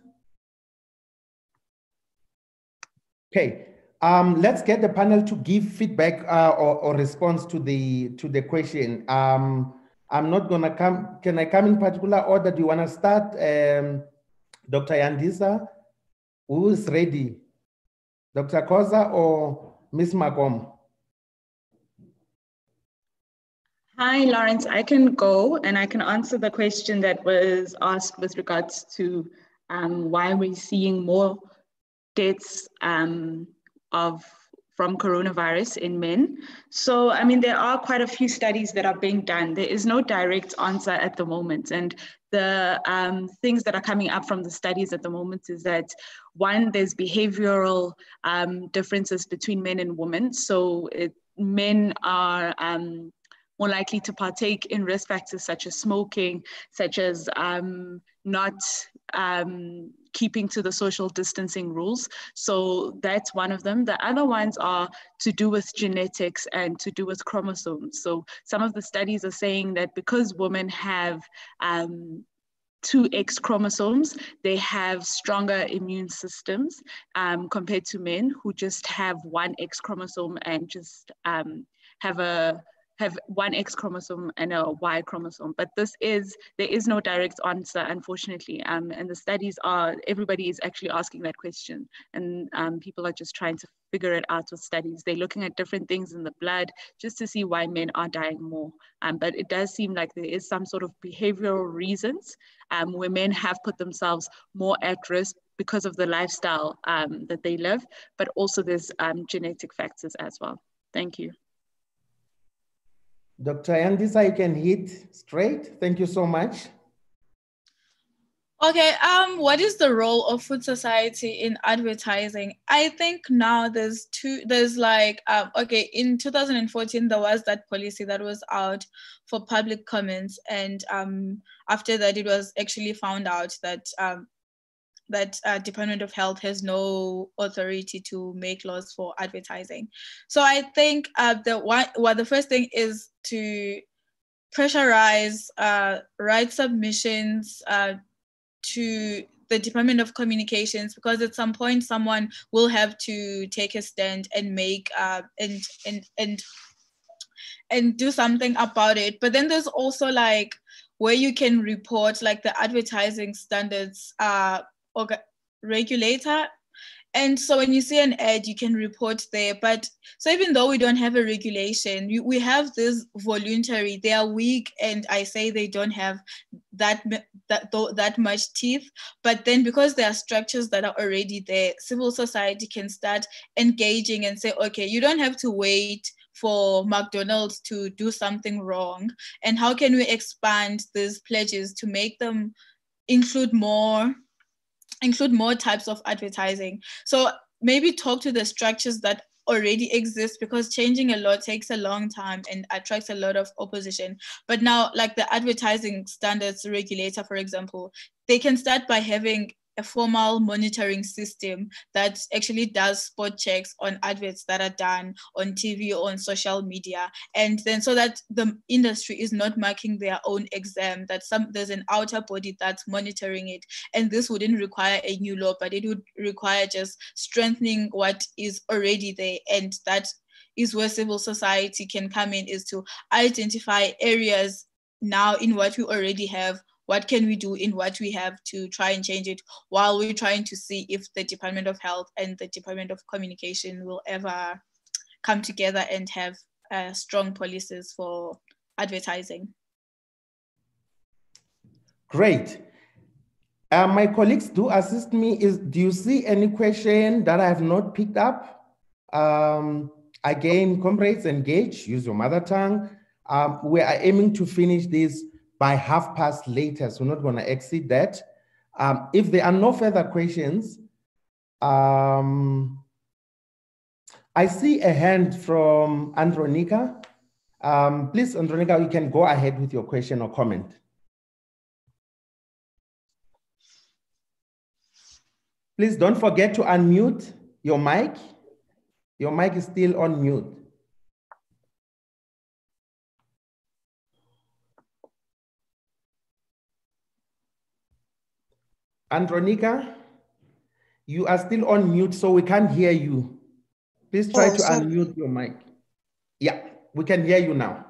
Okay, um, let's get the panel to give feedback uh, or, or, response to the to the question. Um, I'm not gonna come. Can I come in particular order? Do you wanna start, um, Dr. Yandisa? Who is ready? Dr. Khoza or Ms. Magom? Hi, Lawrence. I can go and I can answer the question that was asked with regards to um, why we're seeing more deaths um, of from coronavirus in men. So, I mean, there are quite a few studies that are being done. There is no direct answer at the moment. And the um, things that are coming up from the studies at the moment is that one, there's behavioral um, differences between men and women. So, it, men are um, more likely to partake in risk factors such as smoking, such as um, not um, keeping to the social distancing rules. So that's one of them. The other ones are to do with genetics and to do with chromosomes. So some of the studies are saying that because women have um, two X chromosomes, they have stronger immune systems um, compared to men who just have one X chromosome and just um, have a have one X chromosome and a Y chromosome. But this is, there is no direct answer, unfortunately. Um, and the studies are, everybody is actually asking that question. And um, people are just trying to figure it out with studies. They're looking at different things in the blood just to see why men are dying more. Um, but it does seem like there is some sort of behavioral reasons um, where men have put themselves more at risk because of the lifestyle um, that they live, but also there's um, genetic factors as well. Thank you. Dr. Yandisa, you can hit straight. Thank you so much. Okay, um, what is the role of food society in advertising? I think now there's two, there's like, um, okay, in 2014, there was that policy that was out for public comments. And um, after that, it was actually found out that um, that uh, Department of Health has no authority to make laws for advertising. So I think uh, the one, well, the first thing is to pressurize uh, right submissions uh, to the Department of Communications because at some point someone will have to take a stand and make uh, and and and and do something about it. But then there's also like where you can report like the advertising standards uh, regulator. And so when you see an ad, you can report there. But so even though we don't have a regulation, we, we have this voluntary. They are weak, and I say they don't have that that that much teeth. But then because there are structures that are already there, civil society can start engaging and say, okay, you don't have to wait for McDonald's to do something wrong. And how can we expand these pledges to make them include more include more types of advertising. So maybe talk to the structures that already exist because changing a lot takes a long time and attracts a lot of opposition. But now, like the advertising standards regulator, for example, they can start by having a formal monitoring system that actually does spot checks on adverts that are done on TV or on social media. And then so that the industry is not marking their own exam, that some there's an outer body that's monitoring it. And this wouldn't require a new law, but it would require just strengthening what is already there. And that is where civil society can come in is to identify areas now in what we already have what can we do in what we have to try and change it while we're trying to see if the Department of Health and the Department of Communication will ever come together and have uh, strong policies for advertising. Great. Uh, my colleagues do assist me. Is Do you see any question that I have not picked up? Um, again, comrades, engage, use your mother tongue. Um, we are aiming to finish this by half past latest. We're not going to exceed that. Um, if there are no further questions, um, I see a hand from Andronika. Um, please, Andronika, you can go ahead with your question or comment. Please don't forget to unmute your mic. Your mic is still on mute. Andronika, you are still on mute, so we can't hear you. Please try oh, to sorry. unmute your mic. Yeah, we can hear you now.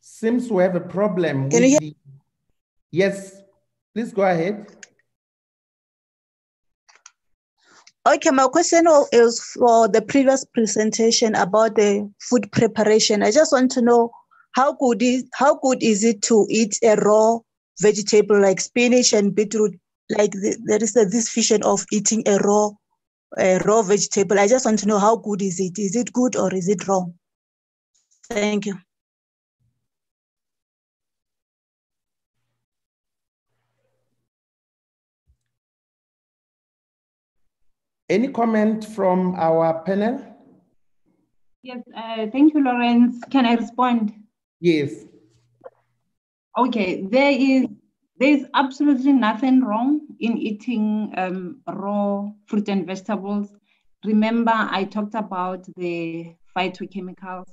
Seems we have a problem. Can you hear? The... Yes, please go ahead. Okay, my question is for the previous presentation about the food preparation. I just want to know how good is how good is it to eat a raw vegetable like spinach and beetroot? Like the, there is a, this vision of eating a raw a raw vegetable. I just want to know how good is it? Is it good or is it wrong? Thank you. Any comment from our panel? Yes, uh, thank you, Lawrence. Can I respond? Yes. Okay, there is there is absolutely nothing wrong in eating um, raw fruit and vegetables. Remember, I talked about the phytochemicals,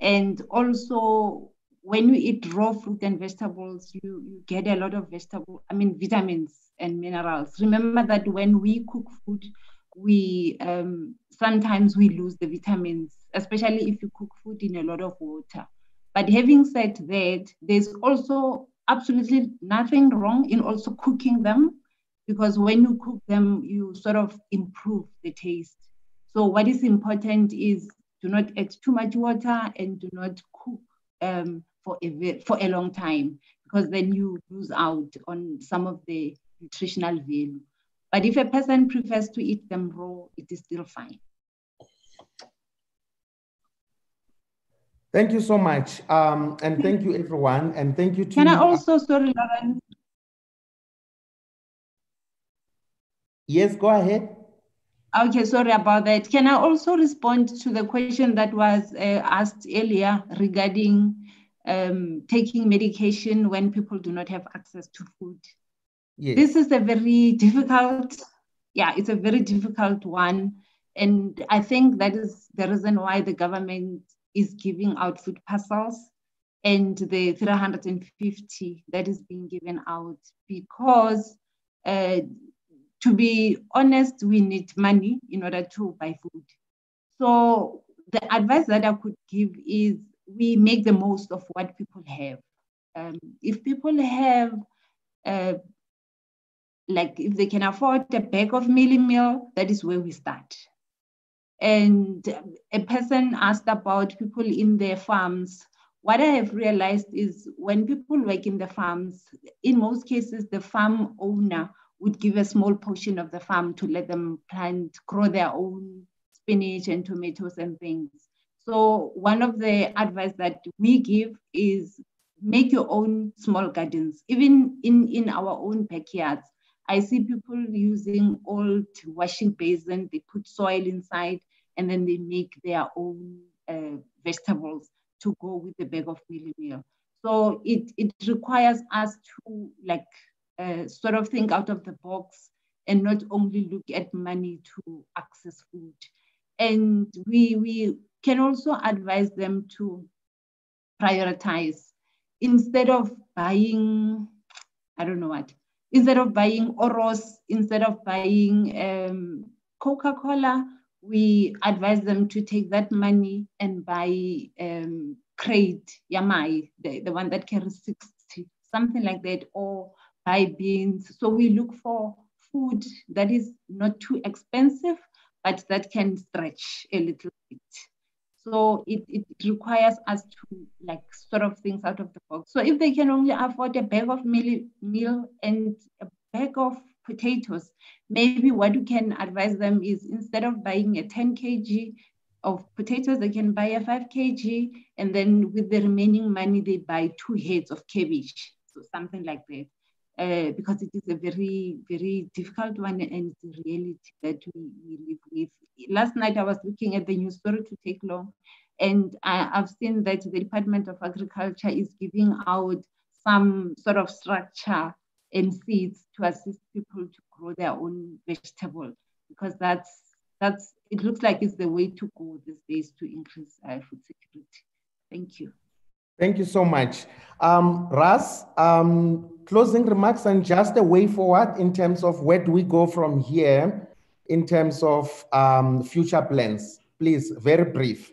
and also when you eat raw fruit and vegetables, you, you get a lot of vegetable, I mean, vitamins and minerals. Remember that when we cook food, we um, sometimes we lose the vitamins, especially if you cook food in a lot of water. But having said that, there's also absolutely nothing wrong in also cooking them because when you cook them, you sort of improve the taste. So what is important is do not add too much water and do not cook um, for a for a long time because then you lose out on some of the nutritional value. But if a person prefers to eat them raw, it is still fine. Thank you so much. Um, and thank you everyone. And thank you to- Can I also, sorry, Lauren. Yes, go ahead. Okay, sorry about that. Can I also respond to the question that was uh, asked earlier regarding um, taking medication when people do not have access to food? Yes. This is a very difficult, yeah, it's a very difficult one. And I think that is the reason why the government is giving out food parcels and the 350 that is being given out because uh, to be honest, we need money in order to buy food. So the advice that I could give is we make the most of what people have. Um, if people have, uh, like if they can afford a bag of mealie meal, that is where we start. And a person asked about people in their farms. What I have realized is when people work in the farms, in most cases, the farm owner would give a small portion of the farm to let them plant, grow their own spinach and tomatoes and things. So one of the advice that we give is make your own small gardens, even in, in our own backyards. I see people using old washing basin, they put soil inside and then they make their own uh, vegetables to go with the bag of mealie meal. So it, it requires us to like uh, sort of think out of the box and not only look at money to access food. And we, we can also advise them to prioritize instead of buying, I don't know what, instead of buying Oros, instead of buying um, Coca-Cola, we advise them to take that money and buy um, crate, Yamai, the, the one that carries 60, something like that, or buy beans. So we look for food that is not too expensive, but that can stretch a little bit. So it, it requires us to like sort of things out of the box. So if they can only afford a bag of meal, meal and a bag of potatoes, maybe what you can advise them is instead of buying a 10 kg of potatoes, they can buy a 5 kg, and then with the remaining money, they buy two heads of cabbage. So something like that uh, because it is a very, very difficult one and it's a reality that we, we live with. Last night I was looking at the news story to take long, and I, I've seen that the Department of Agriculture is giving out some sort of structure and seeds to assist people to grow their own vegetable because that's that's it looks like it's the way to go these days to increase uh, food security. Thank you. Thank you so much. Um, Ras, um, closing remarks and just a way forward in terms of where do we go from here in terms of um, future plans? Please, very brief.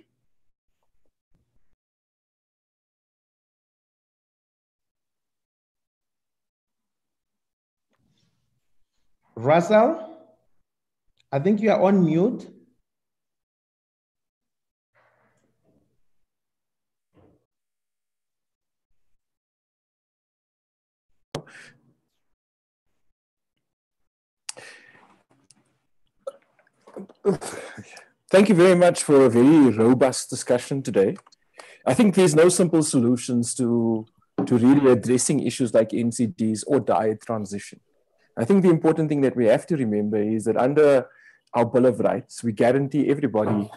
Russell, I think you are on mute. Thank you very much for a very robust discussion today. I think there's no simple solutions to, to really addressing issues like NCDs or diet transition. I think the important thing that we have to remember is that under our Bill of Rights, we guarantee everybody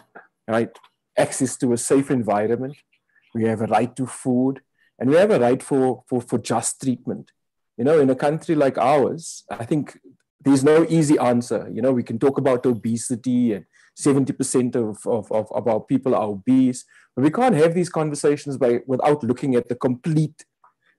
right access to a safe environment. We have a right to food, and we have a right for, for, for just treatment. You know, in a country like ours, I think there's no easy answer. You know, we can talk about obesity and 70% of, of, of, of our people are obese. But we can't have these conversations by, without looking at the complete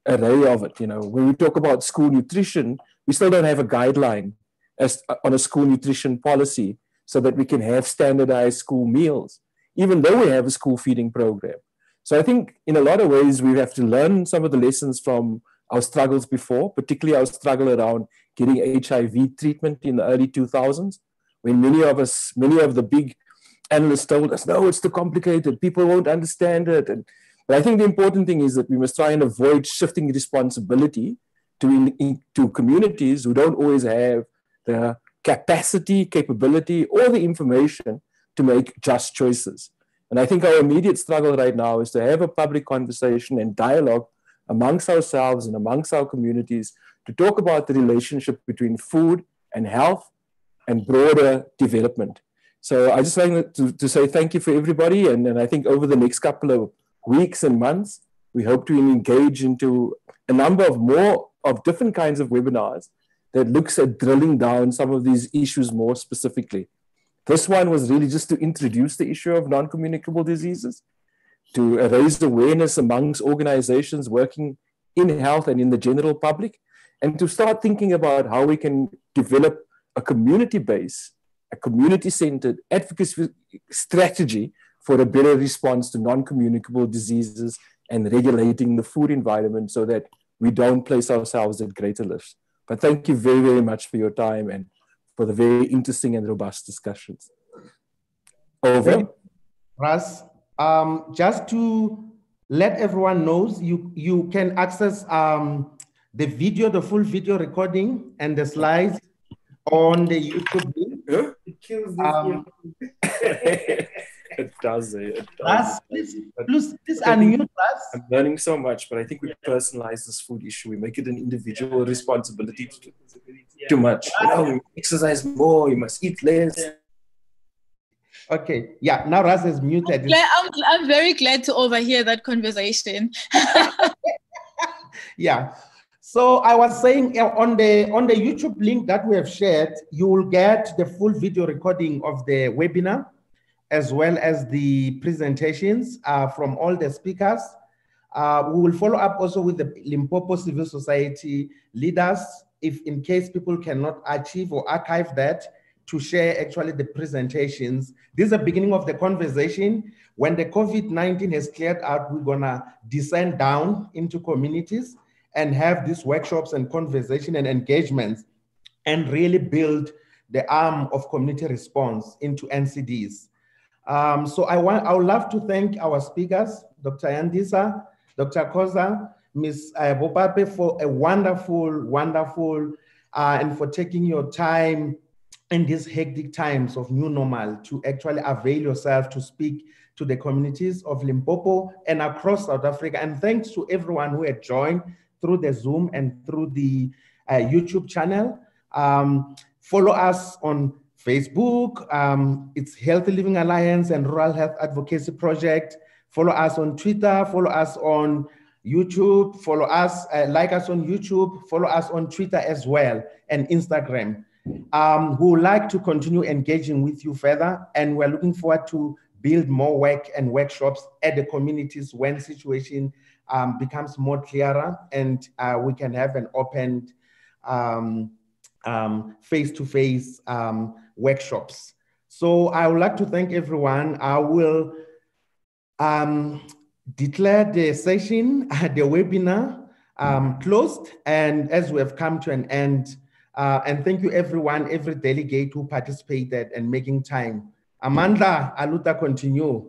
array of it. You know, when we talk about school nutrition, we still don't have a guideline as, uh, on a school nutrition policy so that we can have standardized school meals, even though we have a school feeding program. So I think in a lot of ways, we have to learn some of the lessons from our struggles before, particularly our struggle around getting HIV treatment in the early 2000s, when many of us, many of the big analysts told us, no, it's too complicated, people won't understand it. And, but I think the important thing is that we must try and avoid shifting responsibility to, in, in, to communities who don't always have the capacity, capability, or the information to make just choices. And I think our immediate struggle right now is to have a public conversation and dialogue amongst ourselves and amongst our communities to talk about the relationship between food and health and broader development. So I just want to, to say thank you for everybody. And, and I think over the next couple of weeks and months, we hope to engage into a number of more of different kinds of webinars that looks at drilling down some of these issues more specifically. This one was really just to introduce the issue of non-communicable diseases, to raise awareness amongst organizations working in health and in the general public, and to start thinking about how we can develop a community base, a community centered advocacy strategy for a better response to non communicable diseases and regulating the food environment so that we don't place ourselves at greater risk. But thank you very, very much for your time and for the very interesting and robust discussions. Over. Russ, um, just to let everyone knows, you, you can access um, the video, the full video recording and the slides on the YouTube link. Huh? It kills um, it does it. it does. please, please, please unmute us. I'm learning so much, but I think we personalize this food issue. We make it an individual responsibility to, too much. You know, exercise more, you must eat less. Okay, yeah, now Raz is muted. I'm, glad, I'm, I'm very glad to overhear that conversation. yeah, so I was saying uh, on the on the YouTube link that we have shared, you will get the full video recording of the webinar, as well as the presentations uh, from all the speakers. Uh, we will follow up also with the Limpopo civil society leaders, if in case people cannot achieve or archive that, to share actually the presentations. This is the beginning of the conversation. When the COVID-19 has cleared out, we're gonna descend down into communities and have these workshops and conversation and engagements and really build the arm of community response into NCDs. Um, so I want, I would love to thank our speakers, Dr. Yandisa, Dr. Khoza, Ms. Bopape for a wonderful, wonderful, uh, and for taking your time in these hectic times of new normal to actually avail yourself to speak to the communities of Limpopo and across South Africa. And thanks to everyone who had joined through the Zoom and through the uh, YouTube channel. Um, follow us on Facebook. Um, it's Healthy Living Alliance and Rural Health Advocacy Project. Follow us on Twitter. Follow us on YouTube. Follow us, uh, like us on YouTube. Follow us on Twitter as well and Instagram. Um, we would like to continue engaging with you further, and we're looking forward to build more work and workshops at the communities when situation um, becomes more clearer and uh, we can have an open um, um, face-to-face um, workshops. So I would like to thank everyone. I will declare the session, the webinar closed. And as we have come to an end, uh, and thank you everyone, every delegate who participated and making time. Amandla, Aluta continua.